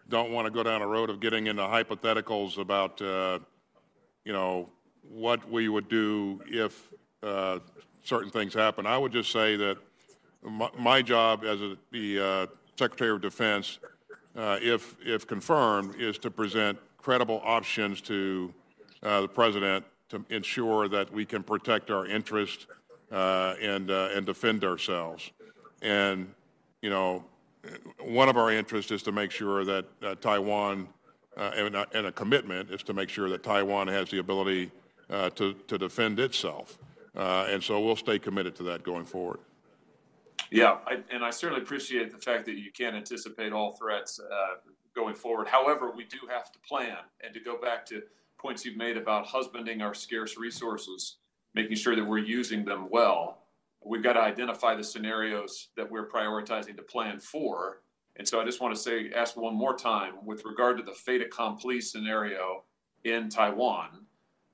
don't want to go down a road of getting into hypotheticals about, uh, you know, what we would do if uh, certain things happen. I would just say that my, my job as a, the uh, Secretary of Defense, uh, if, if confirmed, is to present credible options to uh, the President to ensure that we can protect our interests uh, and, uh, and defend ourselves. And, you know, one of our interests is to make sure that uh, Taiwan, uh, and, a- and a commitment is to make sure that Taiwan has the ability uh, to, to defend itself. Uh, And so we'll stay committed to that going forward. Yeah, I, and I certainly appreciate the fact that you can't anticipate all threats uh, going forward. However, we do have to plan, and to go back to points you've made about husbanding our scarce resources, making sure that we're using them well. We've got to identify the scenarios that we're prioritizing to plan for. And so I just want to say, ask one more time with regard to the fait accompli scenario in Taiwan,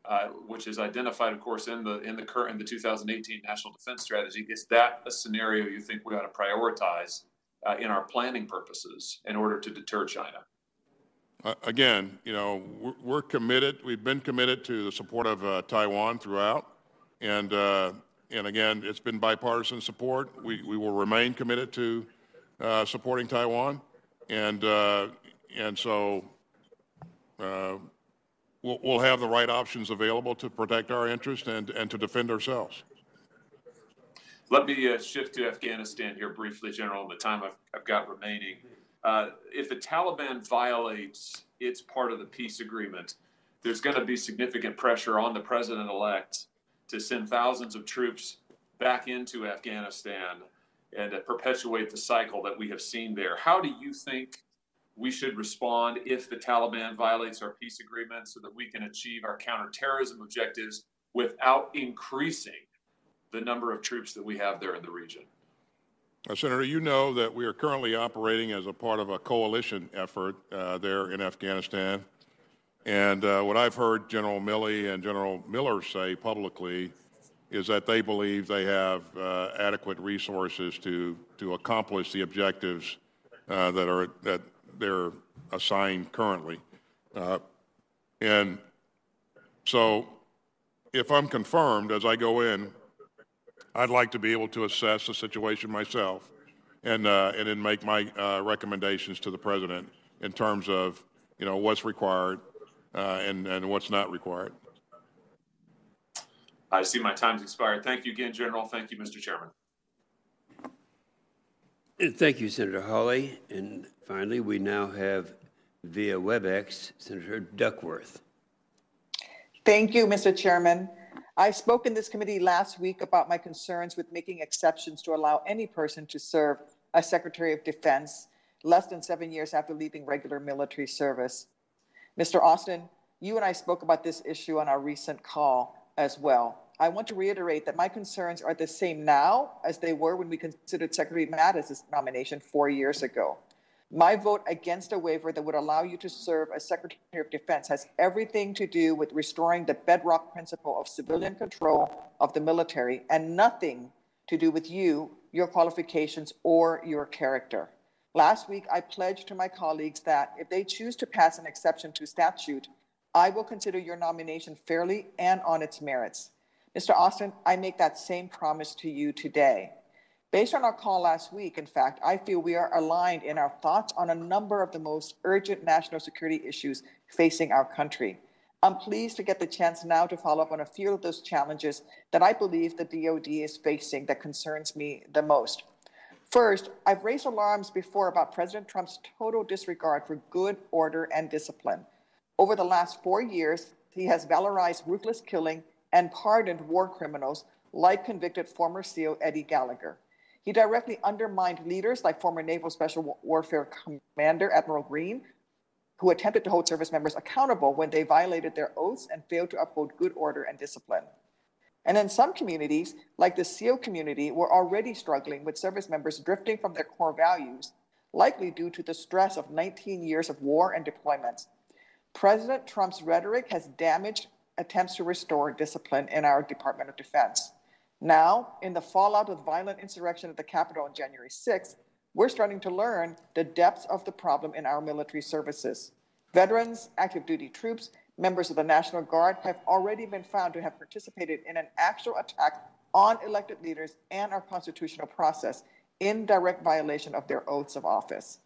uh, which is identified, of course, in the in the current in the 2018 National Defense Strategy. Is that a scenario you think we ought to prioritize uh, in our planning purposes in order to deter China? Uh, Again, you know, we're- we're committed, we've been committed to the support of uh, Taiwan throughout. And, uh, and again, it's been bipartisan support. We, we will remain committed to supporting Taiwan. And, and so we'll, we'll have the right options available to protect our interest and, and to defend ourselves. Let me uh, shift to Afghanistan here briefly, General, in the time I've, I've got remaining. Uh, if the Taliban violates its part of the peace agreement, there's going to be significant pressure on the president elect to send thousands of troops back into Afghanistan and perpetuate the cycle that we have seen there. How do you think we should respond if the Taliban violates our peace agreement so that we can achieve our counterterrorism objectives without increasing the number of troops that we have there in the region? Uh, Senator, you know that we are currently operating as a part of a coalition effort uh, there in Afghanistan. And uh, what I've heard General Milley and General Miller say publicly is that they believe they have uh, adequate resources to, to accomplish the objectives uh, that are that they're assigned currently. Uh, and so if I'm confirmed as I go in, I'd like to be able to assess the situation myself and, uh, and then make my uh, recommendations to the president in terms of, you know, what's required uh, and, and what's not required. I see my time's expired. Thank you again, General. Thank you, Mr. Chairman. Thank you, Senator Hawley. And finally, we now have via WebEx, Senator Duckworth. Thank you, Mr. Chairman. I spoke in this committee last week about my concerns with making exceptions to allow any person to serve as Secretary of Defense less than seven years after leaving regular military service. Mr. Austin, you and I spoke about this issue on our recent call as well. I want to reiterate that my concerns are the same now as they were when we considered Secretary Mattis's nomination four years ago. My vote against a waiver that would allow you to serve as Secretary of Defense has everything to do with restoring the bedrock principle of civilian control of the military and nothing to do with you, your qualifications, or your character. Last week, I pledged to my colleagues that if they choose to pass an exception to statute, I will consider your nomination fairly and on its merits. Mr. Austin, I make that same promise to you today. Based on our call last week, in fact, I feel we are aligned in our thoughts on a number of the most urgent national security issues facing our country. I'm pleased to get the chance now to follow up on a few of those challenges that I believe the DoD is facing that concerns me the most. First, I've raised alarms before about President Trump's total disregard for good order and discipline. Over the last four years, he has valorized ruthless killing and pardoned war criminals like convicted former SEAL Eddie Gallagher. He directly undermined leaders like former Naval Special Warfare Commander Admiral Green, who attempted to hold service members accountable when they violated their oaths and failed to uphold good order and discipline. And in some communities, like the SEAL community, we're already struggling with service members drifting from their core values, likely due to the stress of 19 years of war and deployments. President Trump's rhetoric has damaged attempts to restore discipline in our Department of Defense. Now, in the fallout of violent insurrection at the Capitol on January 6th, we're starting to learn the depths of the problem in our military services. Veterans, active duty troops, members of the National Guard have already been found to have participated in an actual attack on elected leaders and our constitutional process in direct violation of their oaths of office.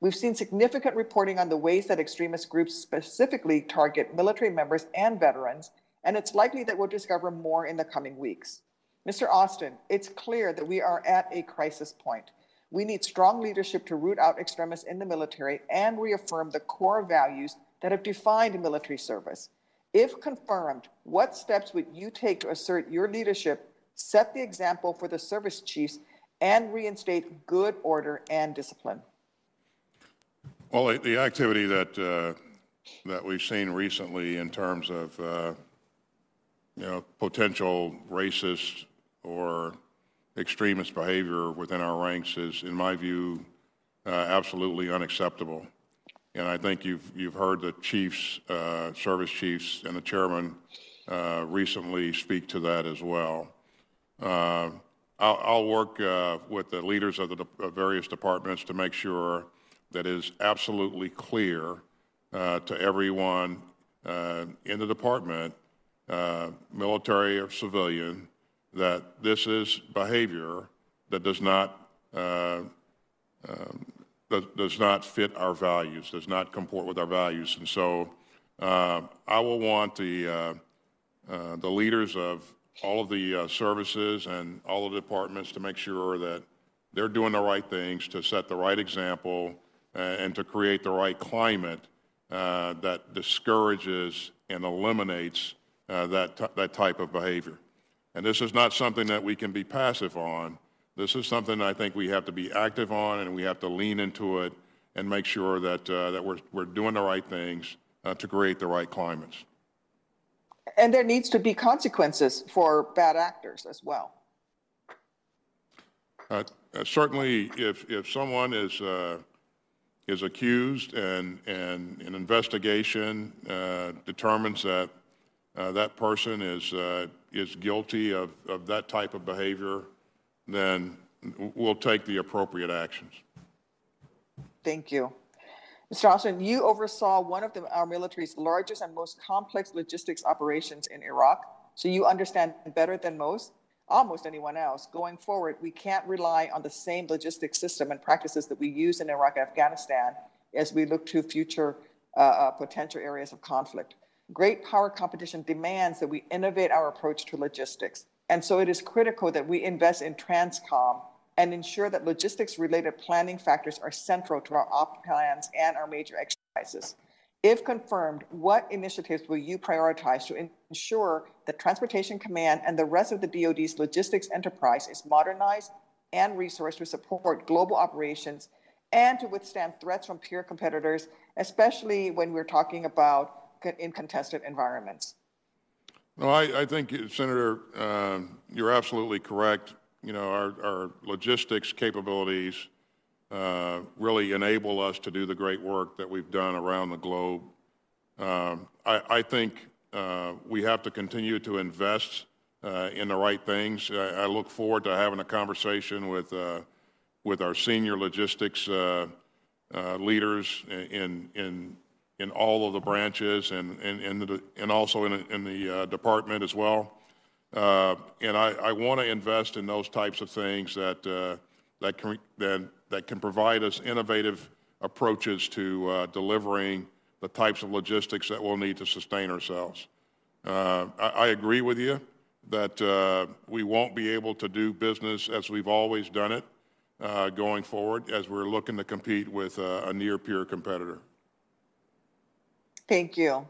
We've seen significant reporting on the ways that extremist groups specifically target military members and veterans, and it's likely that we'll discover more in the coming weeks. Mr. Austin, it's clear that we are at a crisis point. We need strong leadership to root out extremists in the military and reaffirm the core values that have defined military service. If confirmed, what steps would you take to assert your leadership, set the example for the service chiefs, and reinstate good order and discipline? Well, the- activity that, uh, that we've seen recently in terms of, uh, you know, potential racist or extremist behavior within our ranks is, in my view, uh, absolutely unacceptable. And I think you've, you've heard the chiefs, uh, service chiefs and the chairman uh, recently speak to that as well. Uh, I'll, I'll work uh, with the leaders of the de- of various departments to make sure that is absolutely clear uh, to everyone in the department, military or civilian, that this is behavior that does not uh, um, does, does not fit our values, does not comport with our values. And so uh, I will want the, uh, uh, the leaders of all of the uh, services and all the departments to make sure that they're doing the right things to set the right example uh, and to create the right climate that discourages and eliminates that, that type of behavior. And this is not something that we can be passive on. This is something I think we have to be active on, and we have to lean into it and make sure that, uh, that we're, we're doing the right things uh, to create the right climates. And there needs to be consequences for bad actors as well. Uh, uh, Certainly, if, if someone is, uh, is accused and, and an investigation uh, determines that uh, that person is, uh, is guilty of, of that type of behavior, then we'll take the appropriate actions. Thank you. Mr. Austin, you oversaw one of the, our military's largest and most complex logistics operations in Iraq, so you understand better than most, almost anyone else. Going forward, we can't rely on the same logistics system and practices that we use in Iraq and Afghanistan as we look to future uh, uh, potential areas of conflict. Great power competition demands that we innovate our approach to logistics. And so it is critical that we invest in Transcom and ensure that logistics related planning factors are central to our op plans and our major exercises. If confirmed, what initiatives will you prioritize to ensure that Transportation Command and the rest of the DoD's logistics enterprise is modernized and resourced to support global operations and to withstand threats from peer competitors, especially when we're talking about in contested environments? No, I, I think, Senator, um, you're absolutely correct. You know, our, our logistics capabilities uh, really enable us to do the great work that we've done around the globe. Um, I, I think uh, we have to continue to invest uh, in the right things. I, I, look forward to having a conversation with, uh, with our senior logistics uh, uh, leaders in, in in all of the branches and, and, and, the, and also in, in the uh, department as well. Uh, and I, I want to invest in those types of things that, uh, that, can, that, that can provide us innovative approaches to uh, delivering the types of logistics that we'll need to sustain ourselves. Uh, I, I, agree with you that uh, we won't be able to do business as we've always done it going forward as we're looking to compete with a near peer competitor. Thank you.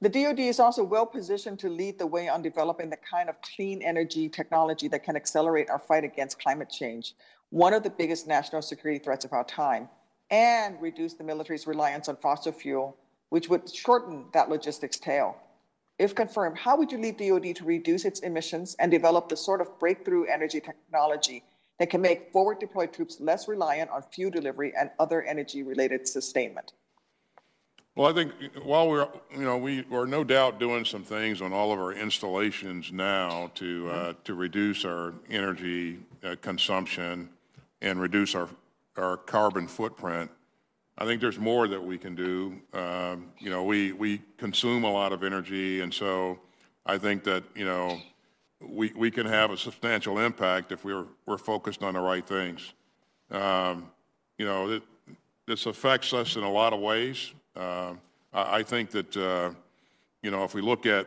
The DoD is also well positioned to lead the way on developing the kind of clean energy technology that can accelerate our fight against climate change, one of the biggest national security threats of our time, and reduce the military's reliance on fossil fuel, which would shorten that logistics tail. If confirmed, how would you lead DoD to reduce its emissions and develop the sort of breakthrough energy technology that can make forward deployed troops less reliant on fuel delivery and other energy related sustainment? Well, I think while we're, you know, we are no doubt doing some things on all of our installations now to, uh, to reduce our energy uh, consumption and reduce our, our carbon footprint. I think there's more that we can do. Um, you know, we, we consume a lot of energy, and so I think that, you know, we, we can have a substantial impact if we're, we're focused on the right things. Um, you know, it, this affects us in a lot of ways. Uh, I, I, think that, uh, you know, if we look at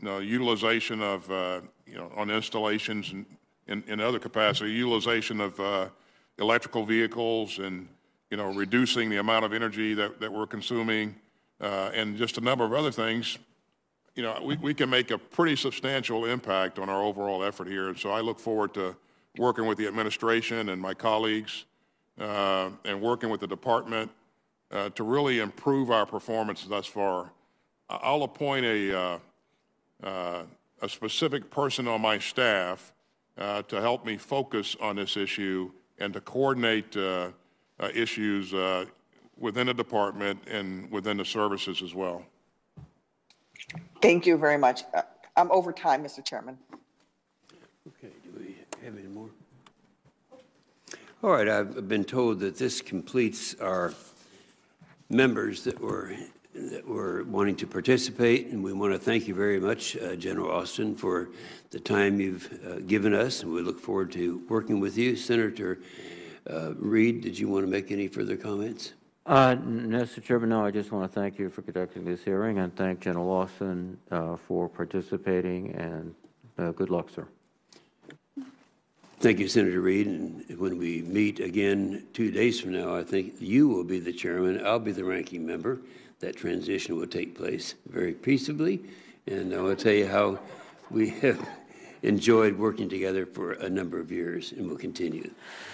you know, utilization of, uh, you know, on installations and in, in other capacity, utilization of, uh, electrical vehicles and, you know, reducing the amount of energy that, that we're consuming, uh, and just a number of other things, you know, we, we can make a pretty substantial impact on our overall effort here. And so I look forward to working with the administration and my colleagues uh, and working with the department uh, to really improve our performance thus far. I- I'll appoint a, uh, uh, a specific person on my staff uh, to help me focus on this issue and to coordinate uh, uh, issues uh, within the department and within the services as well. Thank you very much. Uh, I'm over time, Mr. Chairman. Okay, do we have any more? All right, I've been told that this completes our members that were, that were wanting to participate, and we want to thank you very much, uh, General Austin, for the time you've uh, given us, and we look forward to working with you. Senator uh, Reed, did you want to make any further comments? Uh, n- Mr. Chairman, no, I just want to thank you for conducting this hearing and thank General Austin uh, for participating, and uh, good luck, sir. Thank you, Senator Reed. And when we meet again two days from now, I think you will be the chairman, I'll be the ranking member. That transition will take place very peaceably. And I will tell you how we have <laughs> enjoyed working together for a number of years and will continue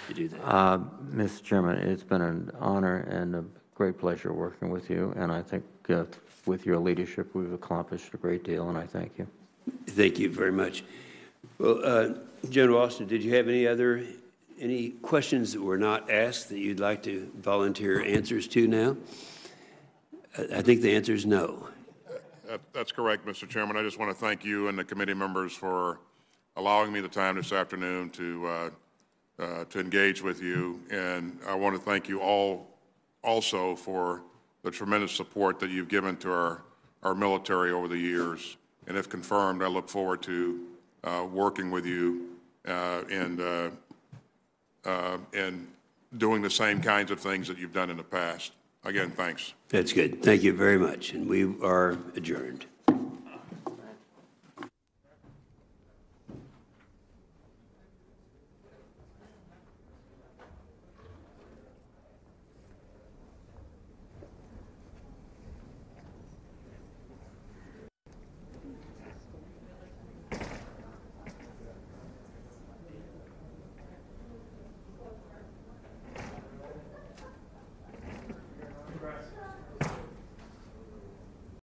to do that. Uh, Mr. Chairman, it's been an honor and a great pleasure working with you, and I think uh, with your leadership, we've accomplished a great deal, and I thank you. Thank you very much. Well, uh, General Austin, did you have any other, any questions that were not asked that you'd like to volunteer answers to now? I- think the answer is no. That's correct, Mr. Chairman. I just want to thank you and the committee members for allowing me the time this afternoon to, uh, uh, to engage with you. And I want to thank you all also for the tremendous support that you've given to our, our military over the years. And if confirmed, I look forward to uh, working with you uh, and, uh, uh, and doing the same kinds of things that you've done in the past. Again, thanks. That's good. Thank you very much. And we are adjourned.